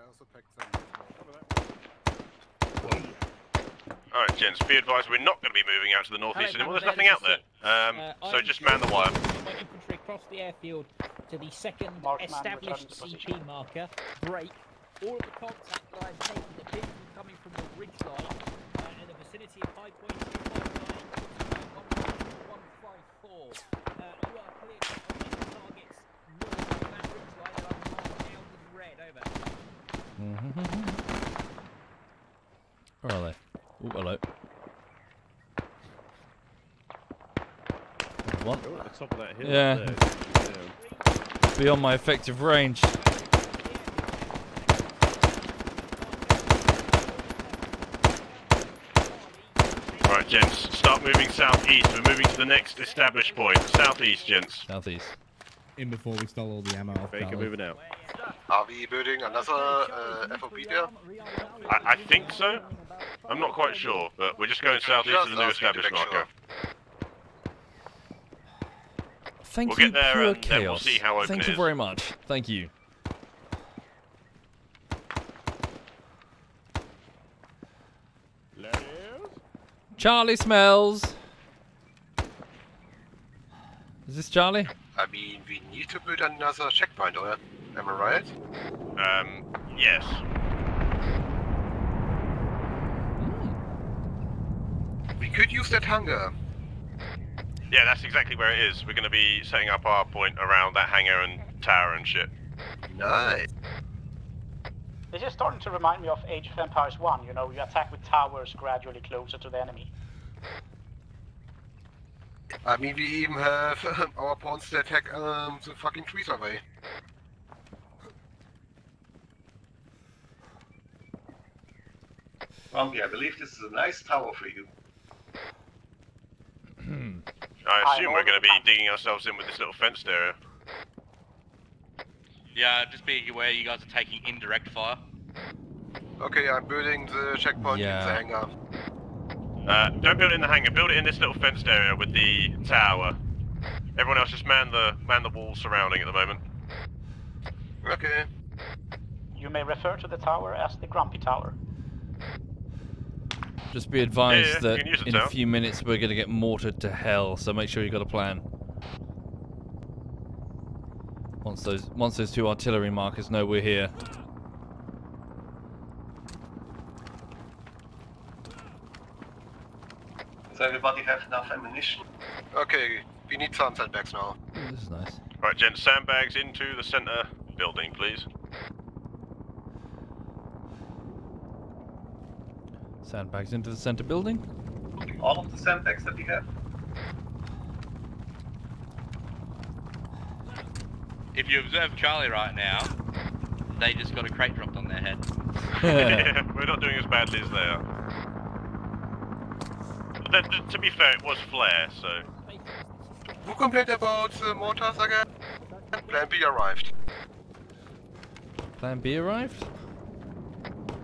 Alright, gents, be advised we're not going to be moving out to the northeast Hello, anymore. There's nothing out there. Um, Uh, so just man the wire. Infantry across the airfield to the second Marksman established CP marker. Break. All of the contact lines taken appear to be coming from the ridge line uh, in the vicinity of 5.259 154. Uh, you are clear to targets north of that ridge line that are marked down with red. Over. Where are they? Oh, hello. One. Oh, at the top of that hill. Yeah. There. Beyond my effective range. Alright, gents, start moving southeast. We're moving to the next established point. Southeast, gents. Southeast. In before we stole all the ammo off Baker Carl. moving out. Are we building another uh, FOB there? I, I think so. I'm not quite sure, but we're just going southeast to the new Just asking to established marker. Thank We'll you, get there pure and then we'll see how open Thank it you is. very much. Thank you. Charlie smells. Is this Charlie? I mean, we need to build another checkpoint, or am I right? Um, yes. We could use that hangar. Yeah, that's exactly where it is. We're going to be setting up our point around that hangar and tower and shit. Nice. This is starting to remind me of Age of Empires 1, you know, you attack with towers gradually closer to the enemy. I mean, we even have our pawns that attack um, the fucking trees away. Rumpy, I believe this is a nice tower for you. I assume we're going to be digging ourselves in with this little fenced area. Yeah, just be aware you guys are taking indirect fire. Okay, I'm building the checkpoint in the hangar. Uh, don't build it in the hangar. Build it in this little fenced area with the tower. Everyone else just man the man the walls surrounding at the moment. Okay. You may refer to the tower as the Grumpy Tower. Just be advised Yeah, yeah, that can use in a few minutes we're going to get mortared to hell, so make sure you've got a plan. Once those once those two artillery markers know we're here. Does everybody have enough ammunition? Okay, we need some sandbags now. This is nice. Right, gents, sandbags into the center building, please. Sandbags into the center building. All of the sandbags that we have? If you observe Charlie right now, they just got a crate dropped on their head. yeah, we're not doing as badly as they are. But then, to be fair, it was flare, so Who complained about the mortars again? Plan B arrived. Plan B arrived.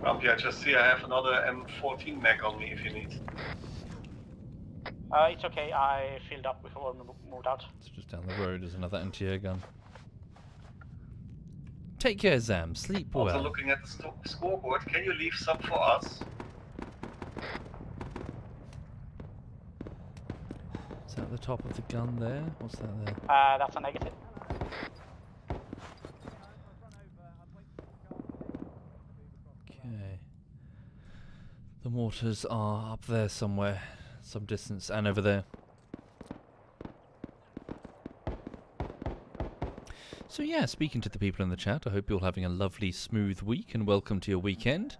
Rumpy, I just see I have another M14 mag on me if you need. Uh, it's okay, I filled up before I moved out. It's just down the road. There's another anti-air gun. Take care, Zam. Sleep well. Also well. looking at the scoreboard, can you leave some for us? Is that the top of the gun there? What's that there? Uh, that's a negative. Okay. The mortars are up there somewhere, some distance, and over there. So yeah, speaking to the people in the chat, I hope you're all having a lovely, smooth week, and welcome to your weekend.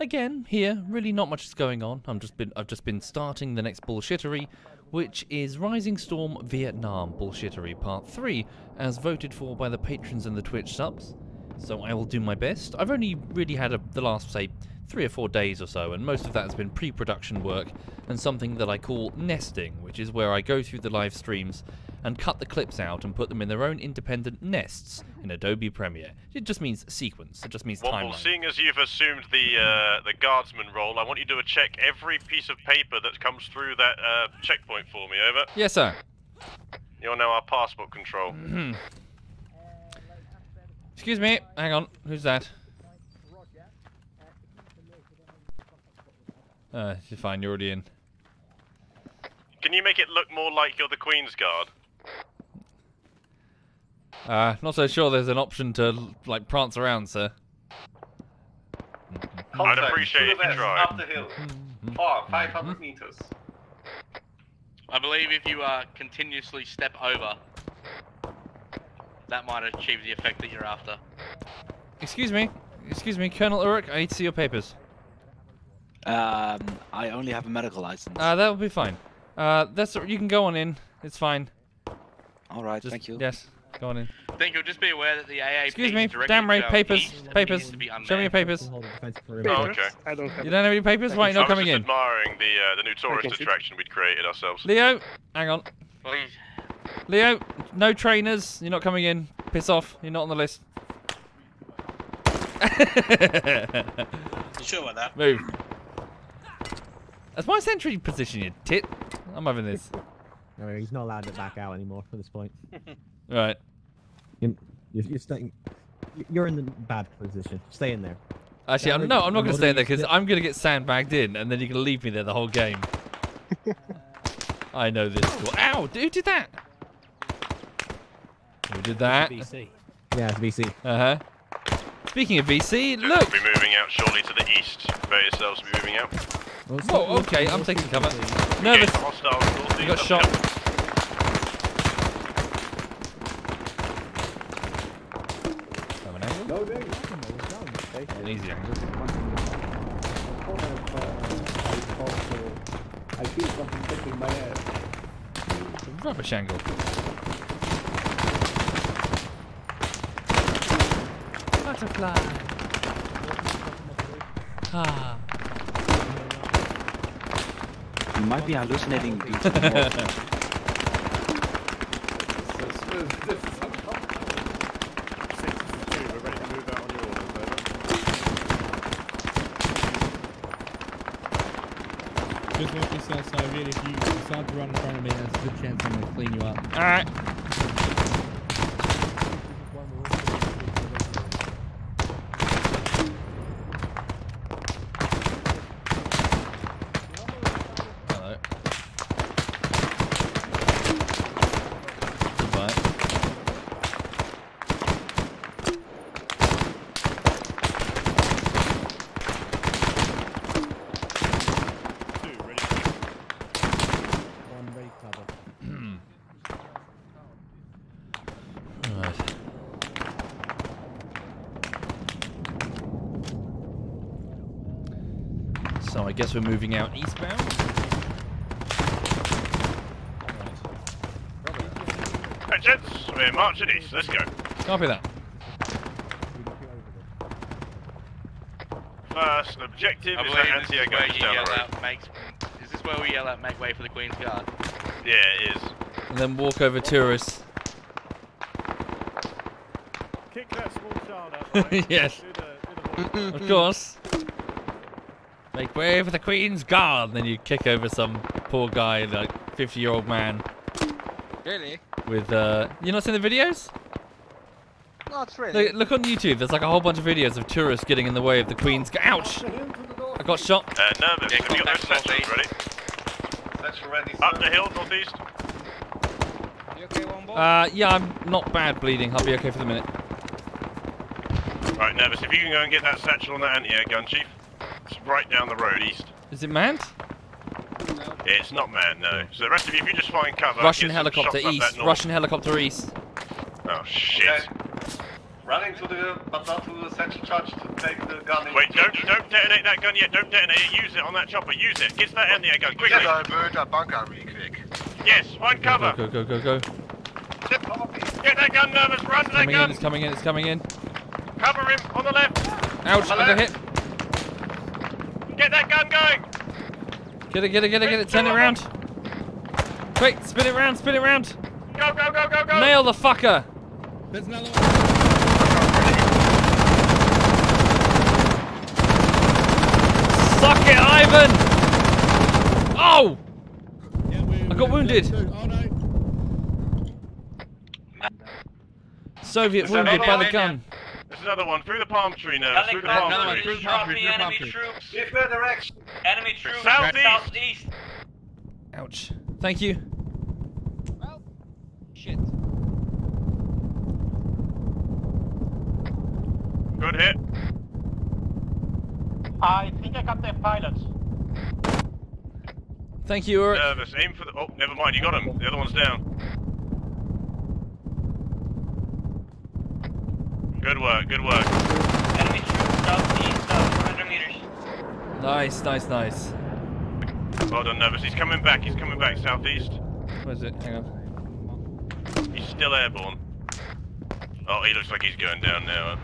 Again, here, really not much is going on. I'm just been, I've just been starting the next bullshittery, which is Rising Storm Vietnam Bullshittery Part 3, as voted for by the patrons and the Twitch subs. So I will do my best. I've only really had a, the last, say, three or four days or so, and most of that has been pre-production work and something that I call nesting, which is where I go through the live streams and cut the clips out and put them in their own independent nests in Adobe Premiere. It just means sequence. It just means Womble, timeline. seeing as you've assumed the uh, the guardsman role, I want you to check every piece of paper that comes through that uh, checkpoint for me. Over. Yes, sir. You're now our passport control. Excuse me. Hang on. Who's that? Uh, you're fine. You're already in. Can you make it look more like you're the Queen's Guard? Uh, not so sure there's an option to, like, prance around, sir. I'd appreciate to if you west, tried. up the hill. Far, 500 meters. I believe if you uh, continuously step over, that might achieve the effect that you're after. Excuse me. Excuse me, Colonel Uruk. I need to see your papers. Um, I only have a medical license. Uh, that will be fine. Uh, that's you can go on in. It's fine. All right, Just- thank you. Yes, go on in. I think you'll just be aware that the AA. Excuse me, damn right, papers, papers. to be Show me your papers. Oh, okay. I don't have You don't have any papers? Why are you I not was coming just in? admiring the uh, the new tourist can attraction we'd created ourselves. Leo, hang on. Please. Leo, no trainers. You're not coming in. Piss off. You're not on the list. You sure about that? Move. That's my sentry position, you tit. I'm having this. No, he's not allowed to back out anymore at this point. Right. You're, you're, you're staying. You're in the bad position. Stay in there. Actually, I'm, no, I'm not going to stay in there because. I'm going to get sandbagged in, and then you're going to leave me there the whole game. I know this. School. Ow! Who did that? Who did that? VC. Yeah, it's VC. Uh huh. Speaking of VC, look. We'll look. be moving out shortly to the east. Prepare yourselves to be moving out. Whoa, okay, I'm taking cover. Nervous. Okay. You got shot. an? No, no. An easy angle. I feel something touching my ass. Rubbish angle. Butterfly. Ah. You might be hallucinating due to the mortar. We're ready to move out on your orders, over. Just want this outside, really. If you decide to run in front of me, there's a good chance I'm going to clean you up. Alright. Hello. Goodbye. One ready cover. Right. So we're moving out eastbound. Right, gents, we're marching east. Let's go. Copy that. First objective I is that this is Antiago where is you down yell the road. out, makes. Is this where we yell out, make way for the Queen's Guard? Yeah, it is. And then walk over tourists. Kick that small child out. Yes. Do the, do the. Of course. Make way for the Queen's Guard. And Then you kick over some poor guy, like 50 year old man. Really? With, uh. You not seen the videos? Not really. Look, look on YouTube. There's like a whole bunch of videos of tourists getting in the way of the Queen's. Ouch! I got shot. Uh, nervous. Have you got those satchels ready? Satchel ready, Up the hill, northeast. You okay, Wombo? Uh, yeah, I'm not bad bleeding. I'll be okay for the minute. Right, nervous. If you can go and get that satchel on that anti-air gun, chief. It's right down the road east. Is it manned? It's not manned, no. So the rest of you, if you just find cover. Russian helicopter shots up that east. Russian helicopter east. Oh shit. Running to the, but not to the central charge to take the gun. in. Wait, don't don't detonate that gun yet. Don't detonate it. Use it on that chopper. Use it. Get that anti-air gun quickly. Get a bird a bunker really quick. Yes, find cover. Go, go, go, go, go. Get that gun, nervous. Run to that Coming in, gun. it's coming in, it's coming in. Cover him on the left. Ouch, On I got hit. Get that gun going. Get it, get it, get it, get it. Turn it around. Quick, spin it around, spin it around. Go, go, go, go, go. Nail the fucker. There's another one. Suck it, Ivan! Oh! I got wounded. Oh no. Soviet wounded by the one? gun. There's another one through the palm tree now. Through the palm Another tree. one. Copy enemy troops. Give me a direction. Enemy troops. Southeast. Southeast. Ouch. Thank you. Well, Shit. Good hit. I think I got their pilot. Thank you, Ulrich. Nervous. Aim for the. Oh, never mind. You got him. The other one's down. Good work. Good work. Enemy troops southeast, uh, 400 meters. Nice, nice, nice. Well done, Nervous. He's coming back. He's coming back southeast. Where's it? Hang on. He's still airborne. Oh, he looks like he's going down now.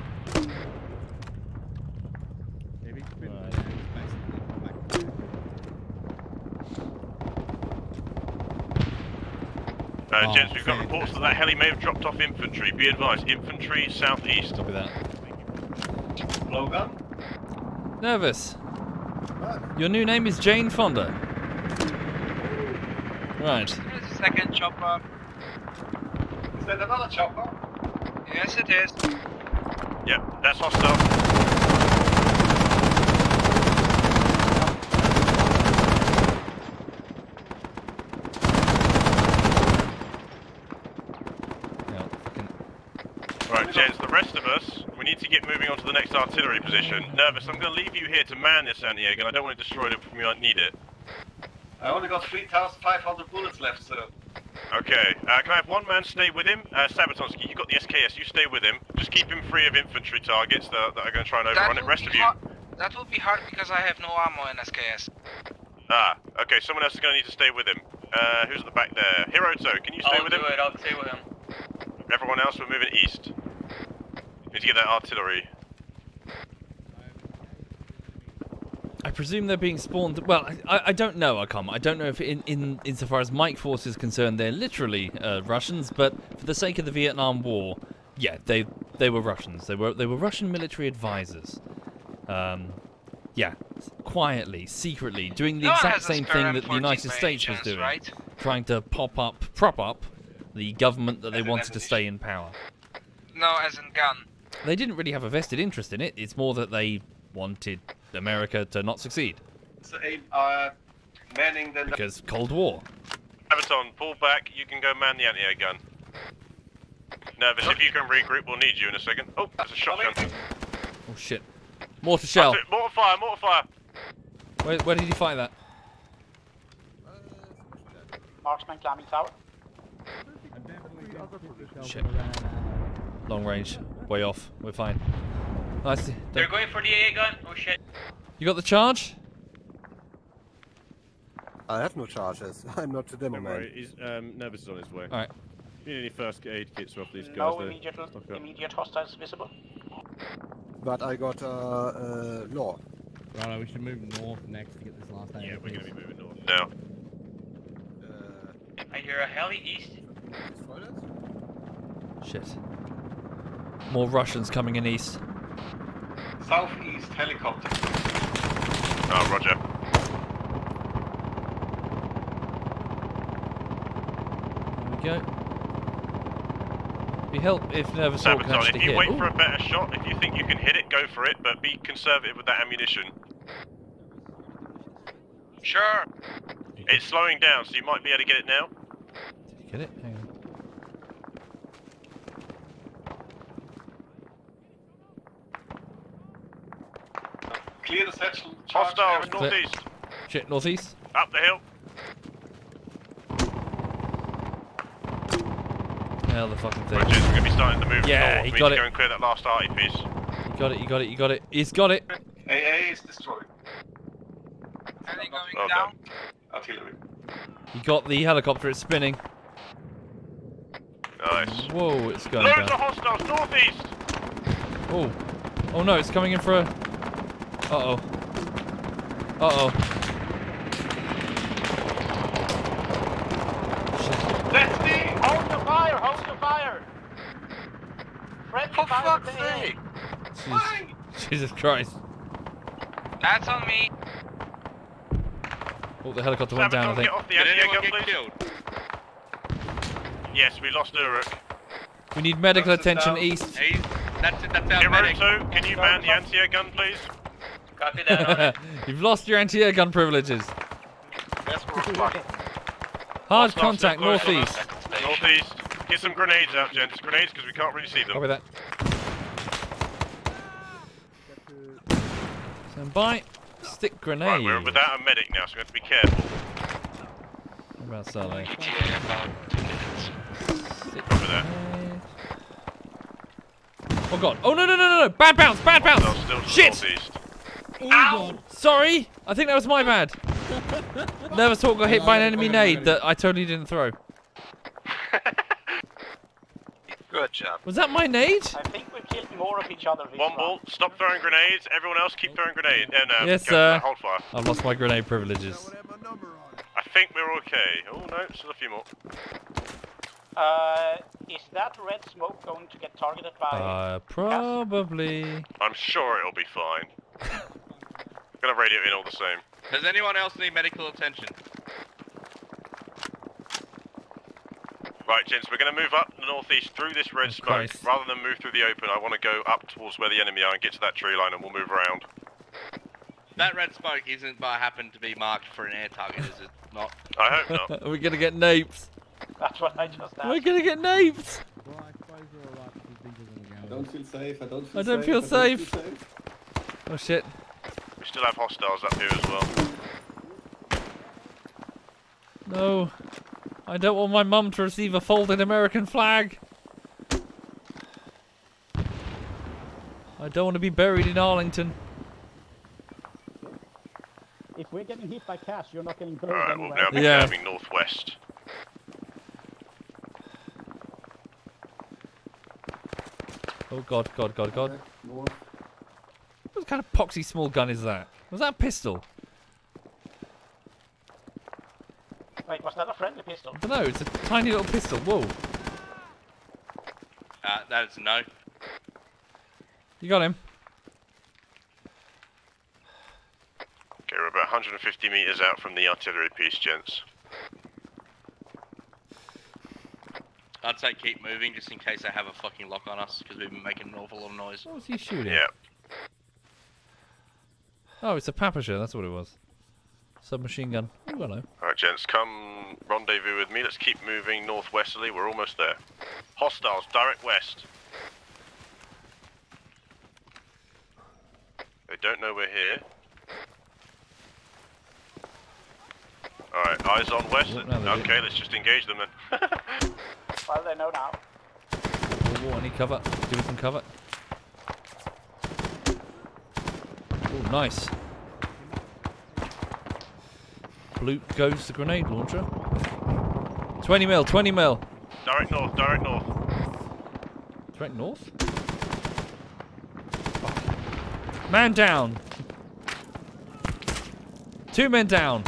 Uh, Oh, gents, we've got reports that that heli may have dropped off infantry. Be advised, infantry southeast. Copy that. Logan? Nervous. Your new name is Jane Fonda. Right. There's a second chopper. Is that another chopper? Yes, it is. Yep, that's hostile. Yeah, fucking- Right, gents, the rest of us, we need to get moving on to the next artillery position. Nervous, I'm going to leave you here to man this anti-air gun. I don't want to destroy it destroyed if we might need it. I only got 3,500 bullets left, sir. Okay, uh, can I have one man stay with him? Uh, Sabatonsky, you got the SKS, you stay with him. Just keep him free of infantry targets that, that are going to try and overrun it. Rest of you. That will be hard because I have no ammo in SKS. Ah, okay, someone else is going to need to stay with him. Uh, who's at the back there? Hiroto, can you stay I'll with do him? it. I'll stay with him. Everyone else, we're moving east. Need to get that artillery. I presume they're being spawned. Well, I, I don't know, Akam. I don't know if, in, in insofar as Mike Force is concerned, they're literally uh, Russians. But for the sake of the Vietnam War, yeah, they they were Russians. They were they were Russian military advisors. Um, yeah, quietly, secretly, doing the No exact same thing that the United States was doing, right? trying to pop up, prop up the government that they As an wanted to stay in power. No, as in gun. They didn't really have a vested interest in it. It's more that they wanted America to not succeed So, aim, uh, manning the... because Cold War. Abaton, pull back. You can go man the anti-air gun. Nervous, if you can regroup, we'll need you in a second. Oh, there's a shotgun. Oh shit! Mortar shell. That's Mortar fire, mortar fire. Where, where did you fight that? Marksman climbing tower. Shit. Long range. Way off. We're fine. Nice. They're going for the AA gun. Oh shit. You got the charge? I have no charges. I'm not to the demo Don't man. worry, he's, um, Nervous is on his way. Alright. If you need any first aid kits off these guys, No immediate, stock immediate hostiles visible. But I got uh, uh, law. Right, we should move north next to get this last Yeah, we're going to be moving north. Now. I hear a heli east. Shit. More Russians coming in east. Southeast helicopter. Oh, roger. There we go. Be help if Nervous Hawk can Sabaton, actually if you hit. wait Ooh. for a better shot, if you think you can hit it, go for it, but be conservative with that ammunition. Sure. It's slowing down, so you might be able to get it now. Get it? Clear the section. Charge Hostiles, northeast. Shit, northeast. Up the hill. Hell, the fucking thing. Right, gents, we're going to be starting to move Yeah, north. he we got need it. to go and clear that last arty piece. You got it, you got it, you got it. He's got it. AA is destroyed. Are they going Well down? Artillery. You got the helicopter, it's spinning. Nice. Whoa, it's going Loads down. of hostiles, northeast! Oh. Oh no, it's coming in for a... Uh-oh. Uh-oh. Let's see! Hold the fire! Hold the fire! Friendly For fire fuck's with the AA. sake! Jeez. Jesus Christ. That's on me. Oh, the helicopter went down, I think. get off the Did anyone get please. killed? Yes, we lost Uruk. We need medical Doctor's attention down. east. Hey, that's it, that's our Hero medic. 2, can you man the anti-air gun, please? Copy that. You've lost your anti-air gun privileges. Yes, we're fine. Hard Hostiles contact, still close on northeast. Northeast. Get some grenades out, gents. Grenades, because we can't really see them. Copy that. Stand by. Stick grenade. Right, we're without a medic now, so we have to be careful. What about Saleh? Over there. Oh god. Oh no no no no no! Bad bounce! Bad bounce! Still Shit! northeast. Ow! Sorry! I think that was my bad. Nervous Hawk got hit by an enemy nade that I totally didn't throw. Good job. Was that my nade? I think we killed more of each other this One round. ball. Stop throwing grenades. Everyone else, keep throwing grenades. And uh, Yes, go for sir. Hold fire. I've lost my grenade privileges. I think we're okay. Oh no, still a few more. Uh, is that red smoke going to get targeted by... Uh, probably. I'm sure it'll be fine. Gonna radio in all the same. Does anyone else need medical attention? Right, gents, we're going to move up the northeast through this red smoke. Christ. Rather than move through the open, I want to go up towards where the enemy are and get to that tree line, and we'll move around. That red smoke isn't by happen to be marked for an air target, is it not? I hope not. Are We're gonna get naped. That's what I just asked. We're gonna get naped. I don't feel safe. I don't feel I don't safe. feel I don't safe. feel safe. Oh shit. We still have hostiles up here as well. No. I don't want my mum to receive a folded American flag. I don't want to be buried in Arlington. If we're getting hit by cash, you're not getting burned Alright, we'll now be Yeah. curving northwest. Oh god, god, god, god. North. What kind of poxy small gun is that? Was that a pistol? Wait, was that a friendly pistol? I don't know, it's a tiny little pistol. Whoa. Uh, that is no. You got him. Okay, we're about 150 meters out from the artillery piece, gents. I'd say keep moving just in case they have a fucking lock on us because we've been making an awful lot of noise. What was he shooting? Yeah. Oh, it's a Papasha, that's what it was. Submachine gun. Oh, hello. Alright, gents, come rendezvous with me. Let's keep moving northwesterly. We're almost there. Hostiles, direct west. They don't know we're here. Alright, eyes on west. Yep, now they do. Okay, let's just engage them then. Well, they know now. Oh, whoa, I need cover. Give me some cover. Oh, nice. Bloop goes the grenade launcher. 20 mil, 20 mil. direct north, direct north. Direct north? Fuck. Man down. Two men down.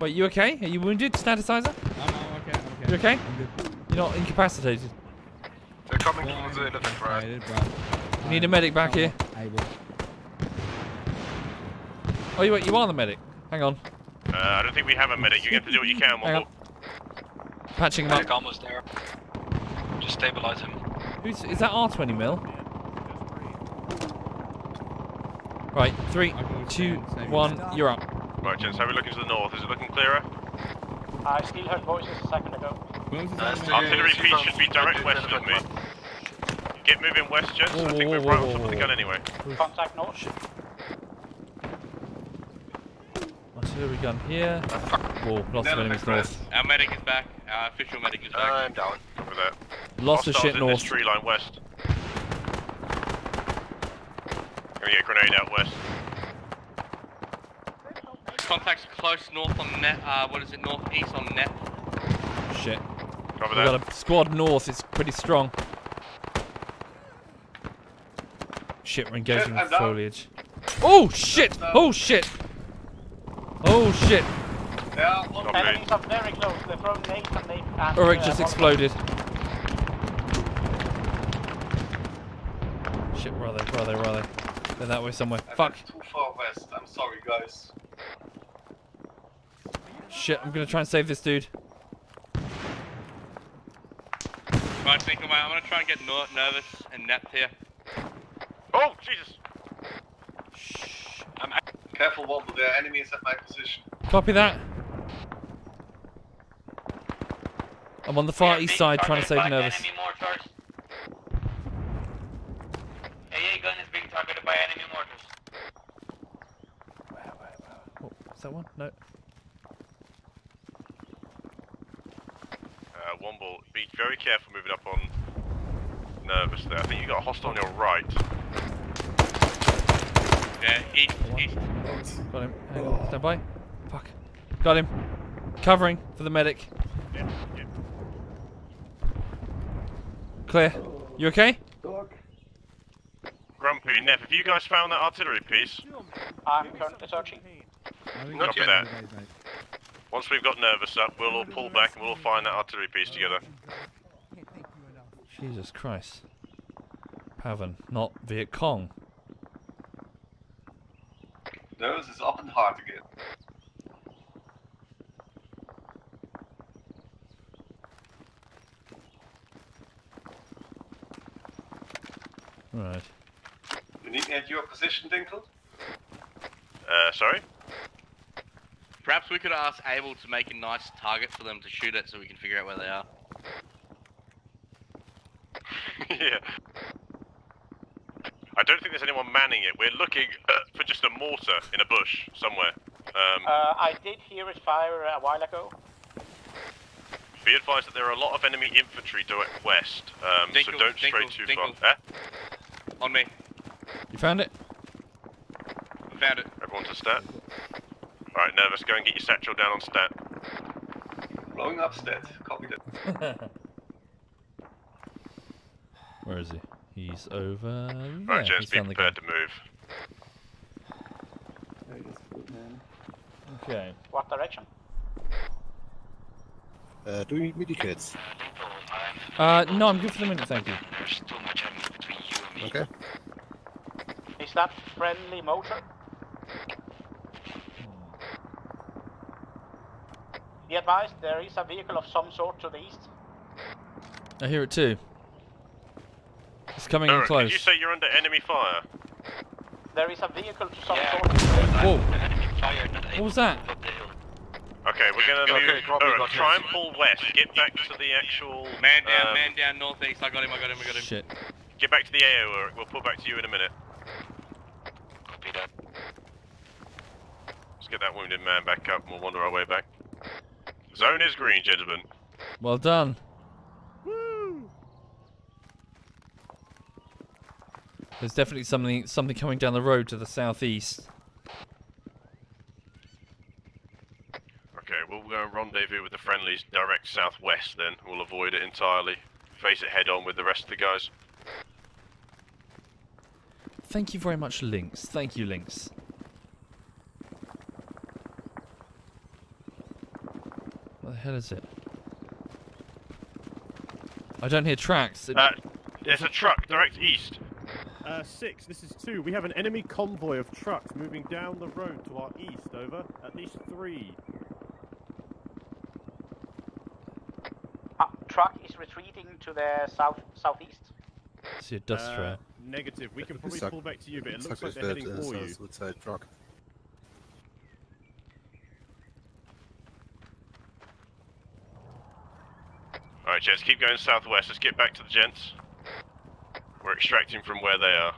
Wait, you okay? Are you wounded, staticizer? I'm, I'm okay, I'm okay. You okay? I'm good. You're not incapacitated. They're coming Well, through the elephant right. We need a medic back here. Able. Oh, you, wait, you are the medic. Hang on. Uh, I don't think we have a medic. You have to do what you can. Hang One on. more. Patching him up. Medic almost there. Just stabilize him. Who's, is that R20 mil? Right, three, two, one, you're up. Right, gents, how are we looking to the north? Is it looking clearer? Uh, I still heard voices a second ago. Uh, artillery piece should be direct west of me. Get moving west, gents. I think we're right on top of the gun anyway. Contact north. Artillery gun here. Whoa, lots of enemies north. Our medic is back. Our official medic is back. I'm down. Over there. Lots of shit in north. this tree line west. Gonna get a grenade out west. Contacts close north on net. Uh, what is it? Northeast on net. Shit. Cover We've that. got a squad north, it's pretty strong. Shit, we're engaging Shit, with I'm down. foliage. Oh shit! Oh shit! Oh shit! Yeah, one Enemies are very close. They're throwing nades and nades. and, Ulrich uh, just Molotov. exploded. Shit, where are they? Where are they? Where are they? They're that way somewhere. Fuck. too far west. I'm sorry, guys. Shit, I'm gonna try and save this dude. Right, think about. I'm gonna try and get ner- nervous and napped here. Oh, Jesus! I'm careful, Womble. There are enemies at my position. Copy that. I'm on the far east side trying to save Nervous. Enemy mortars. AA gun is being targeted by enemy mortars. Oh, is that one? No. Uh, Womble, be very careful moving up on Nervous there. I think you got a hostile on your right. Yeah, east, east. Got him. Hang on, stand by. Fuck. Got him. Covering for the medic. Clear. You okay? Grumpy, Neff, have you guys found that artillery piece? I'm currently searching. Copy that. Once we've got Nervous up, we'll all pull back and we'll all find that artillery piece together. Jesus Christ. Pavan, not Viet Cong. Those is up and hard again. Right. You need me at your position, Dinkle? Uh, sorry? Perhaps we could ask Able to make a nice target for them to shoot at so we can figure out where they are. Yeah. I don't think there's anyone manning it. We're looking uh, for just a mortar in a bush somewhere. Um, Uh, I did hear it fire a while ago. be advised that there are a lot of enemy infantry direct west, um, so don't stray too Dinkle. far. Eh? On me. You found it? Found it. Everyone to stat. Alright, Nervous, go and get your satchel down on stat. Blowing up stat. Copy that. Where is he? He's over there. Right, gents, He's be found the gun. prepared to move. Okay. What direction? Uh, do we need medikits? Uh, no, I'm good for the minute, thank you. There's too much enemy between you and me. Okay. Is that friendly motor? Be advised, there is a vehicle of some sort to the east. I hear it too. It's coming in close. did you say you're under enemy fire? There is a vehicle to some Yeah, sort. Whoa. Enemy fire not What was that? up the hill. Okay, we're gonna Okay, move. copy, Ulrich, got try and pull west. Get back to the actual. Man down, um, man down, northeast. I got him, I got him, I got him. Shit. Get back to the AO, Ulrich. We'll pull back to you in a minute. Copy that. Let's get that wounded man back up and we'll wander our way back. Zone is green, gentlemen. Well done. There's definitely something something coming down the road to the southeast. Okay, we'll go rendezvous with the friendlies direct southwest then. We'll avoid it entirely. Face it head on with the rest of the guys. Thank you very much, Lynx. Thank you, Lynx. What the hell is it? I don't hear tracks. It- Uh, there's a truck direct east. Uh, six, this is two. We have an enemy convoy of trucks moving down the road to our east, over. At least three. truck is retreating to the south southeast. See a dust Uh, trail. Negative. We can probably pull back to you, but it looks looks like like they're we've heading uh, for you. Let's say truck. Alright, gents, keep going southwest. Let's get back to the gents. We're extracting from where they are.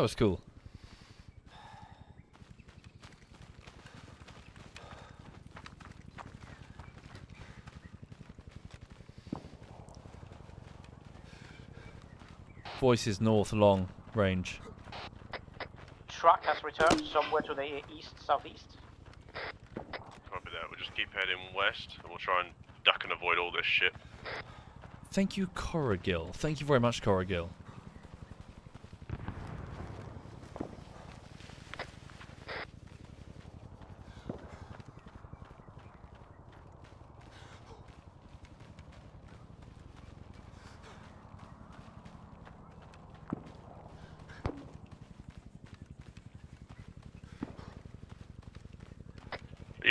That was cool. Voices north long range. Truck has returned somewhere to the east southeast. Copy that. We'll just keep heading west, and we'll try and duck and avoid all this shit. Thank you, Corrigill. Thank you very much, Corrigill.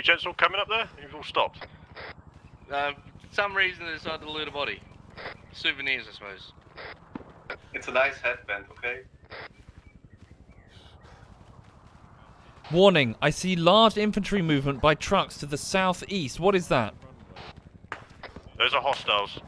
Are gents all coming up there? You've all stopped. Uh, for some reason they decided to loot a body. Souvenirs, I suppose. It's a nice headband, okay? Warning, I see large infantry movement by trucks to the southeast. What is that? Those are hostiles.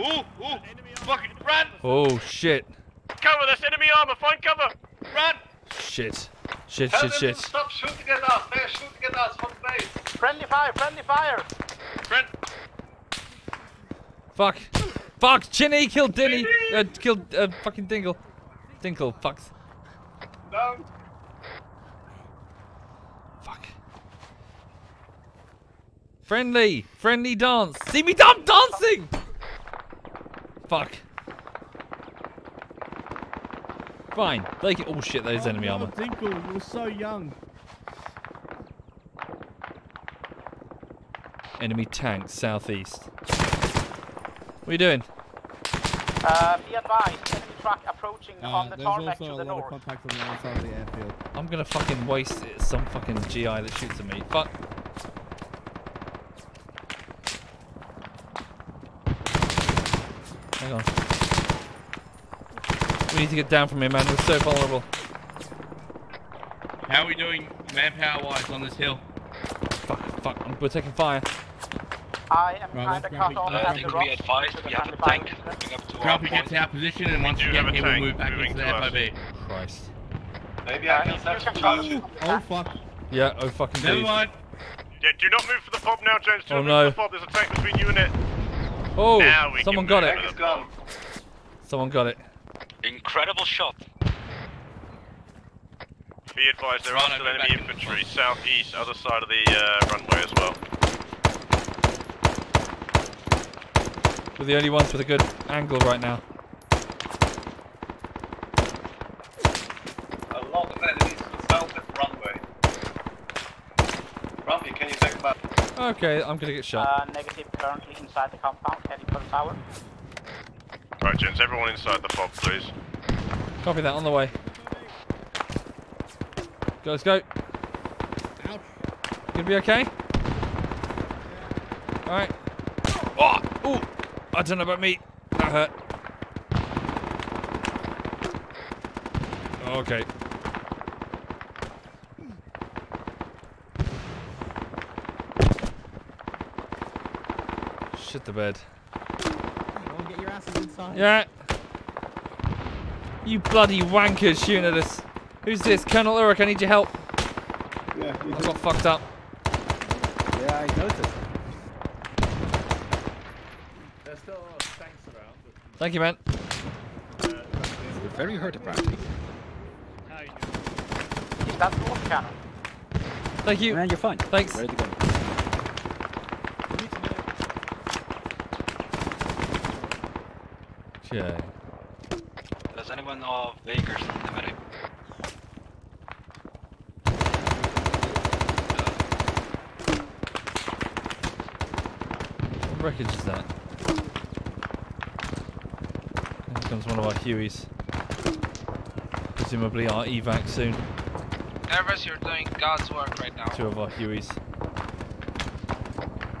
Ooh, ooh, fucking run! Oh, shit. Cover! There's enemy armor! Find cover! Run! Shit. Shit, Tell shit, shit. stop shooting at us! They're shooting at us from base! Friendly fire! Friendly fire! Friend. Fuck. Fuck. Chinny killed Dinny. Uh, killed uh, fucking Dingle. Dinkle. Fuck. Down! Fuck. Friendly. Friendly dance. See me dumb dancing. Fuck. Fine. They can. Oh shit. There's enemy oh, armor. Dinkle, you were so young. Enemy tank southeast. What are you doing? Uh, be advised, enemy truck approaching Uh, on the tarmac to the north. on the of the airfield. I'm gonna fucking waste it- some fucking GI that shoots at me. Fuck. Hang on. We need to get down from here, man. We're so vulnerable. How are we doing manpower wise on this hill? Fuck, fuck. We're taking fire. I am Right, kinda let's cut off it. at Uh, the think rock we to the friendly fire. Grab get to our position and once we get here we'll move back into the FOB. Christ. Maybe I can set some charges. Oh fuck. Yeah, oh fucking Never dude. mind. Yeah, do not move for the fob now, James. Do Oh, not no. move for the fob. There's a tank between you and it. Oh, Now someone got it. for the fob. Someone got it. Incredible shot. Be advised, there are still enemy infantry southeast, other side of the uh, runway as well. We're the only ones with a good angle right now. A lot of enemies to the south at runway. Rumpy, can you take them? Okay, I'm gonna get shot. Uh, negative currently inside the compound, heading for the tower. Right, gents, everyone inside the fob, please. Copy that on the way. Go, let's go. Gonna be okay? Alright. Oh! Ooh! I don't know about me. That hurt. Okay. Shit the bed. Get your asses inside. Yeah. You bloody wankers shooting at us. Who's this? Colonel Uruk, I need your help. Yeah, you I got fucked up. Yeah, I noticed. There's still tanks around. Thank you, man. You're very hurt, apparently. Is that north cannon? Thank you. Man, you're fine. Thanks. Ready to go. Okay. Does anyone know of Baker's the medic? What wreckage is that? Here comes one of our Hueys. Presumably our evac soon. Nervous, you're doing God's work right now. Two of our Hueys.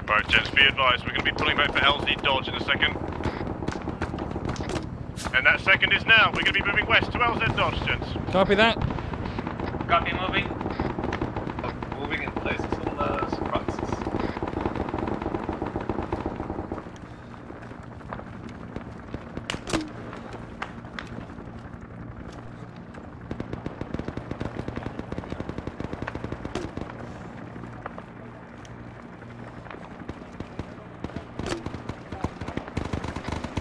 Right, gents, be advised, we're going to be pulling back for LZ Dodge in a second. And that second is now. We're going to be moving west to LZ Dodge, gents. Copy that. Copy moving. Moving in places on the surprises.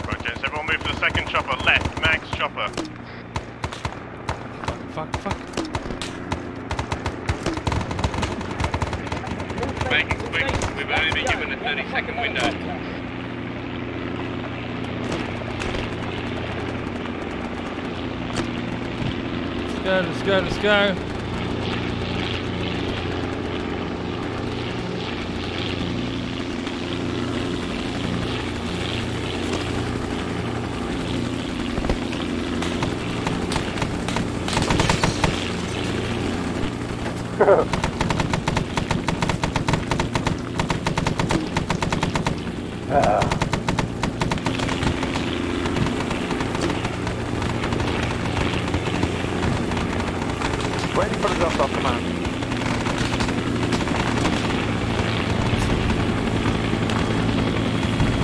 Right, gents, everyone move to the second chopper. Left, Max chopper. Fuck, fuck. Make it quick. We've only been given a 30 second window. Let's go, let's go, let's go. Waiting for the dust off command.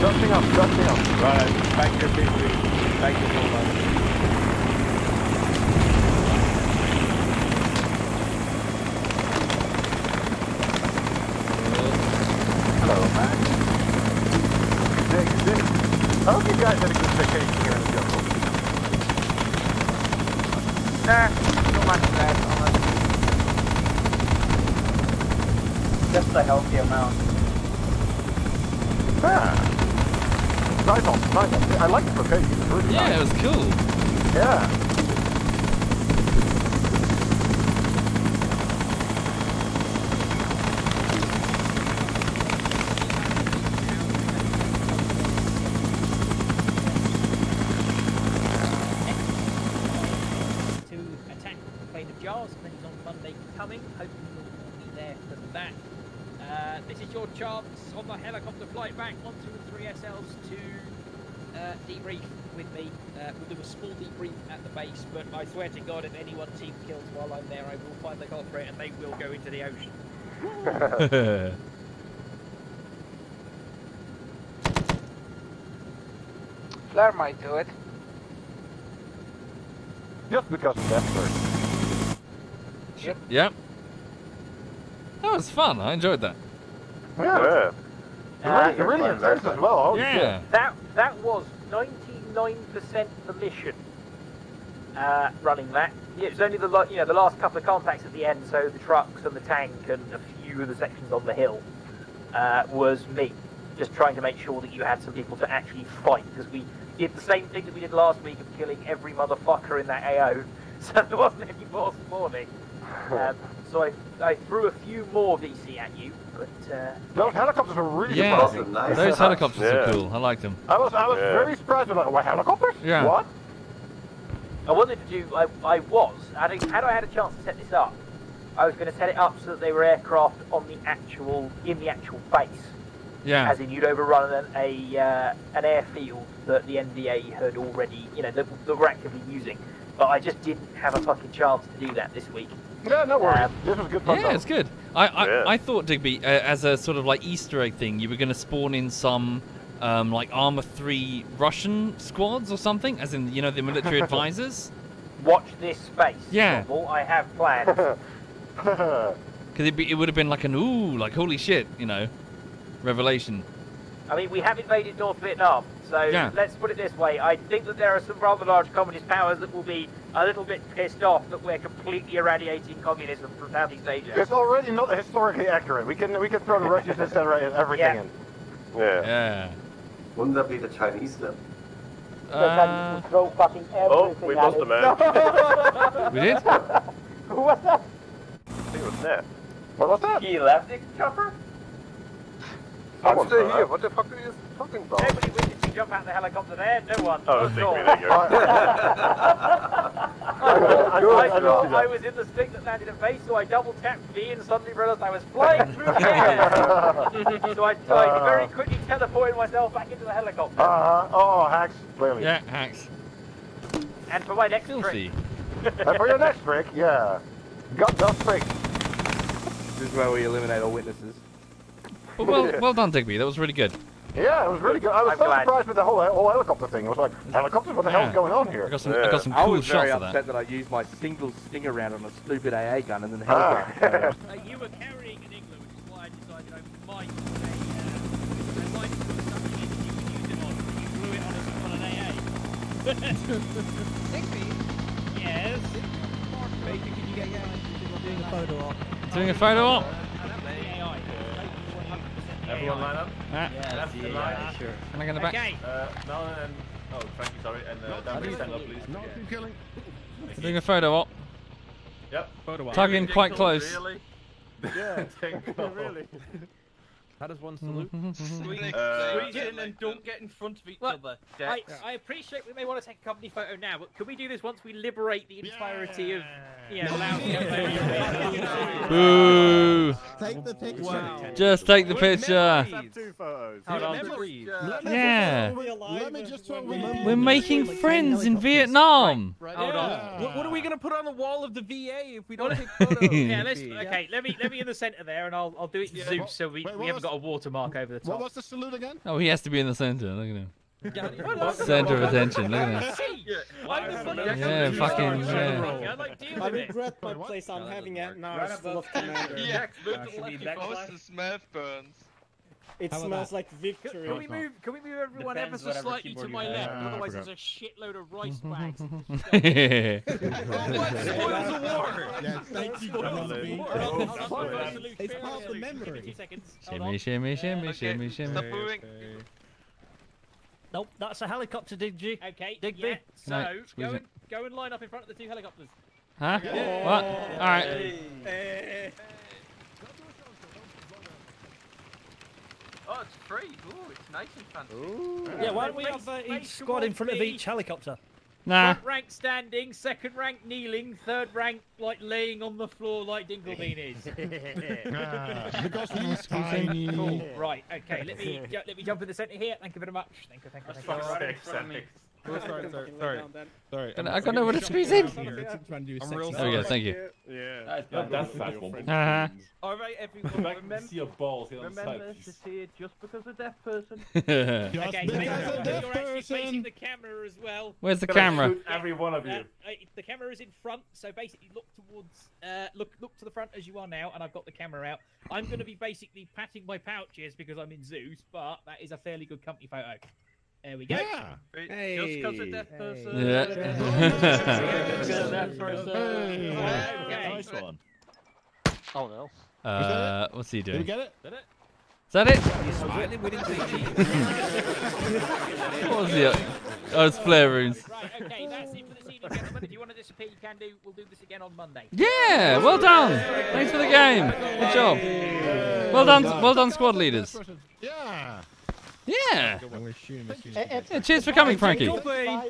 Dusting up, dusting up. Right, back to PC. Back to normal. Hello, Max. Dig, dig. I hope you guys had a good vacation here in the jungle. Nah, not much of that, honestly. Just a healthy amount. Yeah. Nice on, nice on. I like the location. It's really Yeah, nice. it was cool. Yeah. to attack the Plain of Jars. Plane's on Monday coming. Hoping you'll be there for that. Uh, this is your chance on the helicopter flight back. One, two, three SLs to uh, debrief with me. Uh, we'll do a small debrief at the base, but I swear to God, if anyone team kills while I'm there, I will find the culprit and they will go into the ocean. Flare might do it. Just because of that first. Yep. That was fun. I enjoyed that. Yeah. Uh, It really intense as well. Yeah. That that was 99% the mission. Uh, running that. Yeah, it was only the you know the last couple of contacts at the end, so the trucks and the tank and a few of the sections on the hill uh, was me, just trying to make sure that you had some people to actually fight because we did the same thing that we did last week of killing every motherfucker in that AO, so there wasn't any more spawning. Um, so I, I threw a few more VC at you, but uh, Those helicopters were really Yeah, surprising. those helicopters Yeah. are cool. I liked them. I was, I was Yeah. very surprised with that. What, helicopters? Yeah. What? I wanted to do. I, I was. Had I, had I had a chance to set this up, I was going to set it up so that they were aircraft on the actual in the actual base. Yeah. As in, you'd overrun an, a uh, an airfield that the NVA had already, you know, that, that we're actively using. But I just didn't have a fucking chance to do that this week. Yeah, no worries. Um, this was good fun. Yeah, though. it's good. I I, Yeah. I thought Digby, uh, as a sort of like Easter egg thing, you were going to spawn in some um, like Arma Three Russian squads or something, as in you know the military advisors. Watch this space. Yeah. Novel. I have plans. Because it, be- it would have been like an ooh, like holy shit, you know, revelation. I mean, we have invaded North Vietnam, so Yeah. let's put it this way. I think that there are some rather large communist powers that will be a little bit pissed off that we're completely irradiating communism from Southeast Asia. It's already not historically accurate. We can we can throw the Russians and everything Yeah. in. Yeah. Yeah. Wouldn't that be the Chinese then? That can uh, throw fucking everything oh, we at lost it. a man. We did? Who was that? I think it was Ness. What was that? He left the chopper? I'm Someone's still here. What the fuck are you talking about? Nobody witnessed you jump out the helicopter there. No one. Oh, Not Digby, sure. there you go. I, I I thought I was in the stick that landed at base, so I double tapped V and suddenly realised I was flying through the air. so I, so I very quickly teleported myself back into the helicopter. Uh-huh. Oh, hacks. Clearly. Yeah, hacks. And for my next Filthy. trick. And for your next trick, yeah. Got those tricks. This is where we eliminate all witnesses. But well, well done, Digby. That was really good. Yeah, it was really good. I was I'm so glad. surprised with the whole whole helicopter thing. I was like, helicopters? What the Yeah. hell's going on here? I got some, I got some I cool was very shots of upset that. that. I used my single stinger round on a stupid AA gun and then the Ah. helicopter. Uh, you were carrying an Igla, which is why I decided I might put a, uh, I might put something in that you could use it on. You blew it on, on an AA. Digby? Yes? Can you get doing a photo op? Doing a photo op. Everyone line up? Ah. Left the line. sure. Can I get in the back? Okay. Uh, Melon and... Oh, Frankie, sorry. And uh, Dan, stand up, please. Not too killing. Doing a photo op. Yep. Photo Tug in quite close. Really? Yeah, Tinkle. really. How does one salute? Squeeze, Uh, in and don't get in front of each other. I, I appreciate we may want to take a company photo now, but could we do this once we liberate the entirety of, yeah, Boo! Take the picture. Just take the picture. Have two. Hold on. Yeah. Let me just talk We're making friends in Vietnam. Hold on. What, what are we gonna put on the wall of the VA if we don't take yeah, photos? let's, okay, let me let me in the centre there, and I'll I'll do it in Zeus, so we, Wait, we haven't was- got a watermark over the top. What was the salute again? Oh, he has to be in the center. Look at him. Center Center of attention. Look at him. I'm the Yeah, fucking. Yeah. I like deal I it. regret my place I'm having at now is full of commander. Yeah, the smell burns. It How smells like victory. Can we move? Can we move everyone ever so slightly to my left? have. Ah, Otherwise, there's a shitload of rice bags. Spoils the war. Yeah, thank you, Spoils the war. I'll- I'll that's photo good. salute It's part of the memory. Give me two seconds. Hold. Shimmy, shimmy, shimmy, shimmy, shimmy. Stop moving. Nope, that's a helicopter, Digby. Okay, Digby. yeah. So go and go and line up in front of the two helicopters. Huh? What? All right. Oh, it's free. Ooh, it's nice and fancy. Yeah, why don't we Face- have uh, each squad in towards front of each helicopter? Nah. Front rank standing, second rank kneeling, third rank like laying on the floor like Dinglebean is. Ah, because he's tiny. Cool. Right. Okay. Let me let me jump in the centre here. Thank you very much. Thank you. Thank you. Thank you. fuck's sake, Sonic. Oh, sorry, sorry, sorry. Sorry. I I got nowhere to squeeze in. Here, to try and I'm real There we go. Thank you. Yeah. That, that's fat. Uh-huh. All right, everyone. Back to Remember, see your balls here on remember to see it just because of deaf person. Okay. because Make of sure you're actually facing person. the camera as well. Where's the Can camera? Every one of Uh, you. uh, the camera is in front, so basically look towards, uh, look look to the front as you are now, and I've got the camera out. I'm going to be basically patting my pouches because I'm in Zeus, but that is a fairly good company photo. There we go. Yeah. Just because of deaf person. Yeah. Just 'cause of deaf person. Okay. Nice one. Oh no. Uh, what's he Did we doing? get it? Is that it? Smiling with What was the? Oh, it's flare runes. Right, okay, that's it for this evening, gentlemen. If you want to disappear, you can do. We'll do this again on Monday. Yeah, well done. Thanks for the game. Good job. Well done, well done, squad leaders. Yeah. Yeah. I'm gonna shoot him as soon as he gets Yeah, cheers for coming, Frankie. Yeah,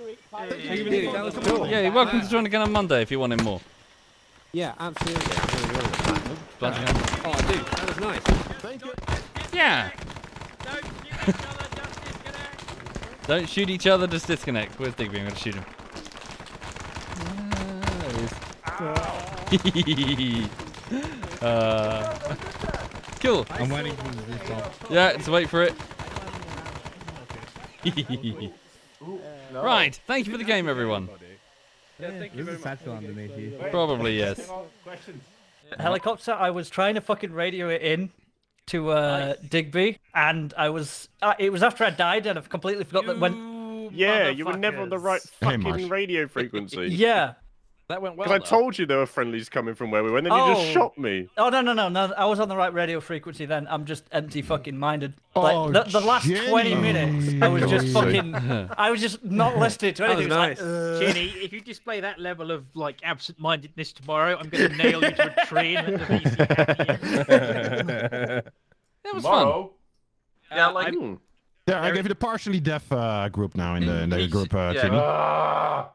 you're welcome to join again on Monday if you want him more. Yeah, absolutely. absolutely. Bloody hell. Oh, dude, that was nice. Thank you. Yeah. Don't shoot each other, just disconnect. Don't shoot each other, just disconnect. Where's Digby? I'm going to shoot him. Ah, there uh, cool. I'm waiting for this result. Yeah, let's wait for it. Right, thank you for the game, everyone. There's a satchel underneath you. Probably, yes. Helicopter, I was trying to fucking radio it in to uh, Digby, and I was. Uh, it was after I died, and I've completely forgot that when. Yeah, you were never on the right fucking Marsh. radio frequency. Yeah. That went well. Because I told you there were friendlies coming from where we went, and then you just Oh. shot me. Oh no no no no! I was on the right radio frequency then. I'm just empty fucking minded. Like Oh, the, the last twenty minutes, I was just fucking. I was just not listening to That was anything. It nice. was like, uh, Jenny, if you display that level of like absent-mindedness tomorrow, I'm going to nail you to a train at the VC. That was fun. Yeah, like. Hmm. Yeah, I gave you the partially deaf uh, group now in the, in the group, uh, Jimmy. Ah.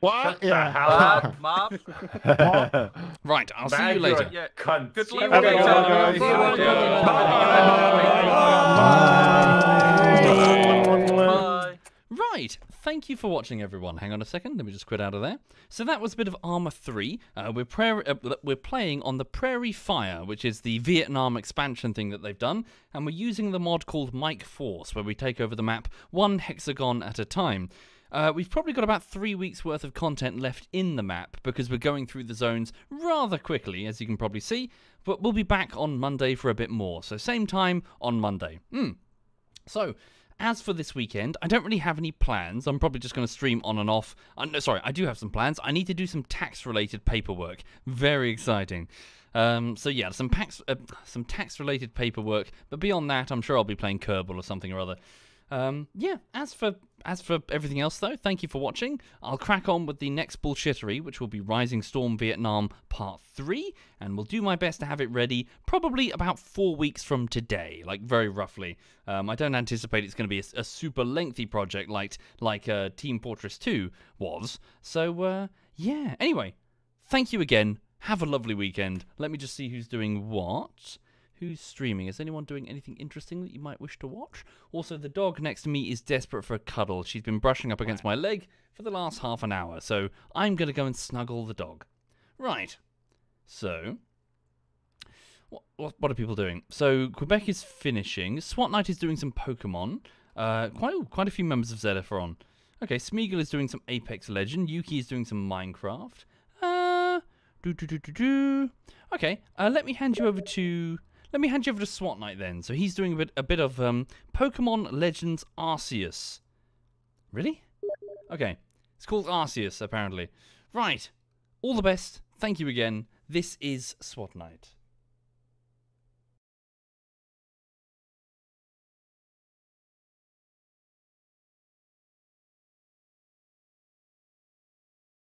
What? What? the Yeah. hell Mom? Right, I'll see you later. Yeah. Cunt. Good luck. Okay, later. guys. See Bye. Right, thank you for watching, everyone. Hang on a second, let me just quit out of there. So that was a bit of Arma 3. Uh, we're, prair- uh, we're playing on the Prairie Fire, which is the Vietnam expansion thing that they've done, and we're using the mod called Mike Force, where we take over the map one hexagon at a time. Uh, we've probably got about three weeks worth of content left in the map because we're going through the zones rather quickly, as you can probably see. But we'll be back on Monday for a bit more. So same time on Monday. Hmm. So, as for this weekend, I don't really have any plans. I'm probably just going to stream on and off. Uh, no, sorry, I do have some plans. I need to do some tax-related paperwork. Very exciting. Um, so yeah, some tax, uh, some tax-related paperwork. But beyond that, I'm sure I'll be playing Kerbal or something or other. Um, yeah. As for as for everything else, though, thank you for watching. I'll crack on with the next bullshittery, which will be Rising Storm Vietnam Part Three, and we'll do my best to have it ready probably about four weeks from today, like very roughly. Um, I don't anticipate it's going to be a, a super lengthy project like like uh, Team Fortress Two was. So uh, yeah. Anyway, thank you again. Have a lovely weekend. Let me just see who's doing what. Who's streaming? Is anyone doing anything interesting that you might wish to watch? Also, the dog next to me is desperate for a cuddle. She's been brushing up against my leg for the last half an hour, so I'm going to go and snuggle the dog. Right. So, what, what, what are people doing? So, Quebec is finishing. SWAT Night is doing some Pokemon. Uh, quite, quite a few members of Zedif are on. Okay, Smeagol is doing some Apex Legend. Yuki is doing some Minecraft. Uh, do do do do do. Okay, uh, let me hand you over to let me hand you over to SWAT Knight then. So he's doing a bit a bit of um, Pokemon Legends Arceus. Really? Okay, it's called Arceus apparently. Right. All the best. Thank you again. This is SWAT Night.